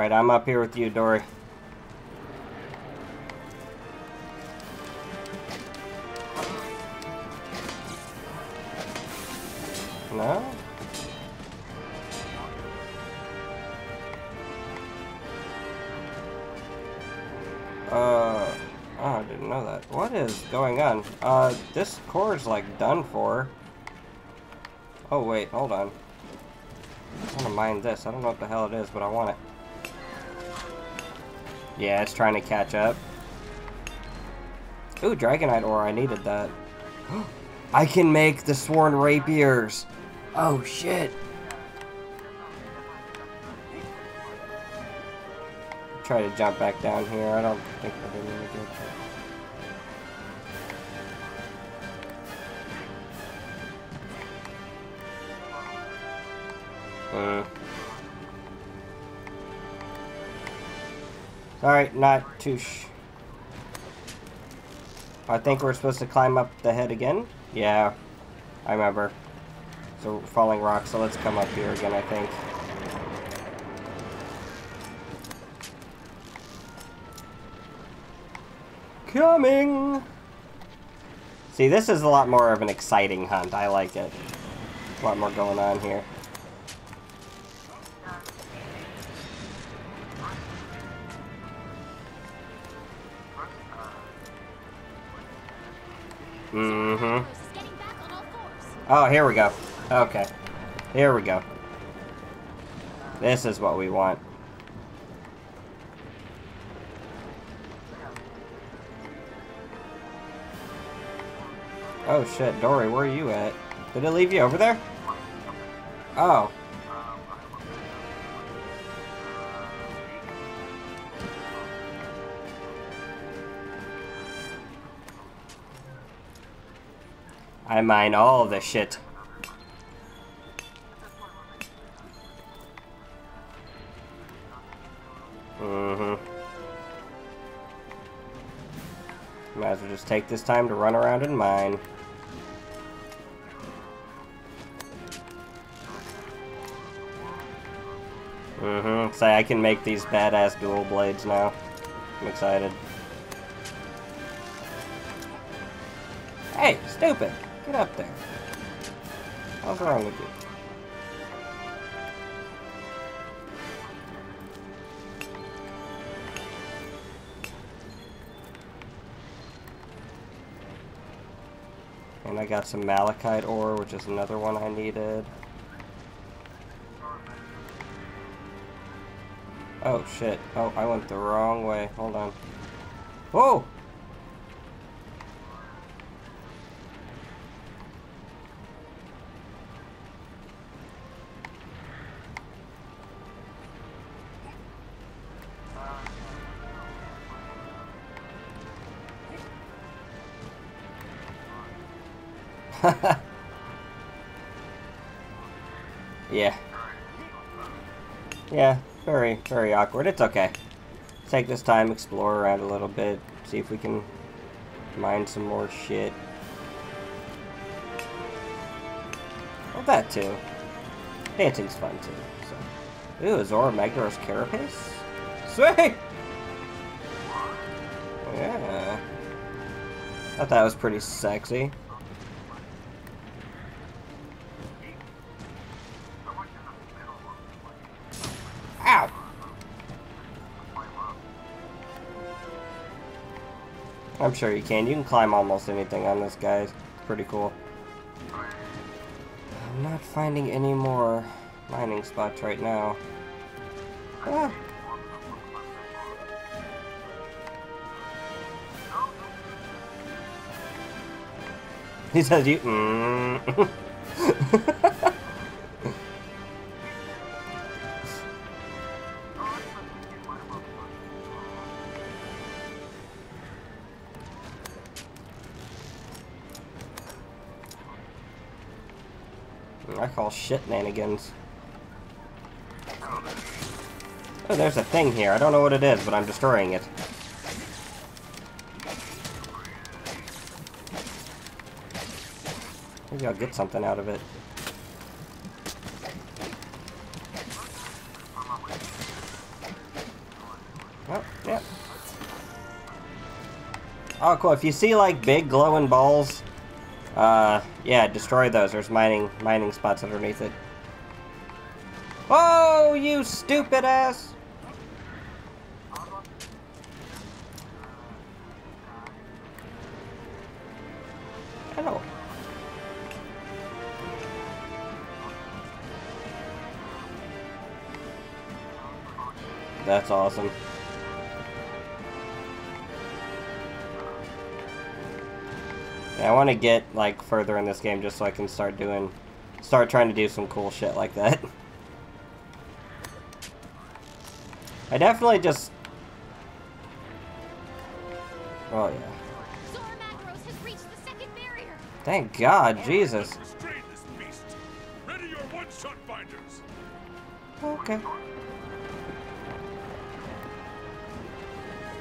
Alright, I'm up here with you, Dory. No? Uh, oh, I didn't know that. What is going on? Uh, this core is like done for. Oh wait, hold on. I want to mine this. I don't know what the hell it is, but I want it. Yeah, it's trying to catch up. Ooh, Dragonite ore. I needed that. I can make the Sworn Rapiers. Oh, shit. Try to jump back down here. I don't think we're doing any good. Uh. Alright, not too sh... I think we're supposed to climb up the head again? Yeah, I remember. So, falling rock, so let's come up here again, I think. Coming! See, this is a lot more of an exciting hunt. I like it. A lot more going on here. Oh, here we go. Okay. Here we go. This is what we want. Oh shit, Dory, where are you at? Did it leave you over there? Oh. I mine all the shit. Mm-hmm. Might as well just take this time to run around and mine. Mm-hmm. Say I can make these badass dual blades now. I'm excited. Hey, stupid! Get up there. What's wrong with you? And I got some malachite ore, which is another one I needed. Oh shit. Oh, I went the wrong way. Hold on. Whoa! Awkward. It's okay. Take this time, explore around a little bit, see if we can mine some more shit. Well, that too. Dancing's fun too. So. Ooh, a Zorah Magdaros Carapace? Sweet! Yeah. Thought that was pretty sexy. I'm sure you can. You can climb almost anything on this, guys. It's pretty cool. I'm not finding any more mining spots right now. Ah. He says you. Mm. Call. Oh, there's a thing here. I don't know what it is, but I'm destroying it. Maybe I'll get something out of it. Oh, yeah. Oh, cool. If you see, like, big glowing balls, uh, yeah, destroy those. There's mining, mining spots underneath it. Oh, you stupid ass! Hello. That's awesome. Yeah, I want to get like further in this game just so I can start doing, start trying to do some cool shit like that. I definitely just. Oh yeah. Zorah Magdaros has reached the second barrier. Thank God, Jesus. Restrain this beast. Ready your one-shot binders. Okay.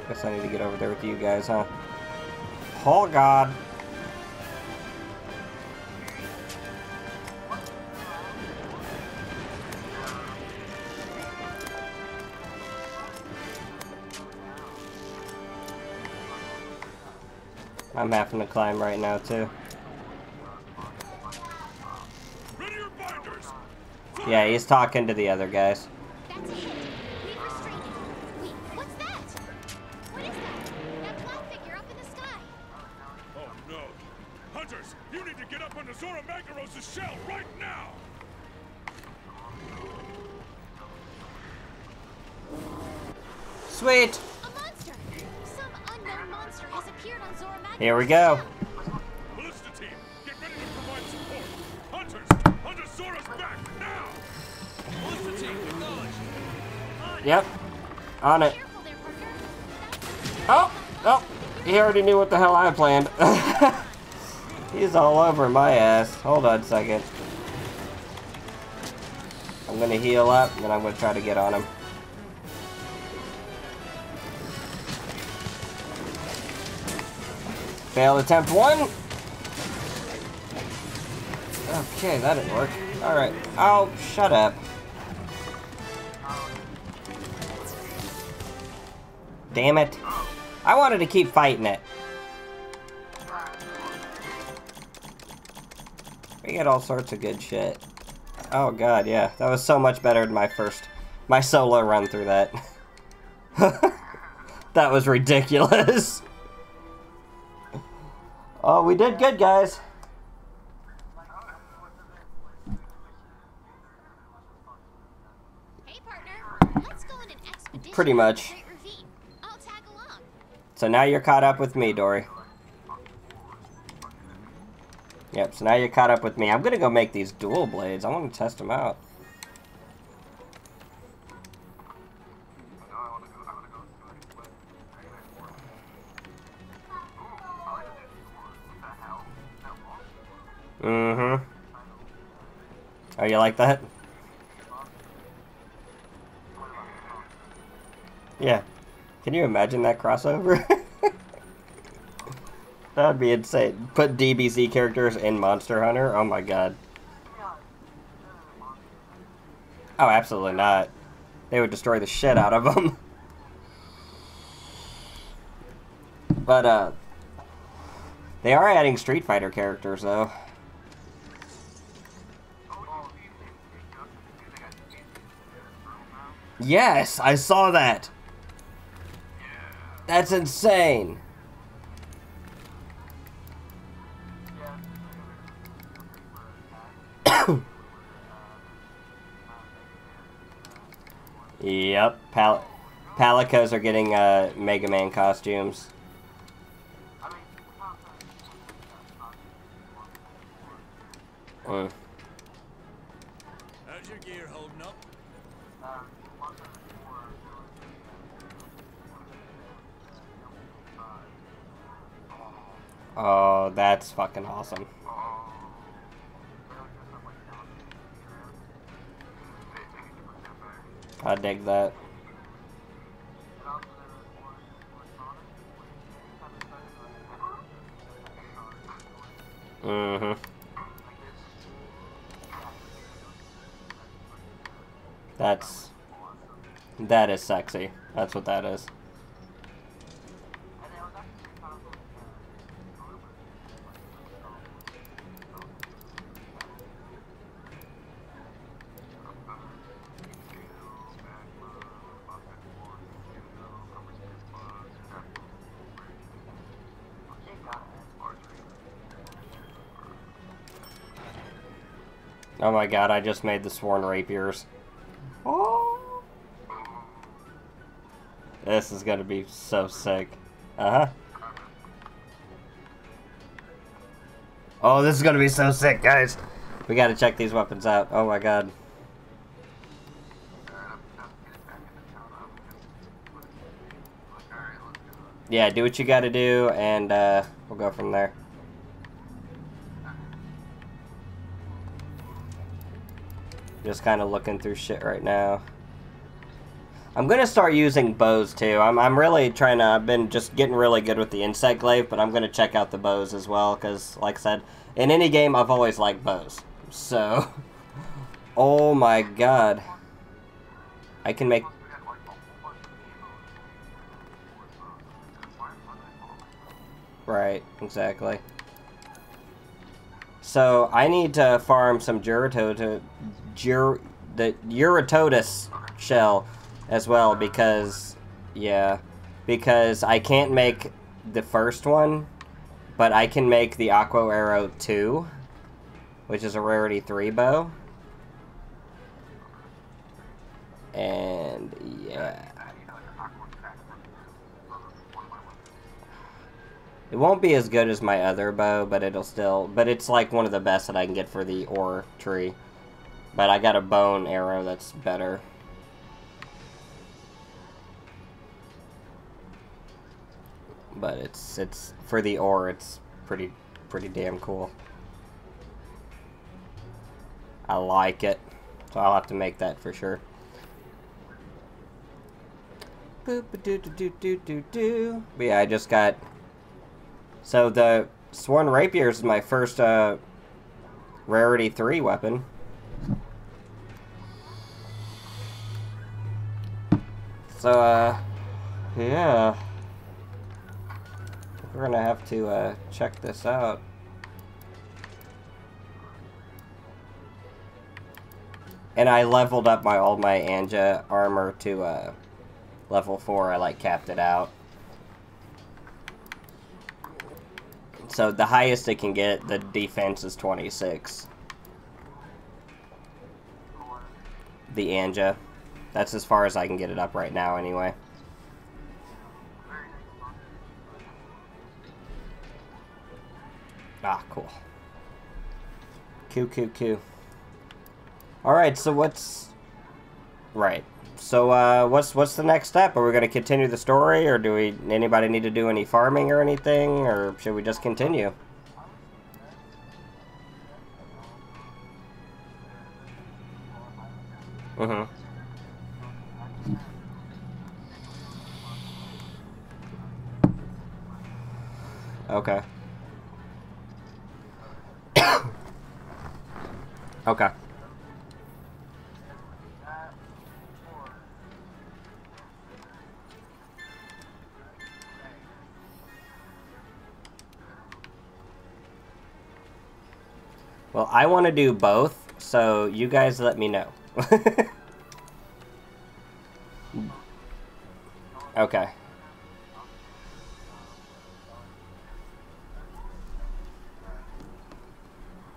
Guess I need to get over there with you guys, huh? Oh God. I'm having to climb right now too. Yeah, he's talking to the other guys. Team, acknowledge. Yep. On it. Careful there, partner. Oh, oh, he already knew what the hell I planned. He's all over my ass. Hold on a second. I'm gonna heal up, and then I'm gonna try to get on him. Failed attempt one. Okay, that didn't work. Alright. Oh, shut up. Damn it. I wanted to keep fighting it. We get all sorts of good shit. Oh god, yeah. That was so much better than my first, my solo run through that. that was ridiculous. Did good, guys. Hey, partner. Let's go on an expedition. Pretty much. I'll tag along. So now you're caught up with me, Dory. Yep, so now you're caught up with me. I'm gonna go make these dual blades. I want to test them out. Like that? Yeah. Can you imagine that crossover? That'd be insane. Put DBZ characters in Monster Hunter? Oh my god. Oh, absolutely not. They would destroy the shit out of them. But, uh... They are adding Street Fighter characters though. Yes, I saw that. That's insane. Yep, Pal Palicos are getting uh, Mega Man costumes. Fucking awesome. I dig that. Mm-hmm. That's that is sexy. That's what that is. God, I just made the sworn rapiers. Oh. This is gonna be so sick. Uh-huh. Oh, this is gonna be so sick, guys. We gotta check these weapons out. Oh my god. Yeah, do what you gotta do, and uh, we'll go from there. Just kind of looking through shit right now. I'm gonna start using bows too. I'm, I'm really trying to. I've been just getting really good with the insect glaive, but I'm gonna check out the bows as well because, like I said, in any game I've always liked bows. So, oh my god, I can make. Right, exactly. So I need to farm some Jur, the shell as well because, yeah, because I can't make the first one, but I can make the Aqua Arrow 2, which is a rarity 3 bow. It won't be as good as my other bow, but it'll still... But it's like one of the best that I can get for the ore tree. But I got a bone arrow that's better. But it's it's for the ore it's pretty pretty damn cool. I like it. So I'll have to make that for sure. Boop doo doo doo doo doo. But yeah, I just got so the Sworn Rapier is my first uh, Rarity 3 weapon. So, uh, yeah. We're gonna have to, uh, check this out. And I leveled up my all my Anja armor to, uh, level 4. I, like, capped it out. So the highest it can get, the defense is 26. The Anja. That's as far as I can get it up right now, anyway. Ah, cool. Q, Q, Q. Alright, so what's... Right. So, uh, what's what's the next step? Are we going to continue the story, or do we anybody need to do any farming or anything, or should we just continue? Mm-hmm. Okay. okay. I want to do both, so you guys let me know. okay.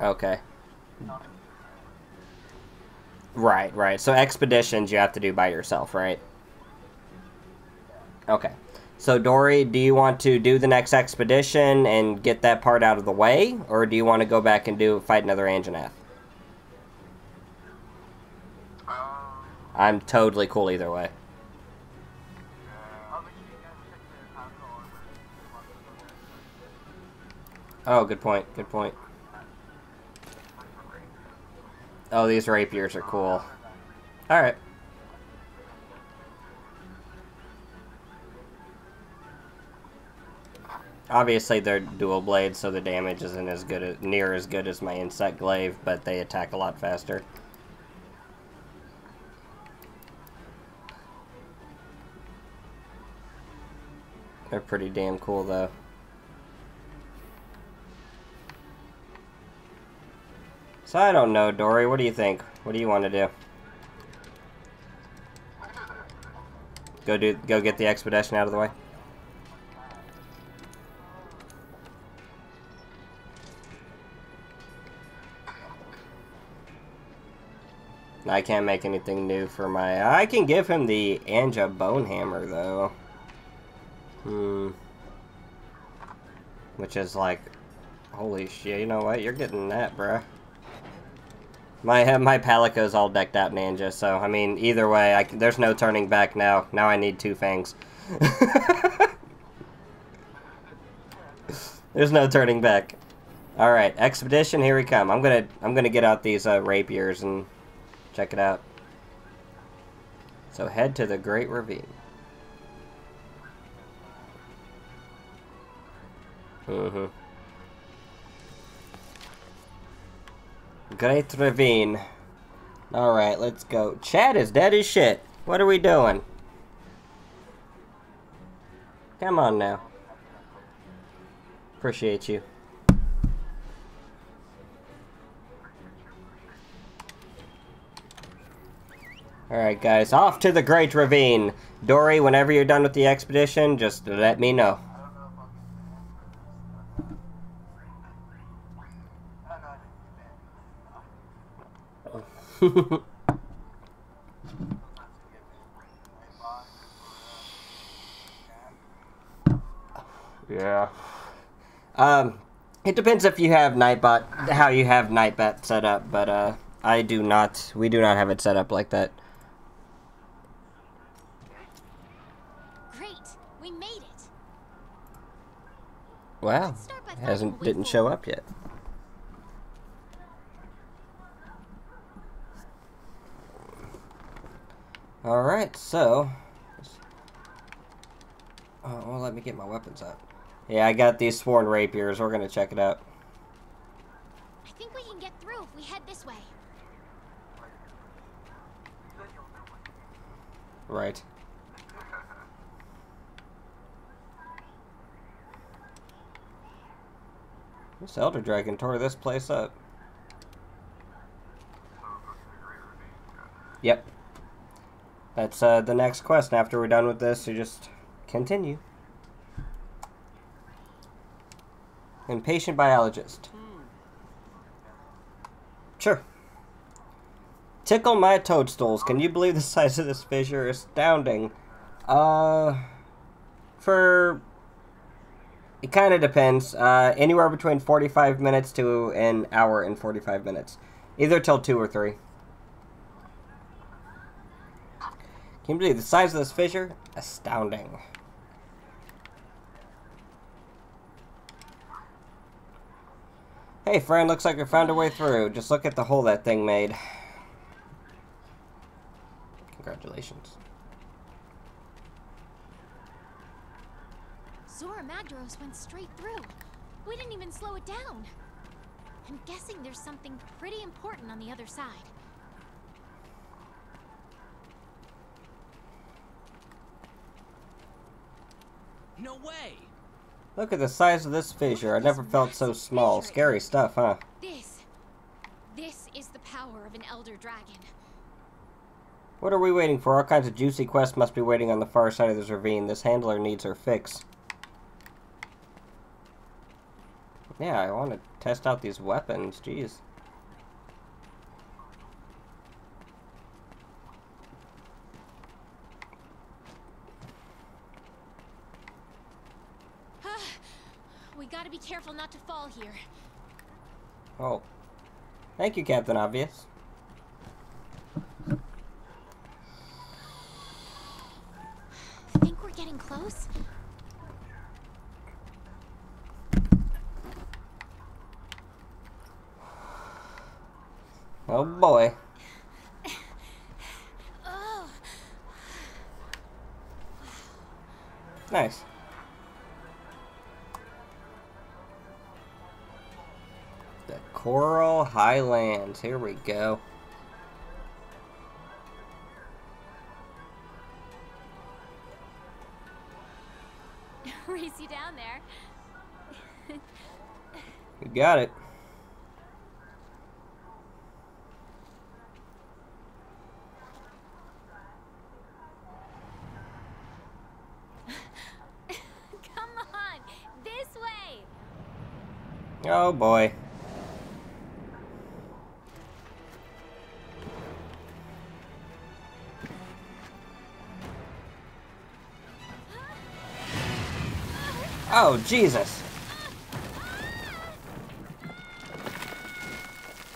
Okay. Right, right. So expeditions you have to do by yourself, right? Okay. So Dory, do you want to do the next expedition and get that part out of the way, or do you want to go back and do fight another Anjanath? Um, I'm totally cool either way. I'll make sure you guys check the console and where you want to go there. Oh, good point. Good point. Oh, these rapiers are cool. All Obviously, they're dual blades, so the damage isn't as good, as, near as good as my insect glaive, but they attack a lot faster. They're pretty damn cool, though. So I don't know, Dory. What do you think? What do you want to do? Go do go get the expedition out of the way. I can't make anything new for my. I can give him the Anja Bone Hammer though. Hmm. Which is like, holy shit! You know what? You're getting that, bruh. My my Palico's all decked out ninja, so I mean, either way, I, there's no turning back now. Now I need two fangs. there's no turning back. All right, expedition, here we come. I'm gonna I'm gonna get out these uh, rapiers and check it out. So head to the Great Ravine. Mm-hmm. Great Ravine. Alright, let's go. Chad is dead as shit. What are we doing? Come on now. Appreciate you. Alright guys, off to the Great Ravine. Dory, whenever you're done with the expedition, just let me know. I don't know if it's bad. Sometimes you get boss for, Yeah. Um, it depends if you have Nightbot, how you have Nightbot set up, but uh, I do not. We do not have it set up like that. Great, we made it. Wow, Let's start by hasn't didn't show up yet. All right, so. Oh, well, let me get my weapons out. Yeah, I got these sworn rapiers. We're gonna check it out. I think we can get through if we head this way. Right. This Elder Dragon tore this place up. Yep. That's uh, the next quest. After we're done with this, you just continue. Impatient biologist. Sure. Tickle my toadstools. Can you believe the size of this fissure? Astounding. Uh, for it kind of depends. Uh, anywhere between forty-five minutes to an hour and forty-five minutes, either till two or three. Can you believe the size of this fissure? Astounding. Hey, friend, looks like we found our way through. Just look at the hole that thing made. Congratulations. Zorah Magdaros went straight through. We didn't even slow it down. I'm guessing there's something pretty important on the other side. No way! Look at the size of this fissure. I never felt so small. Scary stuff, huh? This. This is the power of an elder dragon. What are we waiting for? All kinds of juicy quests must be waiting on the far side of this ravine. This handler needs her fix. Yeah, I want to test out these weapons. Jeez. we gotta be careful not to fall here. Oh. Thank you, Captain Obvious. Think we're getting close? Oh boy. Oh, Nice. The Coral Highlands. Here we go. race you down there. You got it. Come on, this way. Oh boy. Oh, Jesus.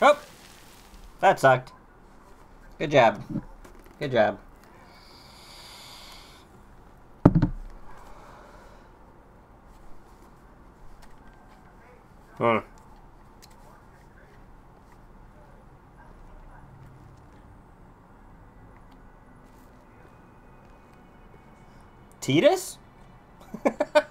Oh. That sucked. Good job. Good job. Hmm. Titus?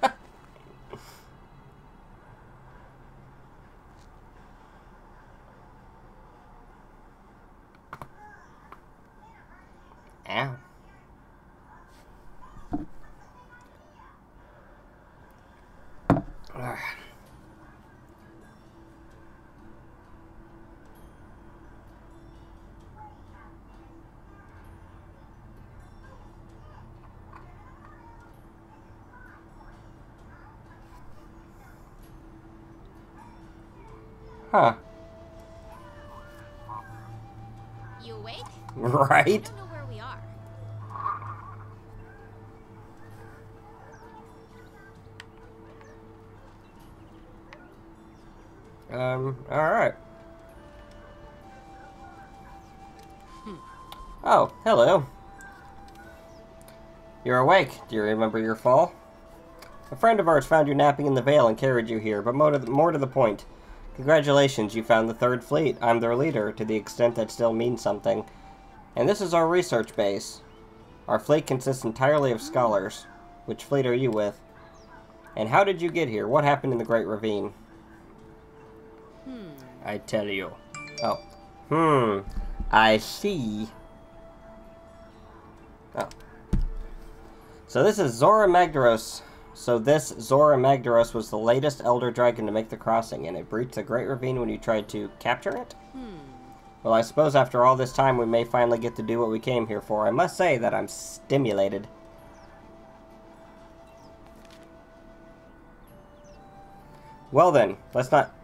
Huh. You awake? Right? don't know where we are. Um, alright. Oh, hello. You're awake. Do you remember your fall? A friend of ours found you napping in the Vale and carried you here, but more to the, more to the point. Congratulations, you found the Third Fleet. I'm their leader, to the extent that still means something. And this is our research base. Our fleet consists entirely of scholars. Which fleet are you with? And how did you get here? What happened in the Great Ravine? Hmm. I tell you. Oh. Hmm. I see. Oh. So this is Zorah Magdaros. So this Zorah Magdaros was the latest Elder Dragon to make the crossing, and it breached the Great Ravine when you tried to capture it? Hmm. Well, I suppose after all this time we may finally get to do what we came here for. I must say that I'm stimulated. Well then, let's not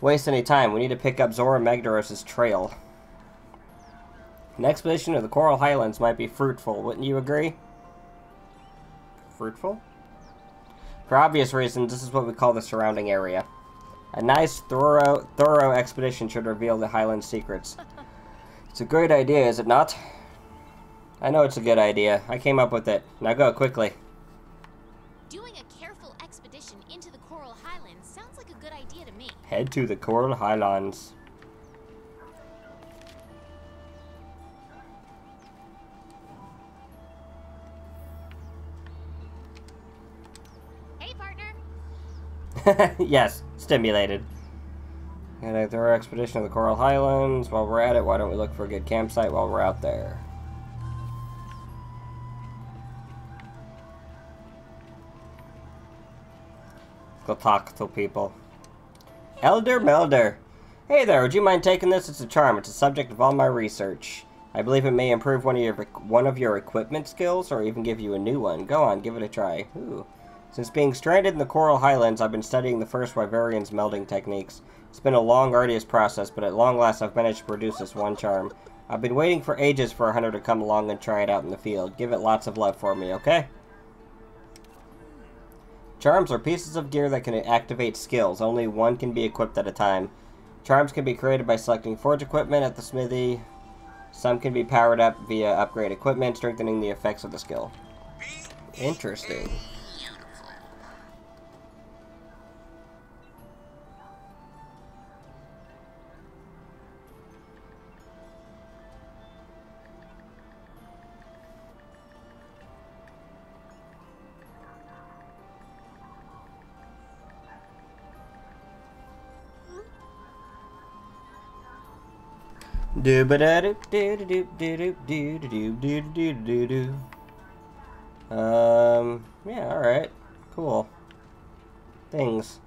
waste any time. We need to pick up Zorah Magdaros' trail. An expedition to the Coral Highlands might be fruitful, wouldn't you agree? Fruitful? For obvious reasons, this is what we call the surrounding area. A nice, thorough, thorough expedition should reveal the Highland secrets. It's a great idea, is it not? I know it's a good idea. I came up with it. Now go, quickly. Doing a careful expedition into the Coral Highlands sounds like a good idea to me. Head to the Coral Highlands. yes, stimulated. And a thorough expedition of the Coral Highlands. While we're at it, why don't we look for a good campsite while we're out there? Go talk to people. Elder Melder. Hey there, would you mind taking this? It's a charm. It's a subject of all my research. I believe it may improve one of your one of your equipment skills, or even give you a new one. Go on, give it a try. Ooh. Since being stranded in the Coral Highlands, I've been studying the first Wyverian's melding techniques. It's been a long, arduous process, but at long last I've managed to produce this one charm. I've been waiting for ages for a hunter to come along and try it out in the field. Give it lots of love for me, okay? Charms are pieces of gear that can activate skills. Only one can be equipped at a time. Charms can be created by selecting forge equipment at the smithy. Some can be powered up via upgrade equipment, strengthening the effects of the skill. Interesting. Do ba da do do do do do do do do do do do. Um. Yeah. All right. Cool. Things.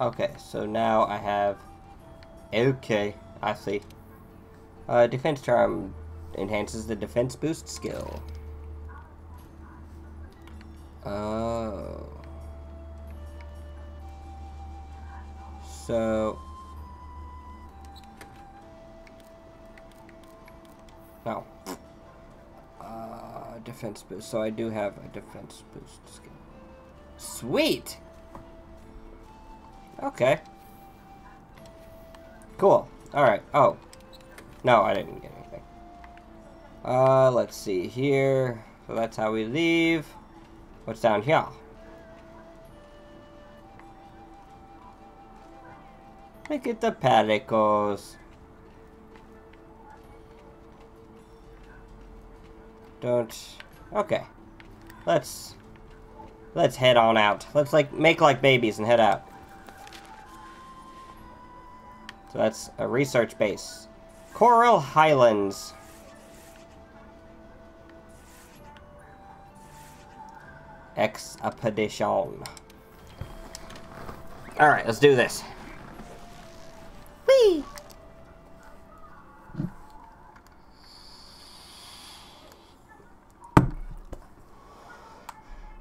Okay. So now I have. Okay. I see. Uh, defense charm enhances the defense boost skill. Oh. So. No. Uh, defense boost. So I do have a defense boost skill. Sweet! Okay. Cool. Alright. Oh. No, I didn't get anything. Uh, let's see here. So that's how we leave. What's down here? Look at the Palicos. Don't... Okay. Let's... Let's head on out. Let's, like, make like babies and head out. So that's a research base. Coral Highlands. Expedition. Alright, let's do this. Whee!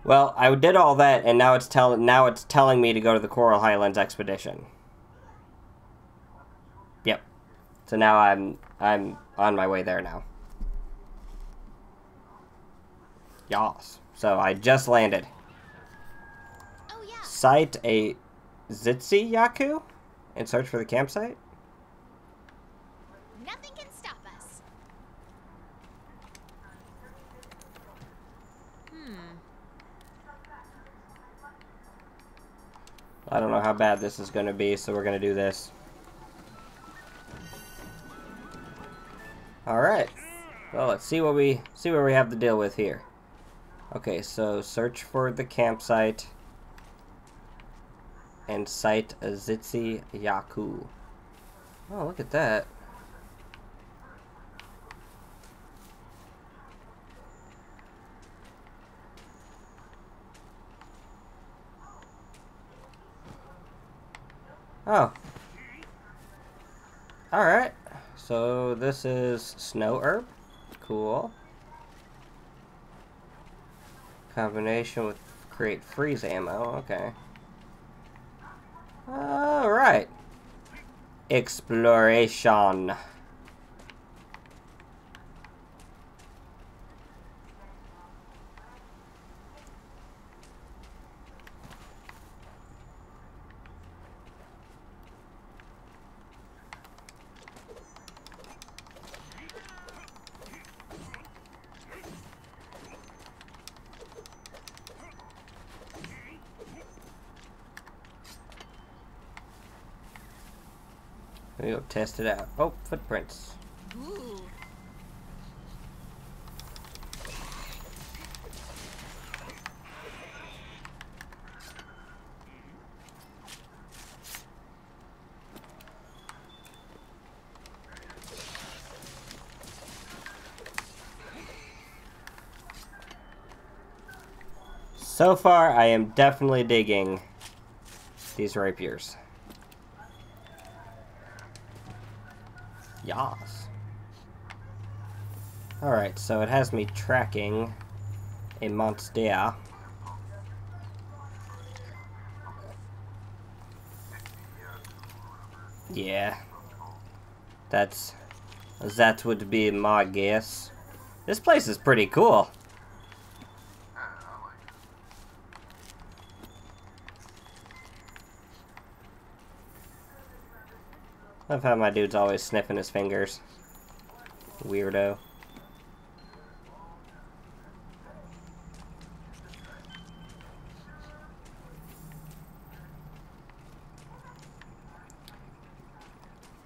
Well, I did all that, and now it's telling now it's telling me to go to the Coral Highlands expedition. Yep. So now I'm I'm on my way there now. Yas. So I just landed. Oh yeah. Site a Tzitzi-Ya-Ku and search for the campsite. Nothing can stop us. Hmm. I don't know how bad this is going to be, so we're going to do this. All right. Well, let's see what we see what we have to deal with here. Okay, so search for the campsite and site a Tzitzi-Ya-Ku. Oh, look at that. Oh. Alright. So this is snow herb. Cool. Combination with create freeze ammo. Okay. Alright. Exploration. Test it out. Oh, footprints. So far, I am definitely digging these rapiers. Alright, so it has me tracking a monster. Yeah. That's... That would be my guess. This place is pretty cool. Yeah, I like it. Love how my dude's always sniffing his fingers. Weirdo.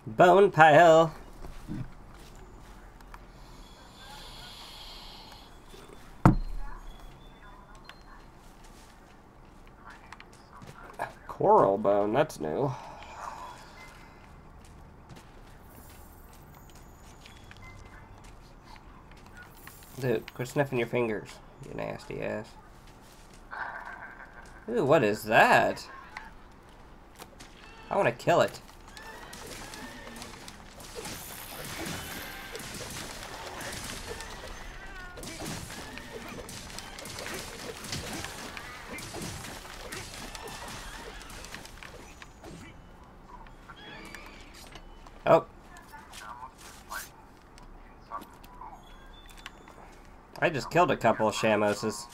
Bone pile. Coral bone, that's new. Dude, quit sniffing your fingers, you nasty ass. Ooh, what is that? I want to kill it. Just killed a couple of Shamoses.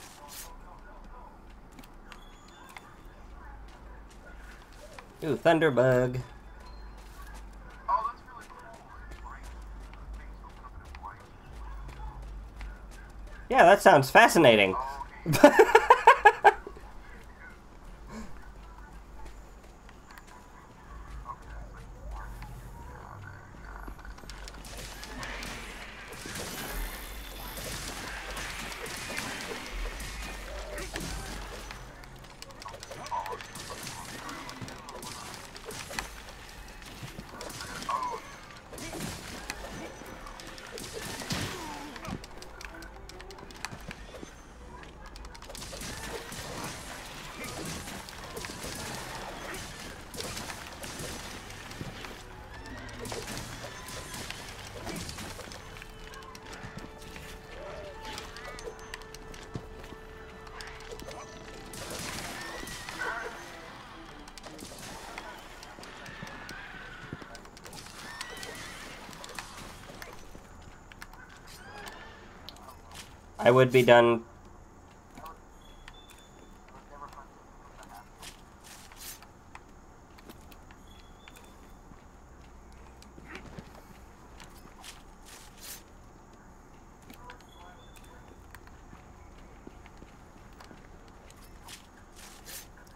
Ooh, Thunderbug. Yeah, that sounds fascinating. I would be done.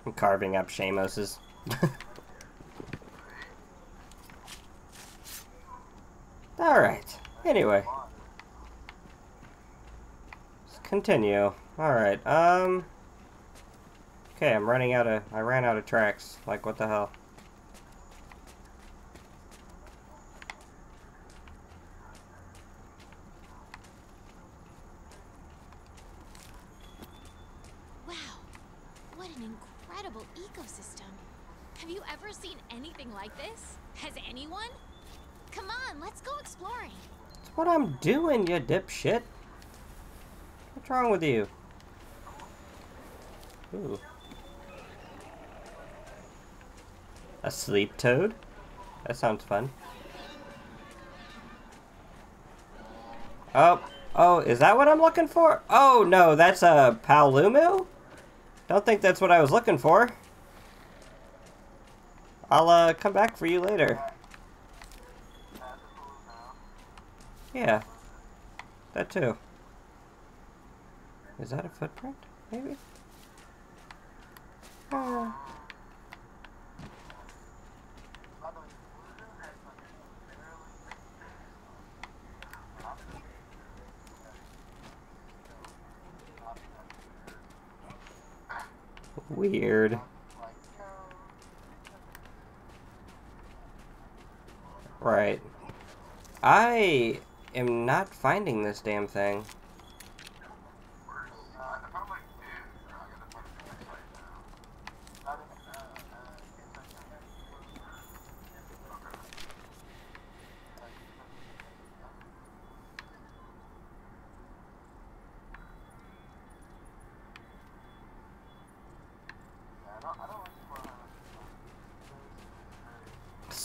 I'm carving up Shamoses. Alright. Anyway. Let's continue. Alright, um... Okay, I'm running out of... I ran out of tracks. Like, what the hell? Wow, what an incredible ecosystem. Have you ever seen anything like this? Has anyone? Come on, let's go exploring. That's what I'm doing, you dipshit. Wrong with you? Ooh. A sleep toad? That sounds fun. Oh, oh, is that what I'm looking for? Oh, no, that's a Paolumu? Don't think that's what I was looking for. I'll, uh, come back for you later. Yeah. That too. Is that a footprint? Maybe? Uh, weird. Right. I am not finding this damn thing. Where's, uh, I found like this, or I gotta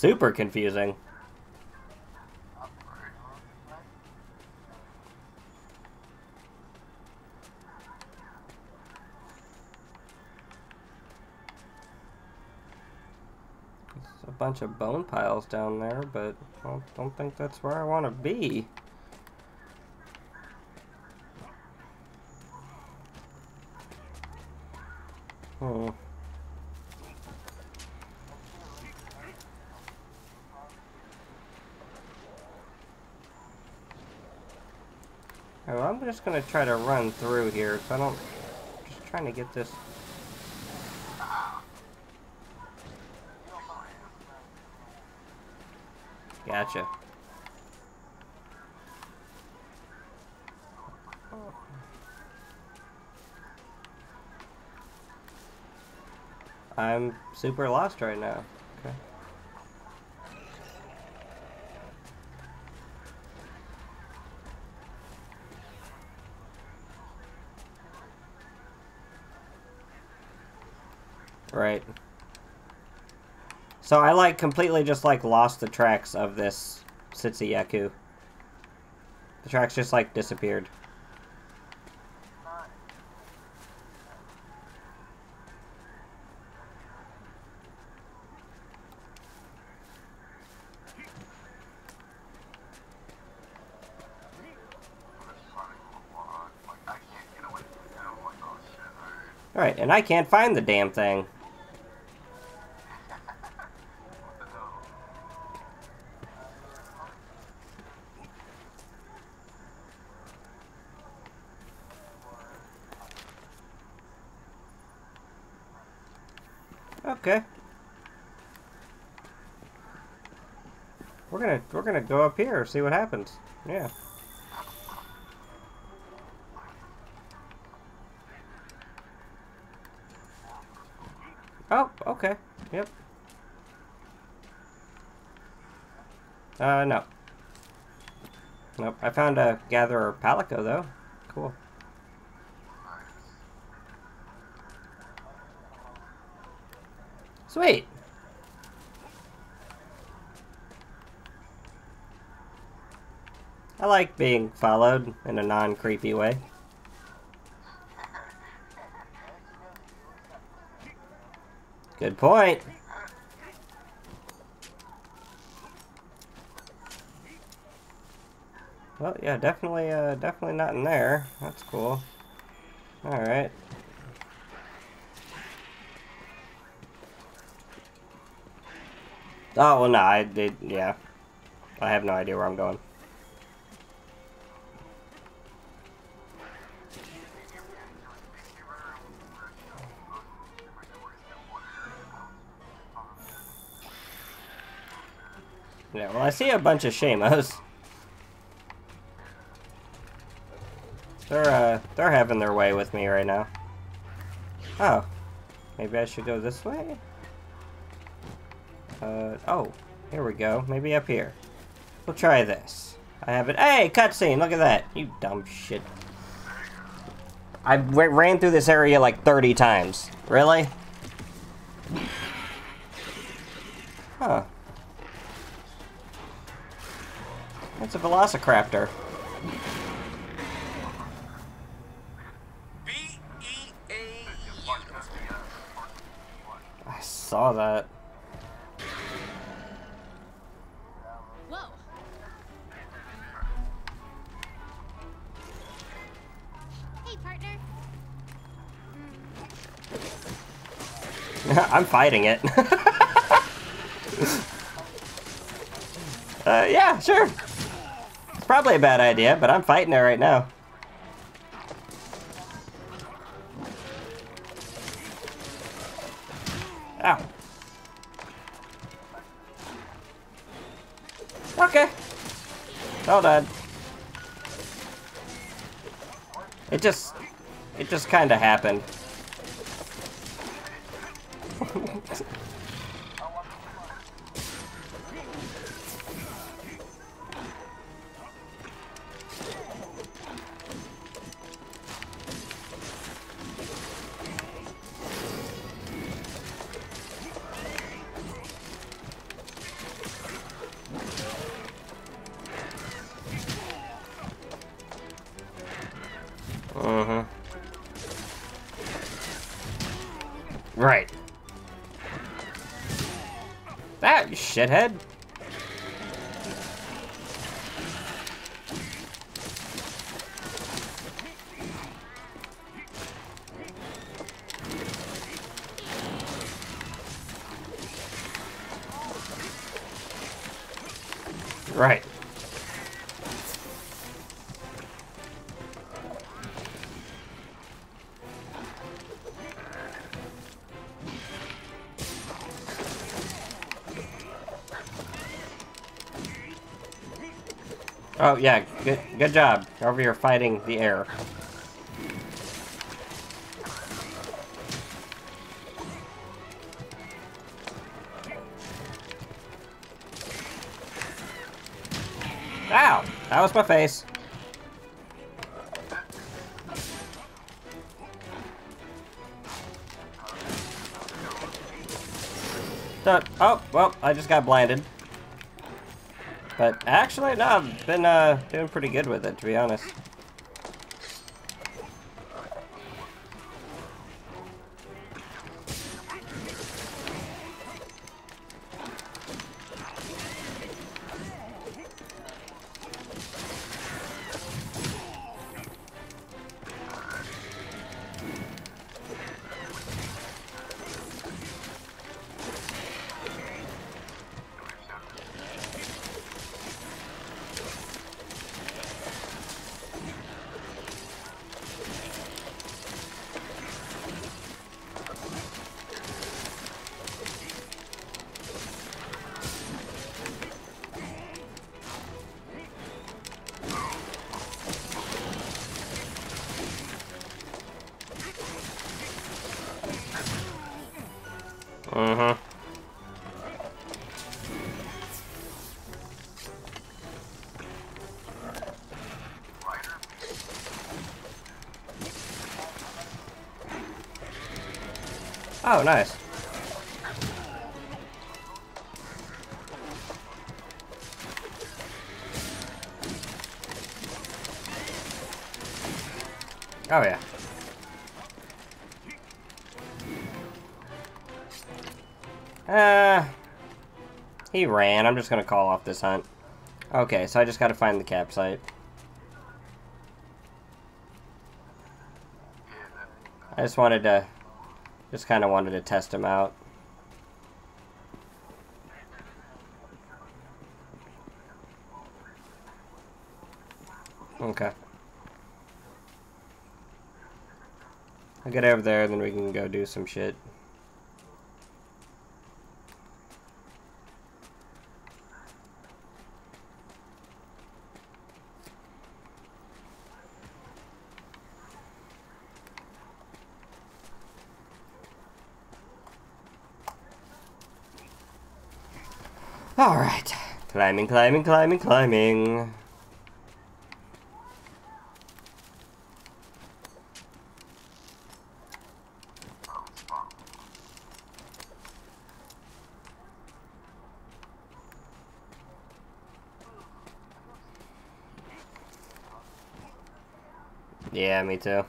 super confusing. A bunch of bone piles down there, but I don't think that's where I want to be. Hmm. Oh, I'm just gonna try to run through here, so I don't. Just trying to get this. Gotcha. I'm super lost right now. Okay. Right. So I like completely just like lost the tracks of this Tzitzi-Ya-Ku. The tracks just like disappeared. Alright, and I can't find the damn thing. What the hell? Okay. We're gonna we're gonna go up here, see what happens. Yeah. Oh, okay. Yep. Uh, no. Nope. I found a gatherer palico though. Cool. Sweet. I like being followed in a non-creepy way. Good point. Well, yeah, definitely, uh, definitely not in there. That's cool. Alright. Oh, well, no, I did, yeah. I have no idea where I'm going. I see a bunch of Shamos. They're, uh, they're having their way with me right now. Oh. Maybe I should go this way? Uh, oh. Here we go. Maybe up here. We'll try this. I have it. Hey, cutscene! Look at that! You dumb shit. I ran through this area like 30 times. Really? Velociraptor. B-E-A I saw that. Whoa. Hey, partner. I'm fighting it. uh, yeah, sure. Probably a bad idea, but I'm fighting it right now. Ow. Okay. Well done. It just, it just kind of happened. That, Oh yeah, good good job. Over here fighting the air. Ow! That was my face. Oh, well, I just got blinded. But actually, no, I've been uh, doing pretty good with it, to be honest. Oh, nice. Oh, yeah. Uh, he ran. I'm just gonna call off this hunt. Okay, so I just gotta find the campsite. I just wanted to, just kind of wanted to test him out. Okay. I'll get over there, then we can go do some shit. Alright. Climbing, climbing, climbing, climbing. Yeah, me too.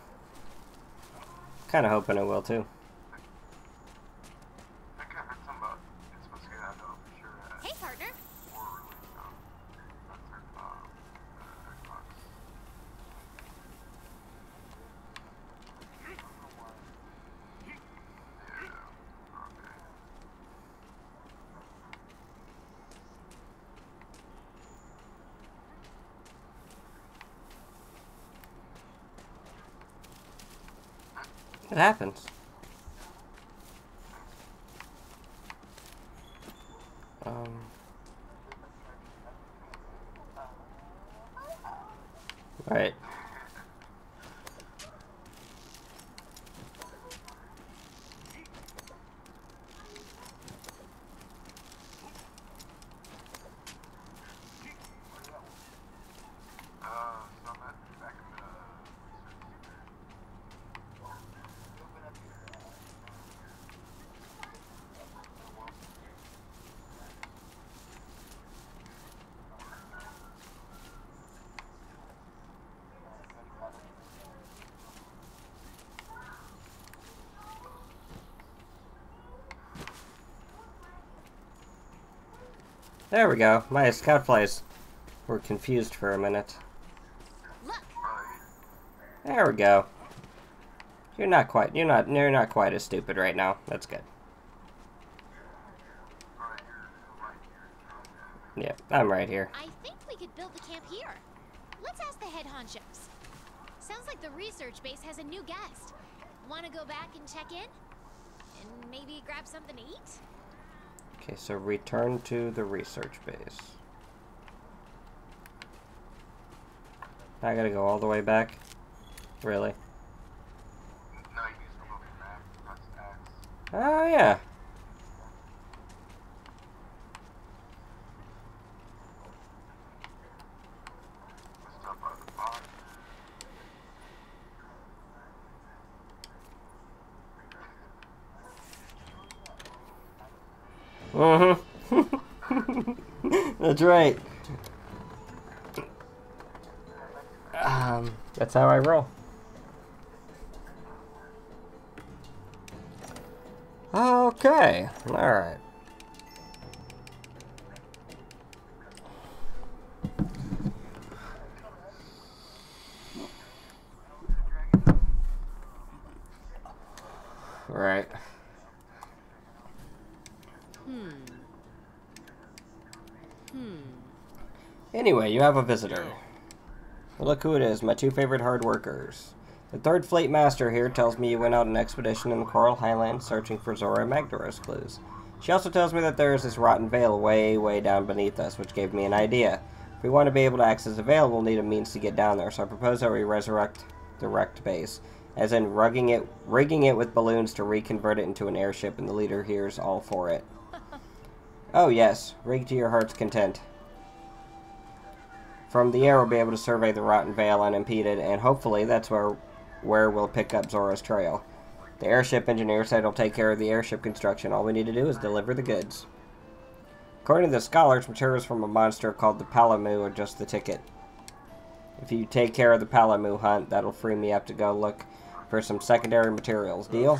Kind of hoping it will too. I think I heard something about it's supposed to get out though for sure at Hey, partner. four release um that's their um uh, Xbox. I don't know why. Yeah, okay. It happens. There we go. My scout flies were confused for a minute. There we go. You're not quite. You're not. You're not quite as stupid right now. That's good. Yeah, I'm right here. I think we could build the camp here. Let's ask the head honchos. Sounds like the research base has a new guest. Want to go back and check in? And maybe grab something to eat? Okay, so return to the research base. I gotta go all the way back. Really? No, you use the moving back. That's X. Oh yeah. The stuff out of the box. Mm-hmm. That's right. Um, that's how I roll. Okay. All right. Right. Anyway, you have a visitor. Look who it is, my two favorite hard workers. The third fleet master here tells me you went out on an expedition in the Coral Highlands searching for Zorah Magdaros clues. She also tells me that there is this rotten Vale way, way down beneath us, which gave me an idea. If we want to be able to access the Vale, we'll need a means to get down there, so I propose that we resurrect the wrecked base. As in rugging it, rigging it with balloons to reconvert it into an airship, and the leader here's all for it. Oh yes, rig to your heart's content. From the air, we'll be able to survey the rotten Vale unimpeded, and hopefully that's where where we'll pick up Zorah's trail. The airship engineer said he'll take care of the airship construction. All we need to do is deliver the goods. According to the scholars, materials from a monster called the Paolumu are just the ticket. If you take care of the Paolumu hunt, that'll free me up to go look for some secondary materials. Deal?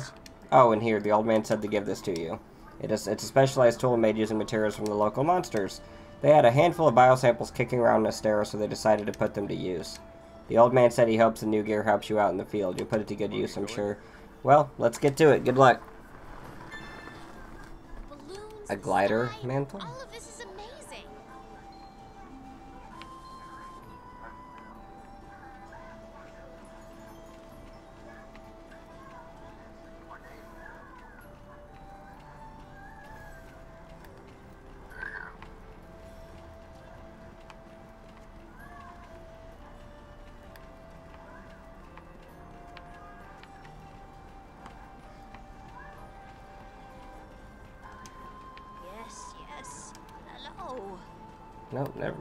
Oh, and here, the old man said to give this to you. It is, it's a specialized tool made using materials from the local monsters. They had a handful of biosamples kicking around in Astera, so they decided to put them to use. The old man said he hopes the new gear helps you out in the field. You'll put it to good use, I'm sure. Well, let's get to it. Good luck. A glider mantle?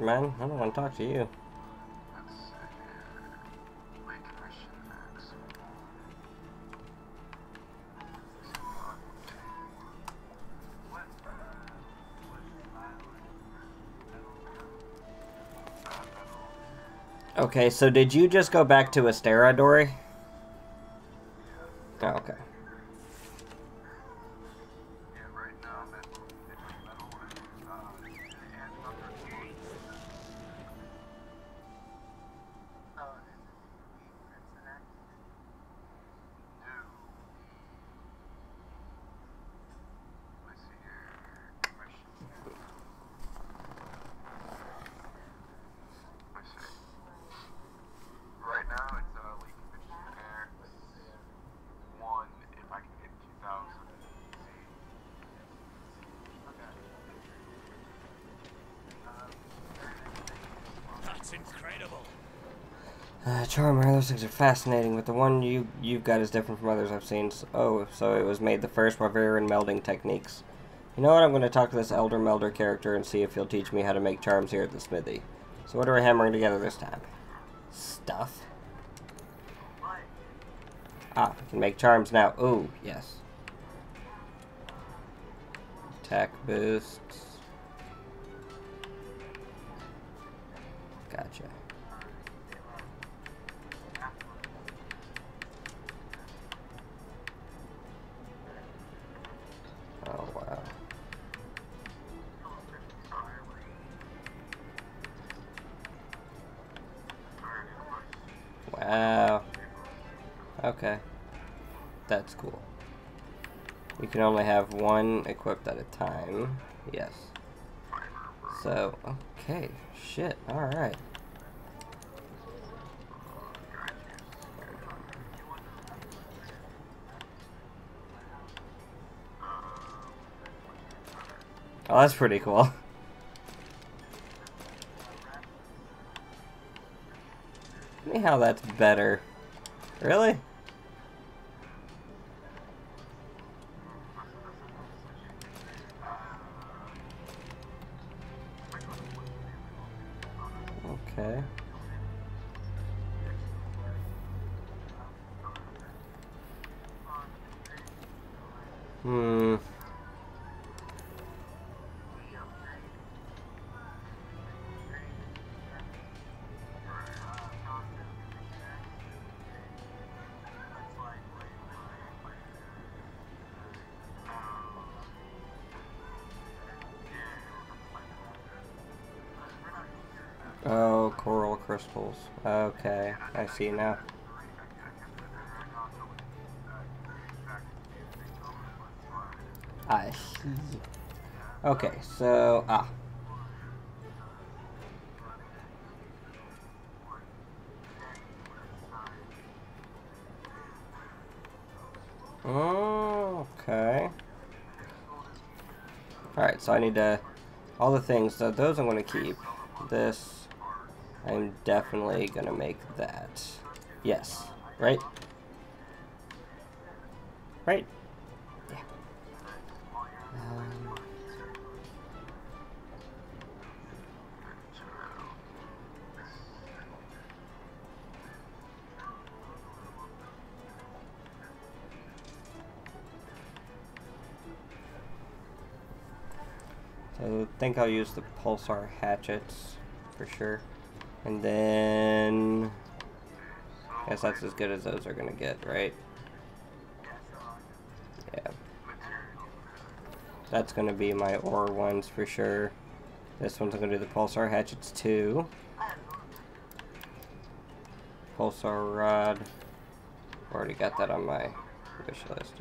Mind. I don't want to talk to you. Okay, so did you just go back to Astera, Dory? Oh, okay. Things are fascinating, but the one you, you've got is different from others I've seen. So, oh, so it was made the first Bavarian melding techniques. You know what? I'm going to talk to this Elder Melder character and see if he'll teach me how to make charms here at the smithy. So what are we hammering together this time? Stuff. Ah, I can make charms now. Ooh, yes. Attack boosts. One equipped at a time. Yes. So, okay. Shit. Alright. Oh, that's pretty cool. me how that's better. Really? Okay, I see now. I see. Okay, so ah. Okay. Alright, so I need to... All the things, so those I'm going to keep. This, I'm definitely going to make that. Yes, right? Right? Yeah. Um, So I think I'll use the pulsar hatchets for sure. And then I guess that's as good as those are gonna get, right? Yeah. That's gonna be my ore ones for sure. This one's gonna do the pulsar hatchets too. Pulsar rod. Already got that on my wish list.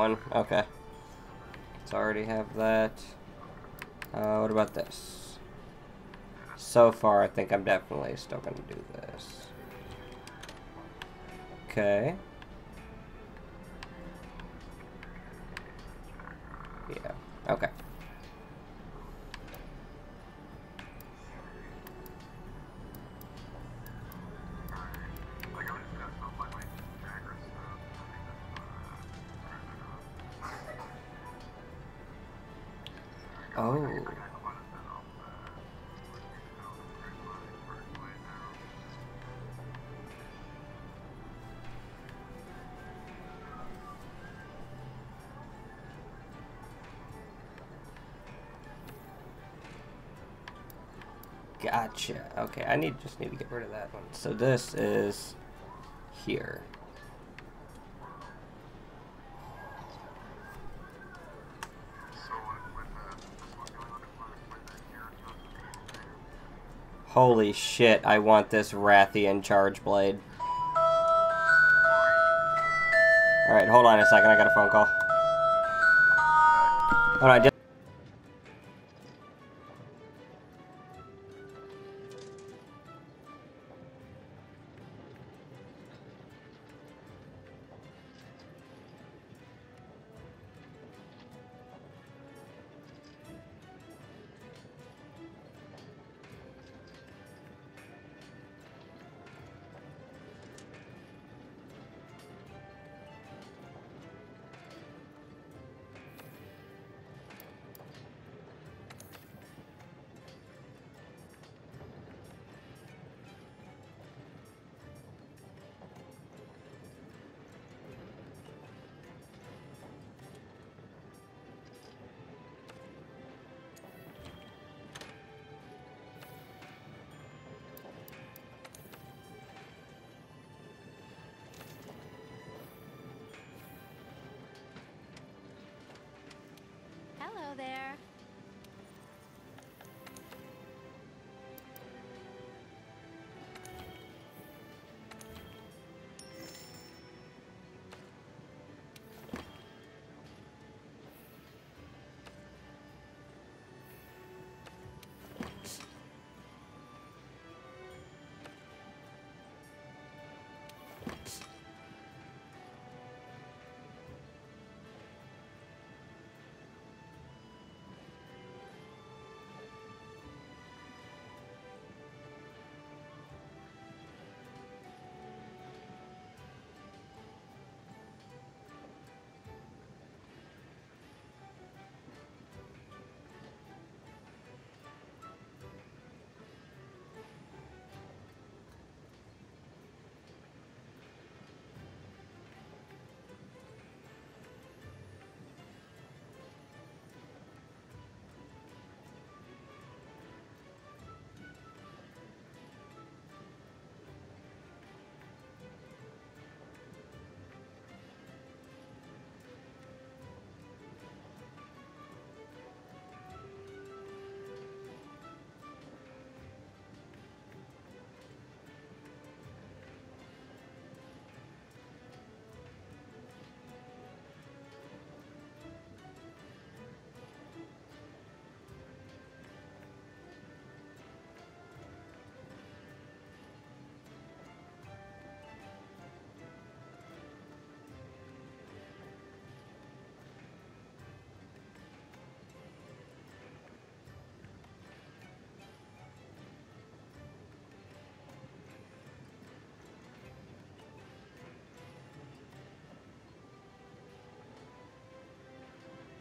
One. Okay. Let's already have that. Uh, what about this? So far, I think I'm definitely still going to do this. Okay. Gotcha. Okay, I need just need to get rid of that one. So this is here. Holy shit, I want this Rathian Charge Blade. Alright, hold on a second, I got a phone call. Hold on, just...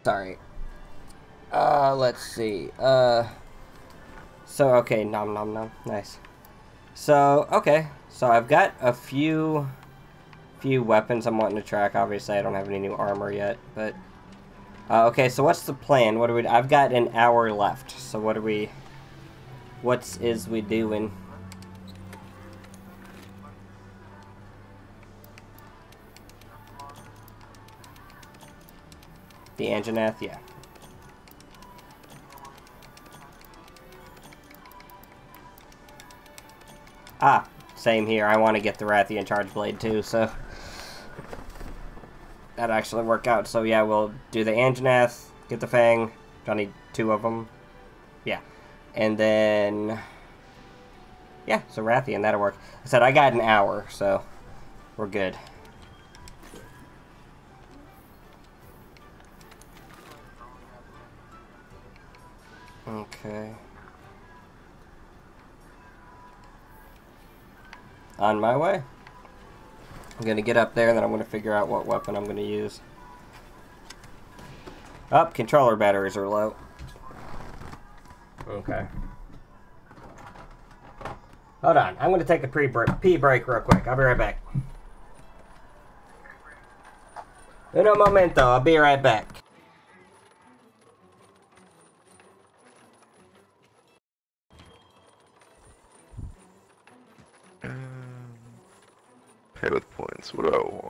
Sorry. Uh, let's see. Uh, so okay, nom nom nom. Nice. So okay, so I've got a few, few weapons I'm wanting to track. Obviously, I don't have any new armor yet, but uh, okay. So what's the plan? What do we? I've got an hour left. So what are we? What's is we doing? The Anjanath, yeah. Ah, same here. I want to get the Rathian Charge Blade too, so... That actually work out. So yeah, we'll do the Anjanath, get the Fang. I need two of them? Yeah. And then... Yeah, so Rathian, that'll work. I said I got an hour, so we're good. On my way. I'm gonna get up there and then I'm gonna figure out what weapon I'm gonna use. Up, oh, controller batteries are low. Okay. Hold on, I'm gonna take a pre -break, pee break real quick. I'll be right back. Uno momento, I'll be right back. Pay with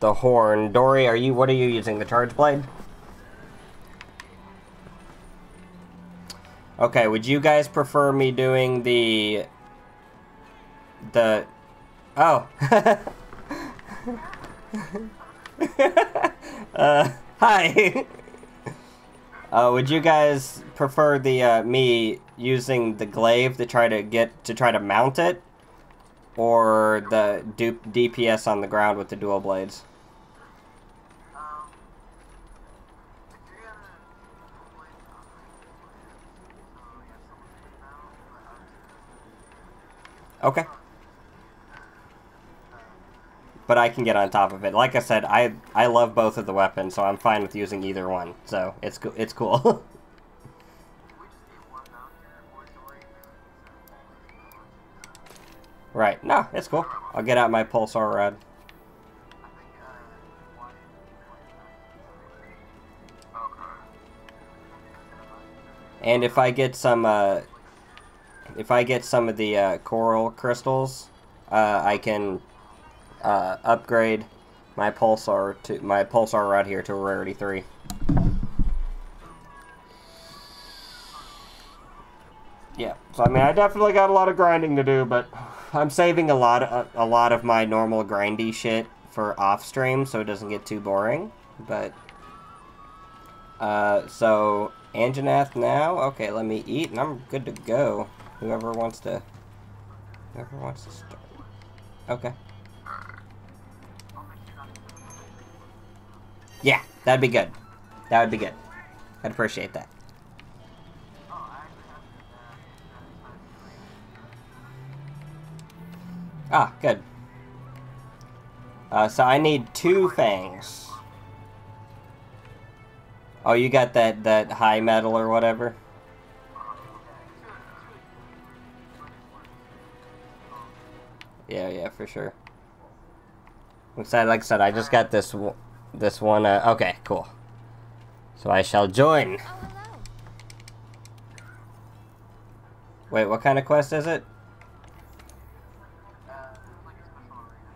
the horn. Dory, are you? What are you using? The charge blade? Okay. Would you guys prefer me doing the the? Oh. uh, hi. uh, would you guys prefer the uh, me using the glaive to try to get to try to mount it, or the DPS on the ground with the dual blades? Okay. But I can get on top of it. Like I said, I I love both of the weapons, so I'm fine with using either one. So it's it's cool. right. No, it's cool. I'll get out my pulsar rod. And if I get some uh, if I get some of the uh, coral crystals, uh, I can uh, upgrade my pulsar to my pulsar rod here to a rarity three. Yeah, so I mean, I definitely got a lot of grinding to do, but I'm saving a lot of a lot of my normal grindy shit for off stream, so it doesn't get too boring. But uh, so Anjanath now. Okay, let me eat, and I'm good to go. Whoever wants to... Whoever wants to start. Okay. Yeah, that'd be good. That would be good. I'd appreciate that. Ah, good. Uh, so I need two fangs. Oh, you got that, that high metal or whatever? Yeah, yeah, for sure. Like I said, like I said, I just got this. This one, uh, okay, cool. So I shall join. Oh. Wait, what kind of quest is it? Uh, there's like a special arena.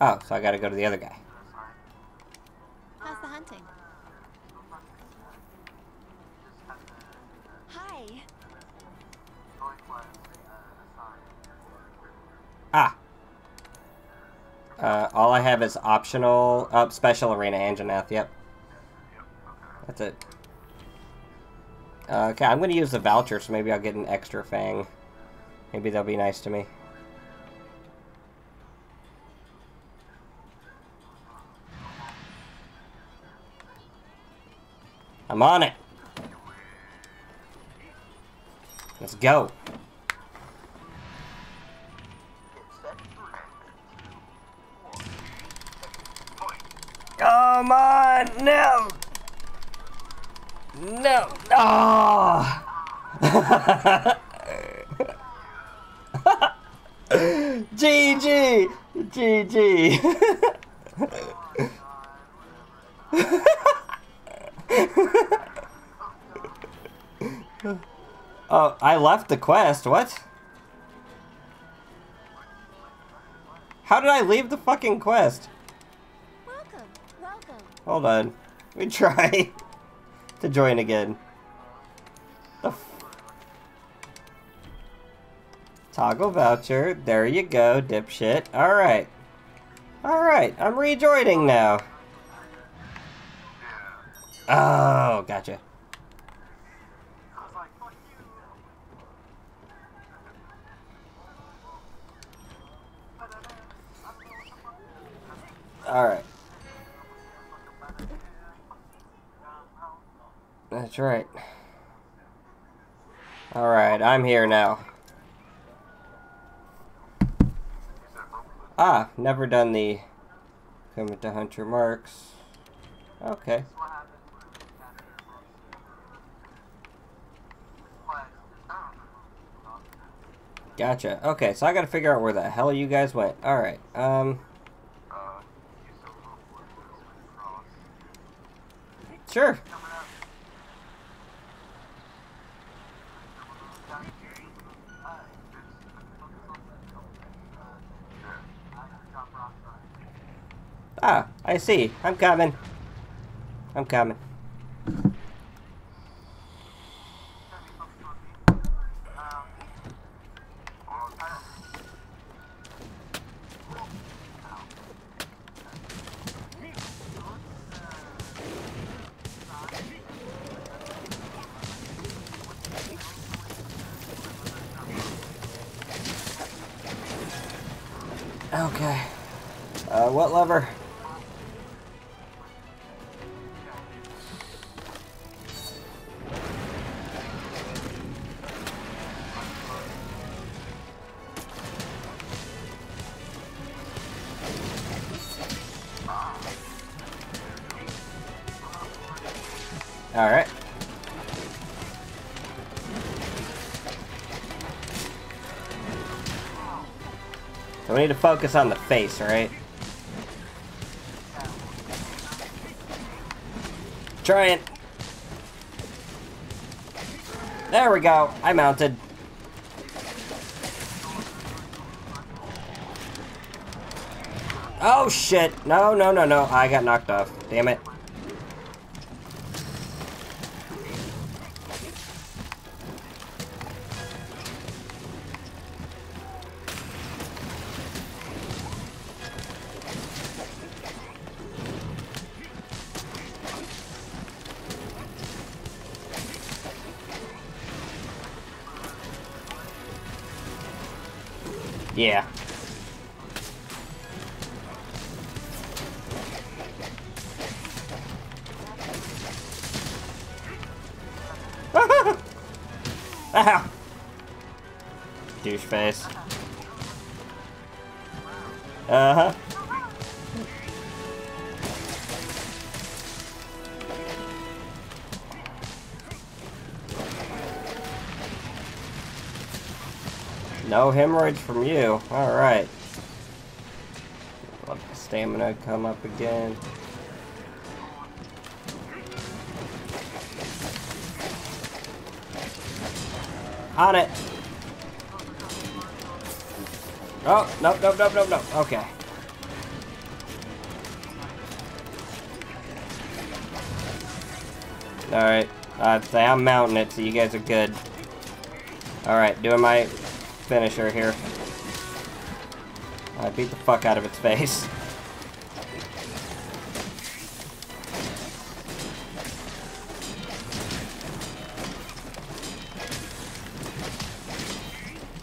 Oh, so I gotta go to the other guy. How's the hunting? Just have to Hi. join quest, assign. Ah. Uh, all I have is optional, uh, special arena Anjanath, yep. That's it. Uh, okay, I'm gonna use the voucher, so maybe I'll get an extra fang. Maybe they'll be nice to me. I'm on it. Let's go. Come on, no. No. Oh. GG. GG. oh, I left the quest. What? How did I leave the fucking quest? Welcome, welcome. Hold on. We try to join again. The Toggle voucher. There you go, dipshit. Alright. Alright, I'm rejoining now. Oh, gotcha. Alright. That's right. Alright, I'm here now. Ah, never done the Coming to Hunter Marks. Okay. What happens when you capture a monster? Quest. Gotcha. Okay, so I gotta figure out where the hell you guys went. Alright, um, sure. Ah, I see. I'm coming. I'm coming. What lever? Alright. So we need to focus on the face, right? Trying. There we go. I mounted. Oh shit. No, no, no, no. I got knocked off. Damn it. face. Uh-huh. No hemorrhage from you. Alright. Let the stamina come up again. On it! Oh, no, no, no, no, no. Okay. Alright. I'd say I'm mounting it, so you guys are good. Alright, doing my finisher here. I beat the fuck out of its face.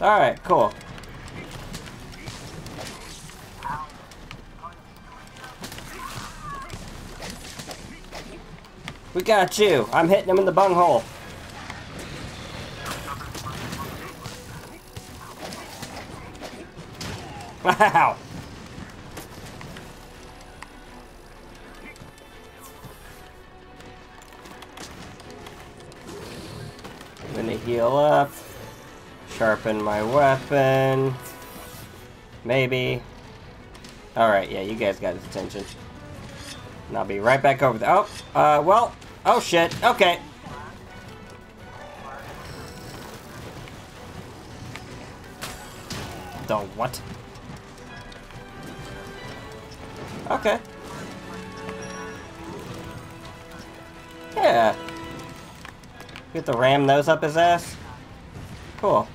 Alright, cool. Got you. I'm hitting him in the bunghole. Wow. I'm Gonna heal up. Sharpen my weapon. Maybe. Alright, yeah, you guys got his attention. And I'll be right back over there. Oh, uh, well. Oh, shit. Okay. The what? Okay. Yeah. Get the ram nose up his ass. Cool.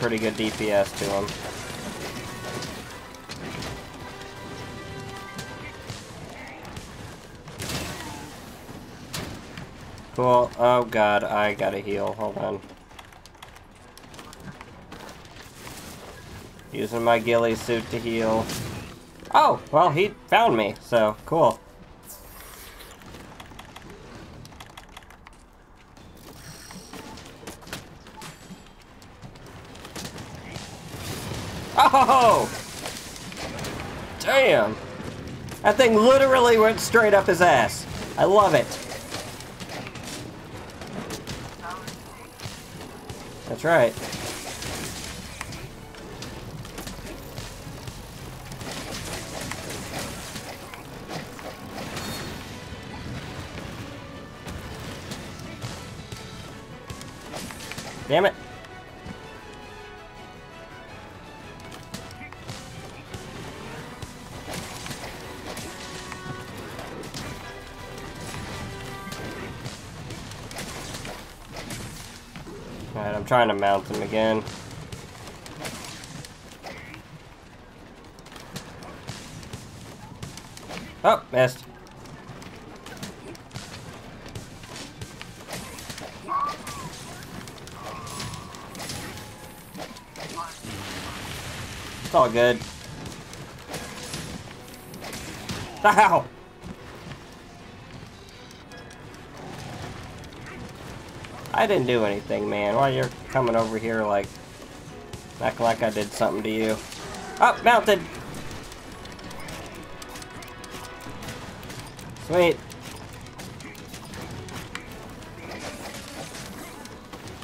Pretty good DPS to him. Cool. Oh god, I gotta heal. Hold on. Using my ghillie suit to heal. Oh, well, he found me, so cool. That thing literally went straight up his ass. I love it. That's right. Trying to mount him again. Oh, missed. It's all good. Ow! I didn't do anything, man. Why you're coming over here like acting like I did something to you? Oh, mounted. Sweet.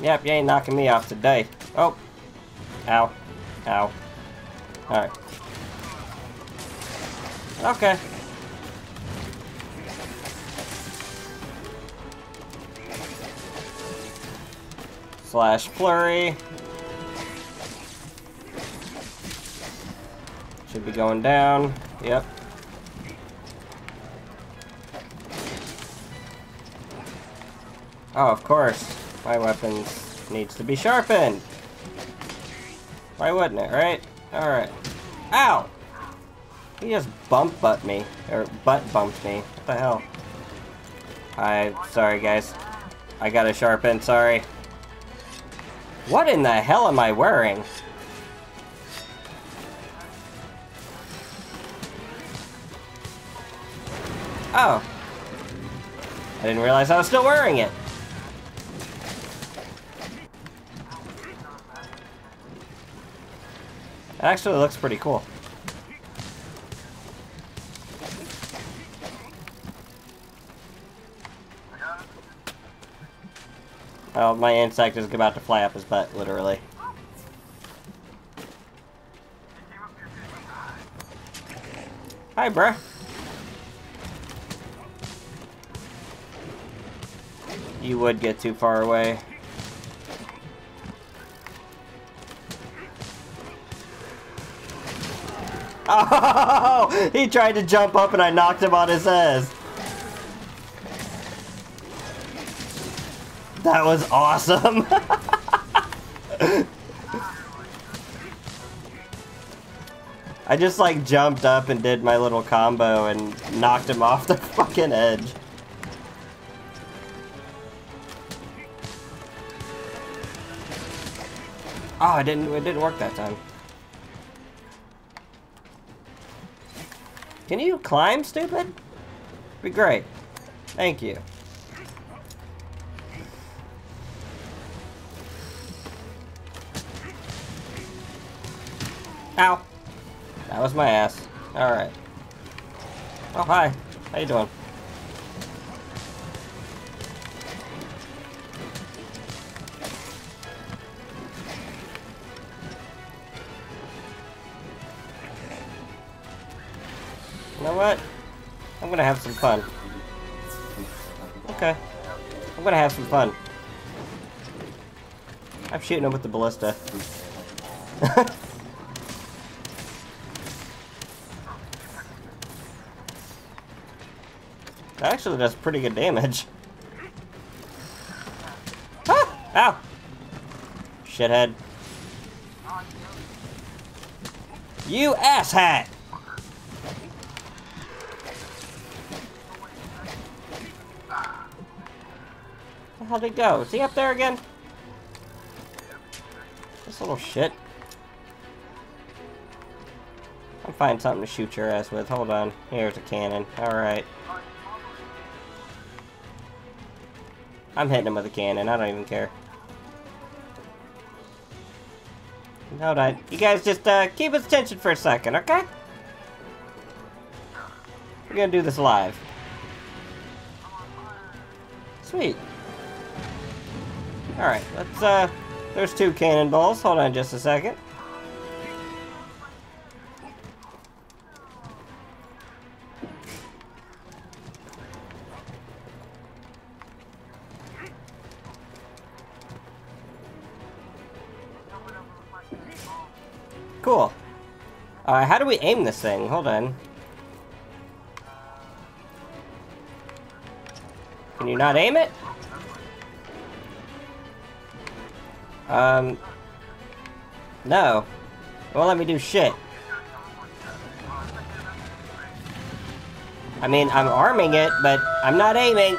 Yep, you ain't knocking me off today. Oh. Ow. Ow. Alright. Okay. Flurry. Should be going down. Yep. Oh, of course. My weapons needs to be sharpened. Why wouldn't it, right? Alright. Ow! He just bump butt me. Or butt bumped me. What the hell? I sorry guys. I gotta sharpen, sorry. What in the hell am I wearing? Oh. I didn't realize I was still wearing it. It actually looks pretty cool. Oh, my Kinsect is about to fly up his butt, literally. Hi, bruh. You would get too far away. Oh! He tried to jump up and I knocked him on his ass. That was awesome. I just like jumped up and did my little combo and knocked him off the fucking edge. Oh, it didn't it didn't work that time. Can you climb, stupid? Be great. Thank you. Ow. That was my ass. Alright. Oh, hi. How you doing? You know what? I'm gonna have some fun. Okay. I'm gonna have some fun. I'm shooting him with the ballista. actually does pretty good damage. Ah! Ow! Shithead. You asshat! How'd he go? Is he up there again? This little shit. I'll find something to shoot your ass with. Hold on. Here's a cannon. Alright. I'm hitting him with a cannon. I don't even care. Hold on. You guys just uh, keep his attention for a second, okay? We're gonna do this live. Sweet. Alright, let's, uh... There's two cannonballs. Hold on just a second. Aim this thing? Hold on. Can you not aim it? Um... No. It won't let me do shit. I mean, I'm arming it, but I'm not aiming.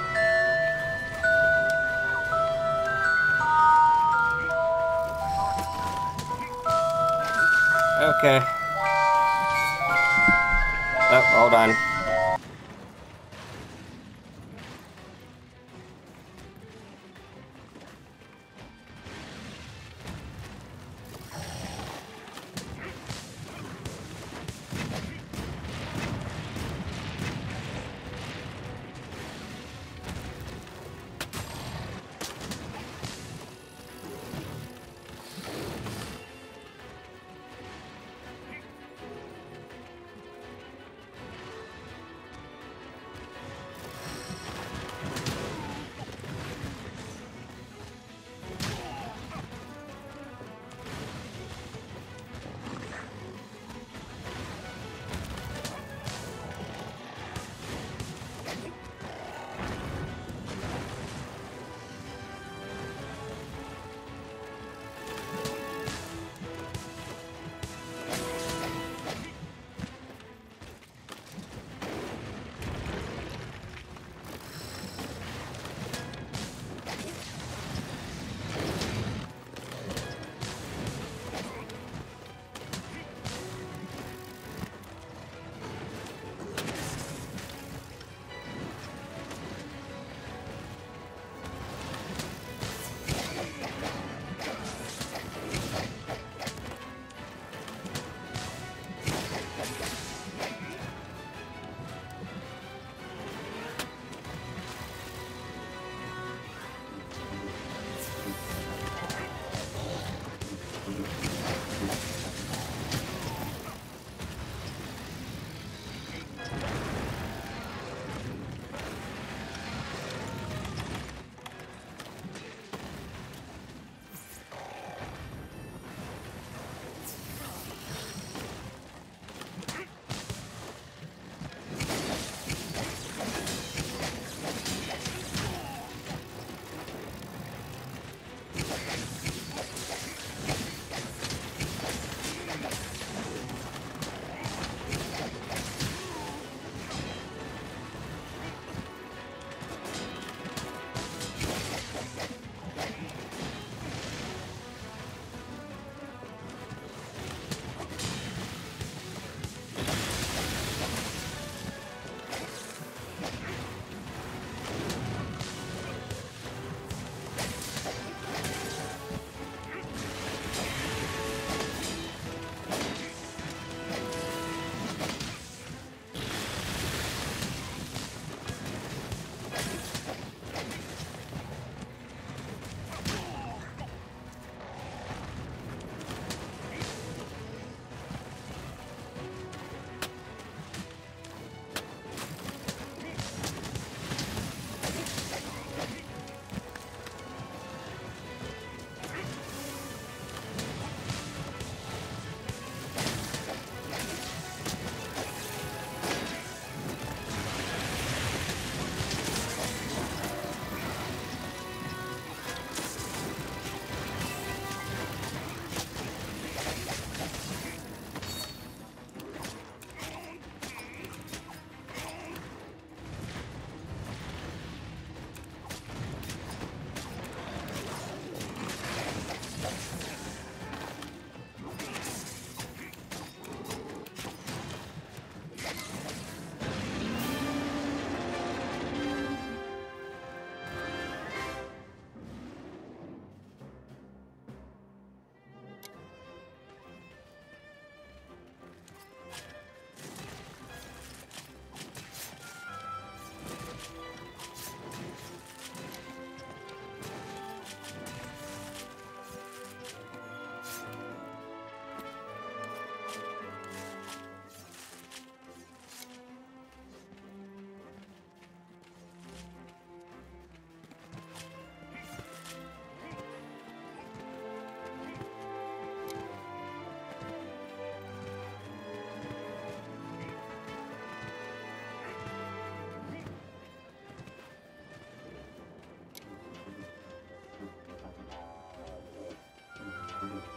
Mm-hmm.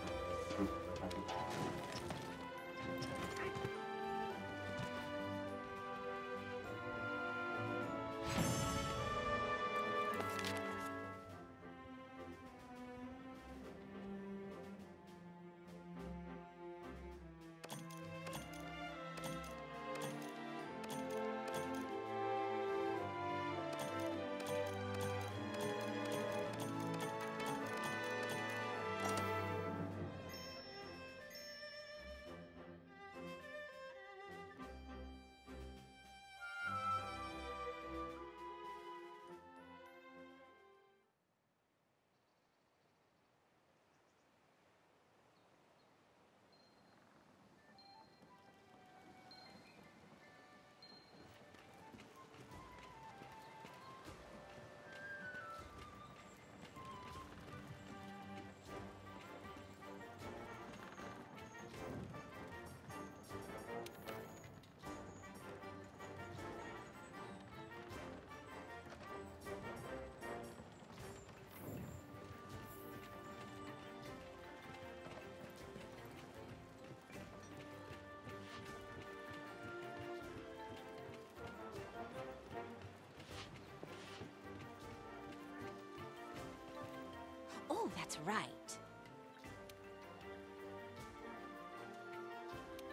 Oh, that's right.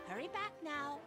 Hurry back now.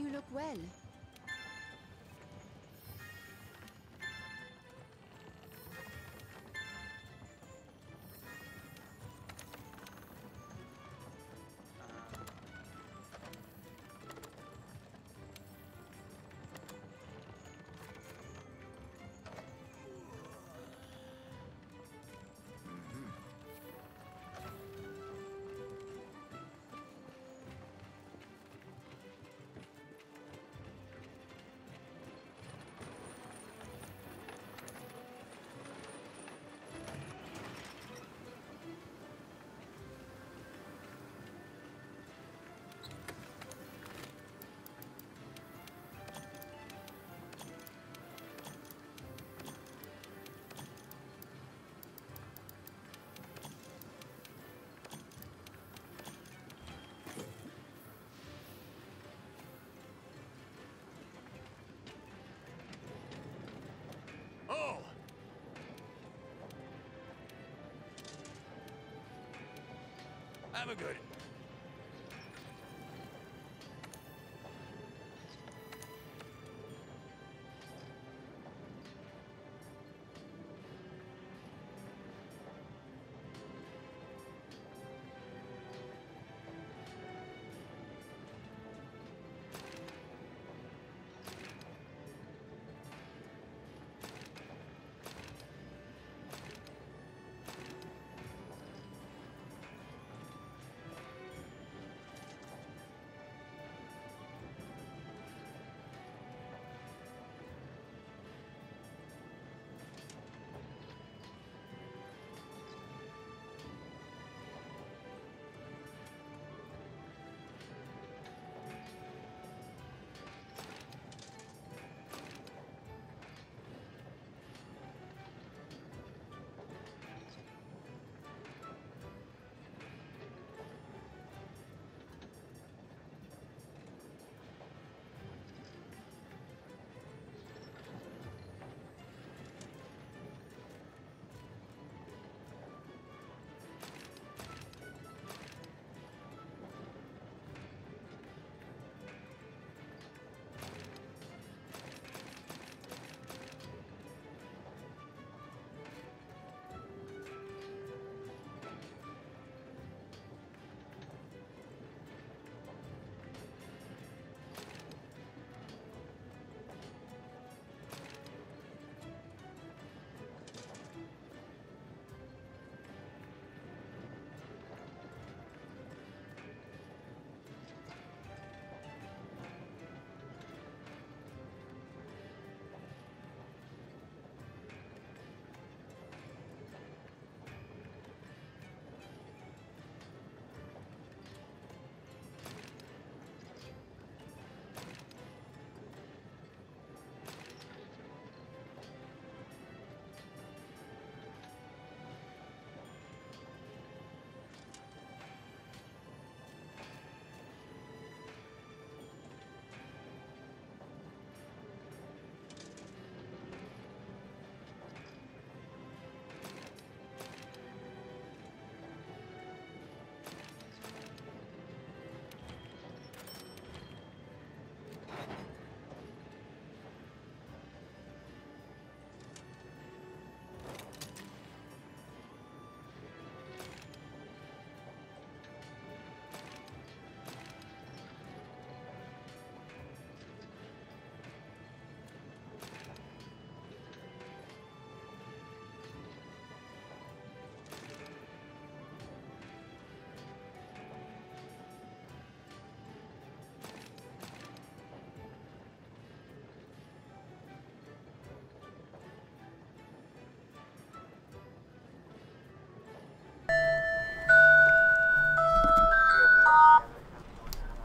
You look well. Have a good.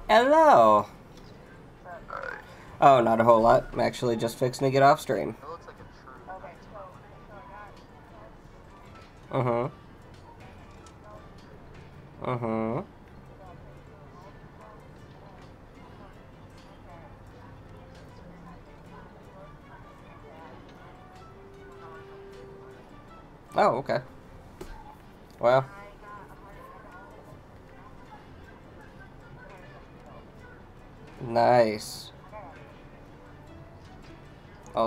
Hello. Oh, not a whole lot. I'm actually just fixing to get off stream.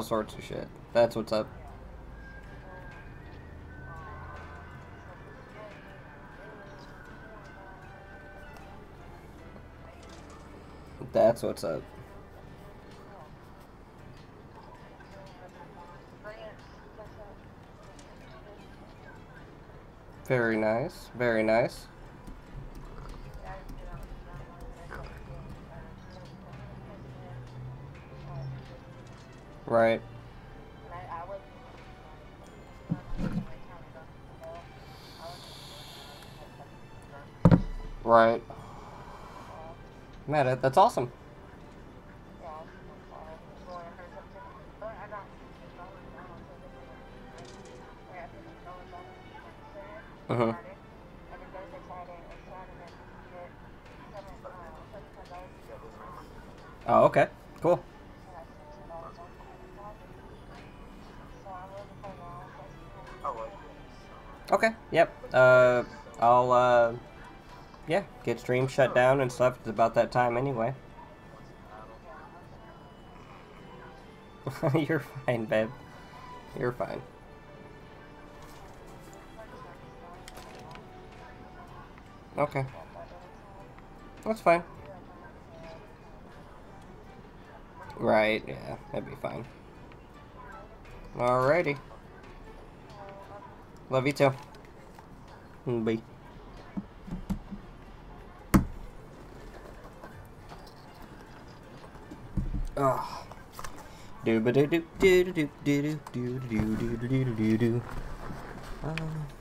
Sorts of shit. That's what's up. That's what's up. Very nice. Very nice. That's awesome. Stream shut down and stuff. It's about that time anyway. You're fine, babe. You're fine. Okay. That's fine. Right, yeah, that'd be fine. Alrighty. Love you too. Bye. Do ba do do do do do do do do do do do do do.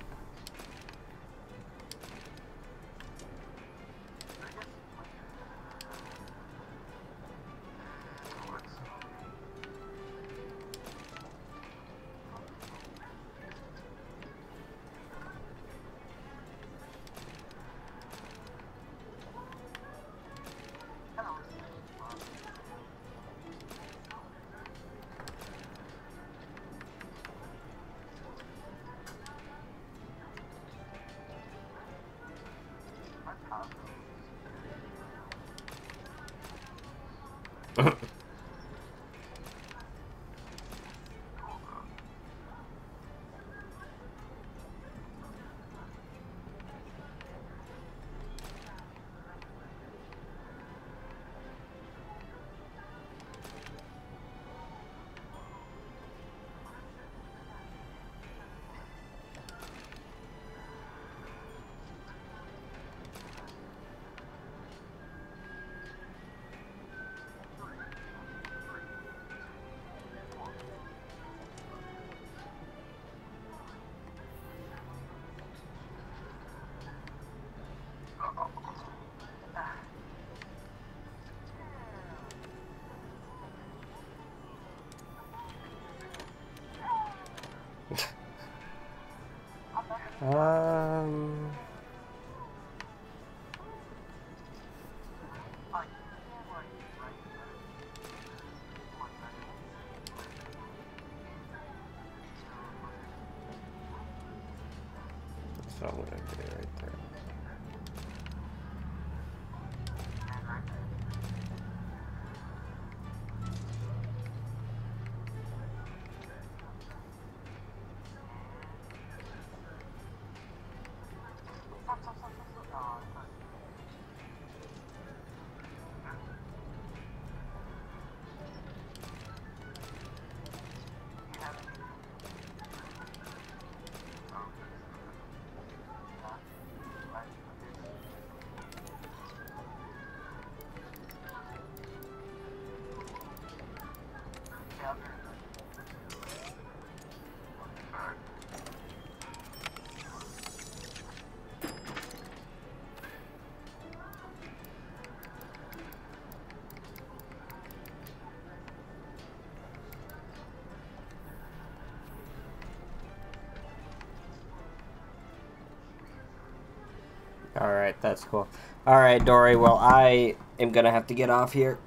All right, that's cool. All right, Dory. Well, I am gonna have to get off here.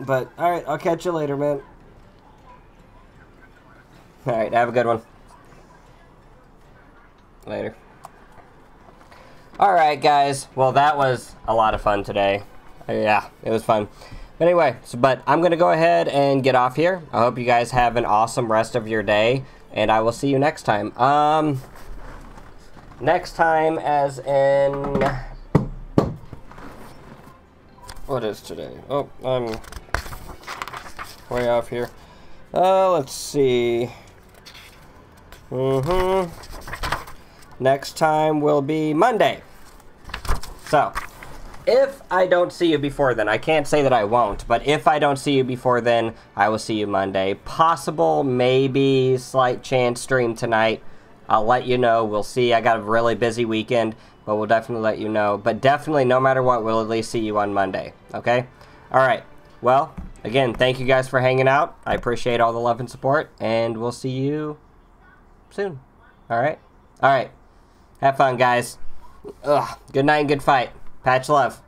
But all right, I'll catch you later, man. All right, have a good one. Later. All right, guys. Well, that was a lot of fun today. Yeah, it was fun. But anyway, so, but I'm going to go ahead and get off here. I hope you guys have an awesome rest of your day, and I will see you next time. Um, next time, as in. What is today? Oh, I'm way off here. Uh, let's see. Mm hmm. Next time will be Monday. So, if I don't see you before then, I can't say that I won't, but if I don't see you before then, I will see you Monday. Possible, maybe, slight chance stream tonight. I'll let you know. We'll see. I got a really busy weekend, but we'll definitely let you know. But definitely, no matter what, we'll at least see you on Monday. Okay? All right. Well, again, thank you guys for hanging out. I appreciate all the love and support, and we'll see you soon. All right? All right. Have fun, guys. Ugh. Good night and good fight. Patch love.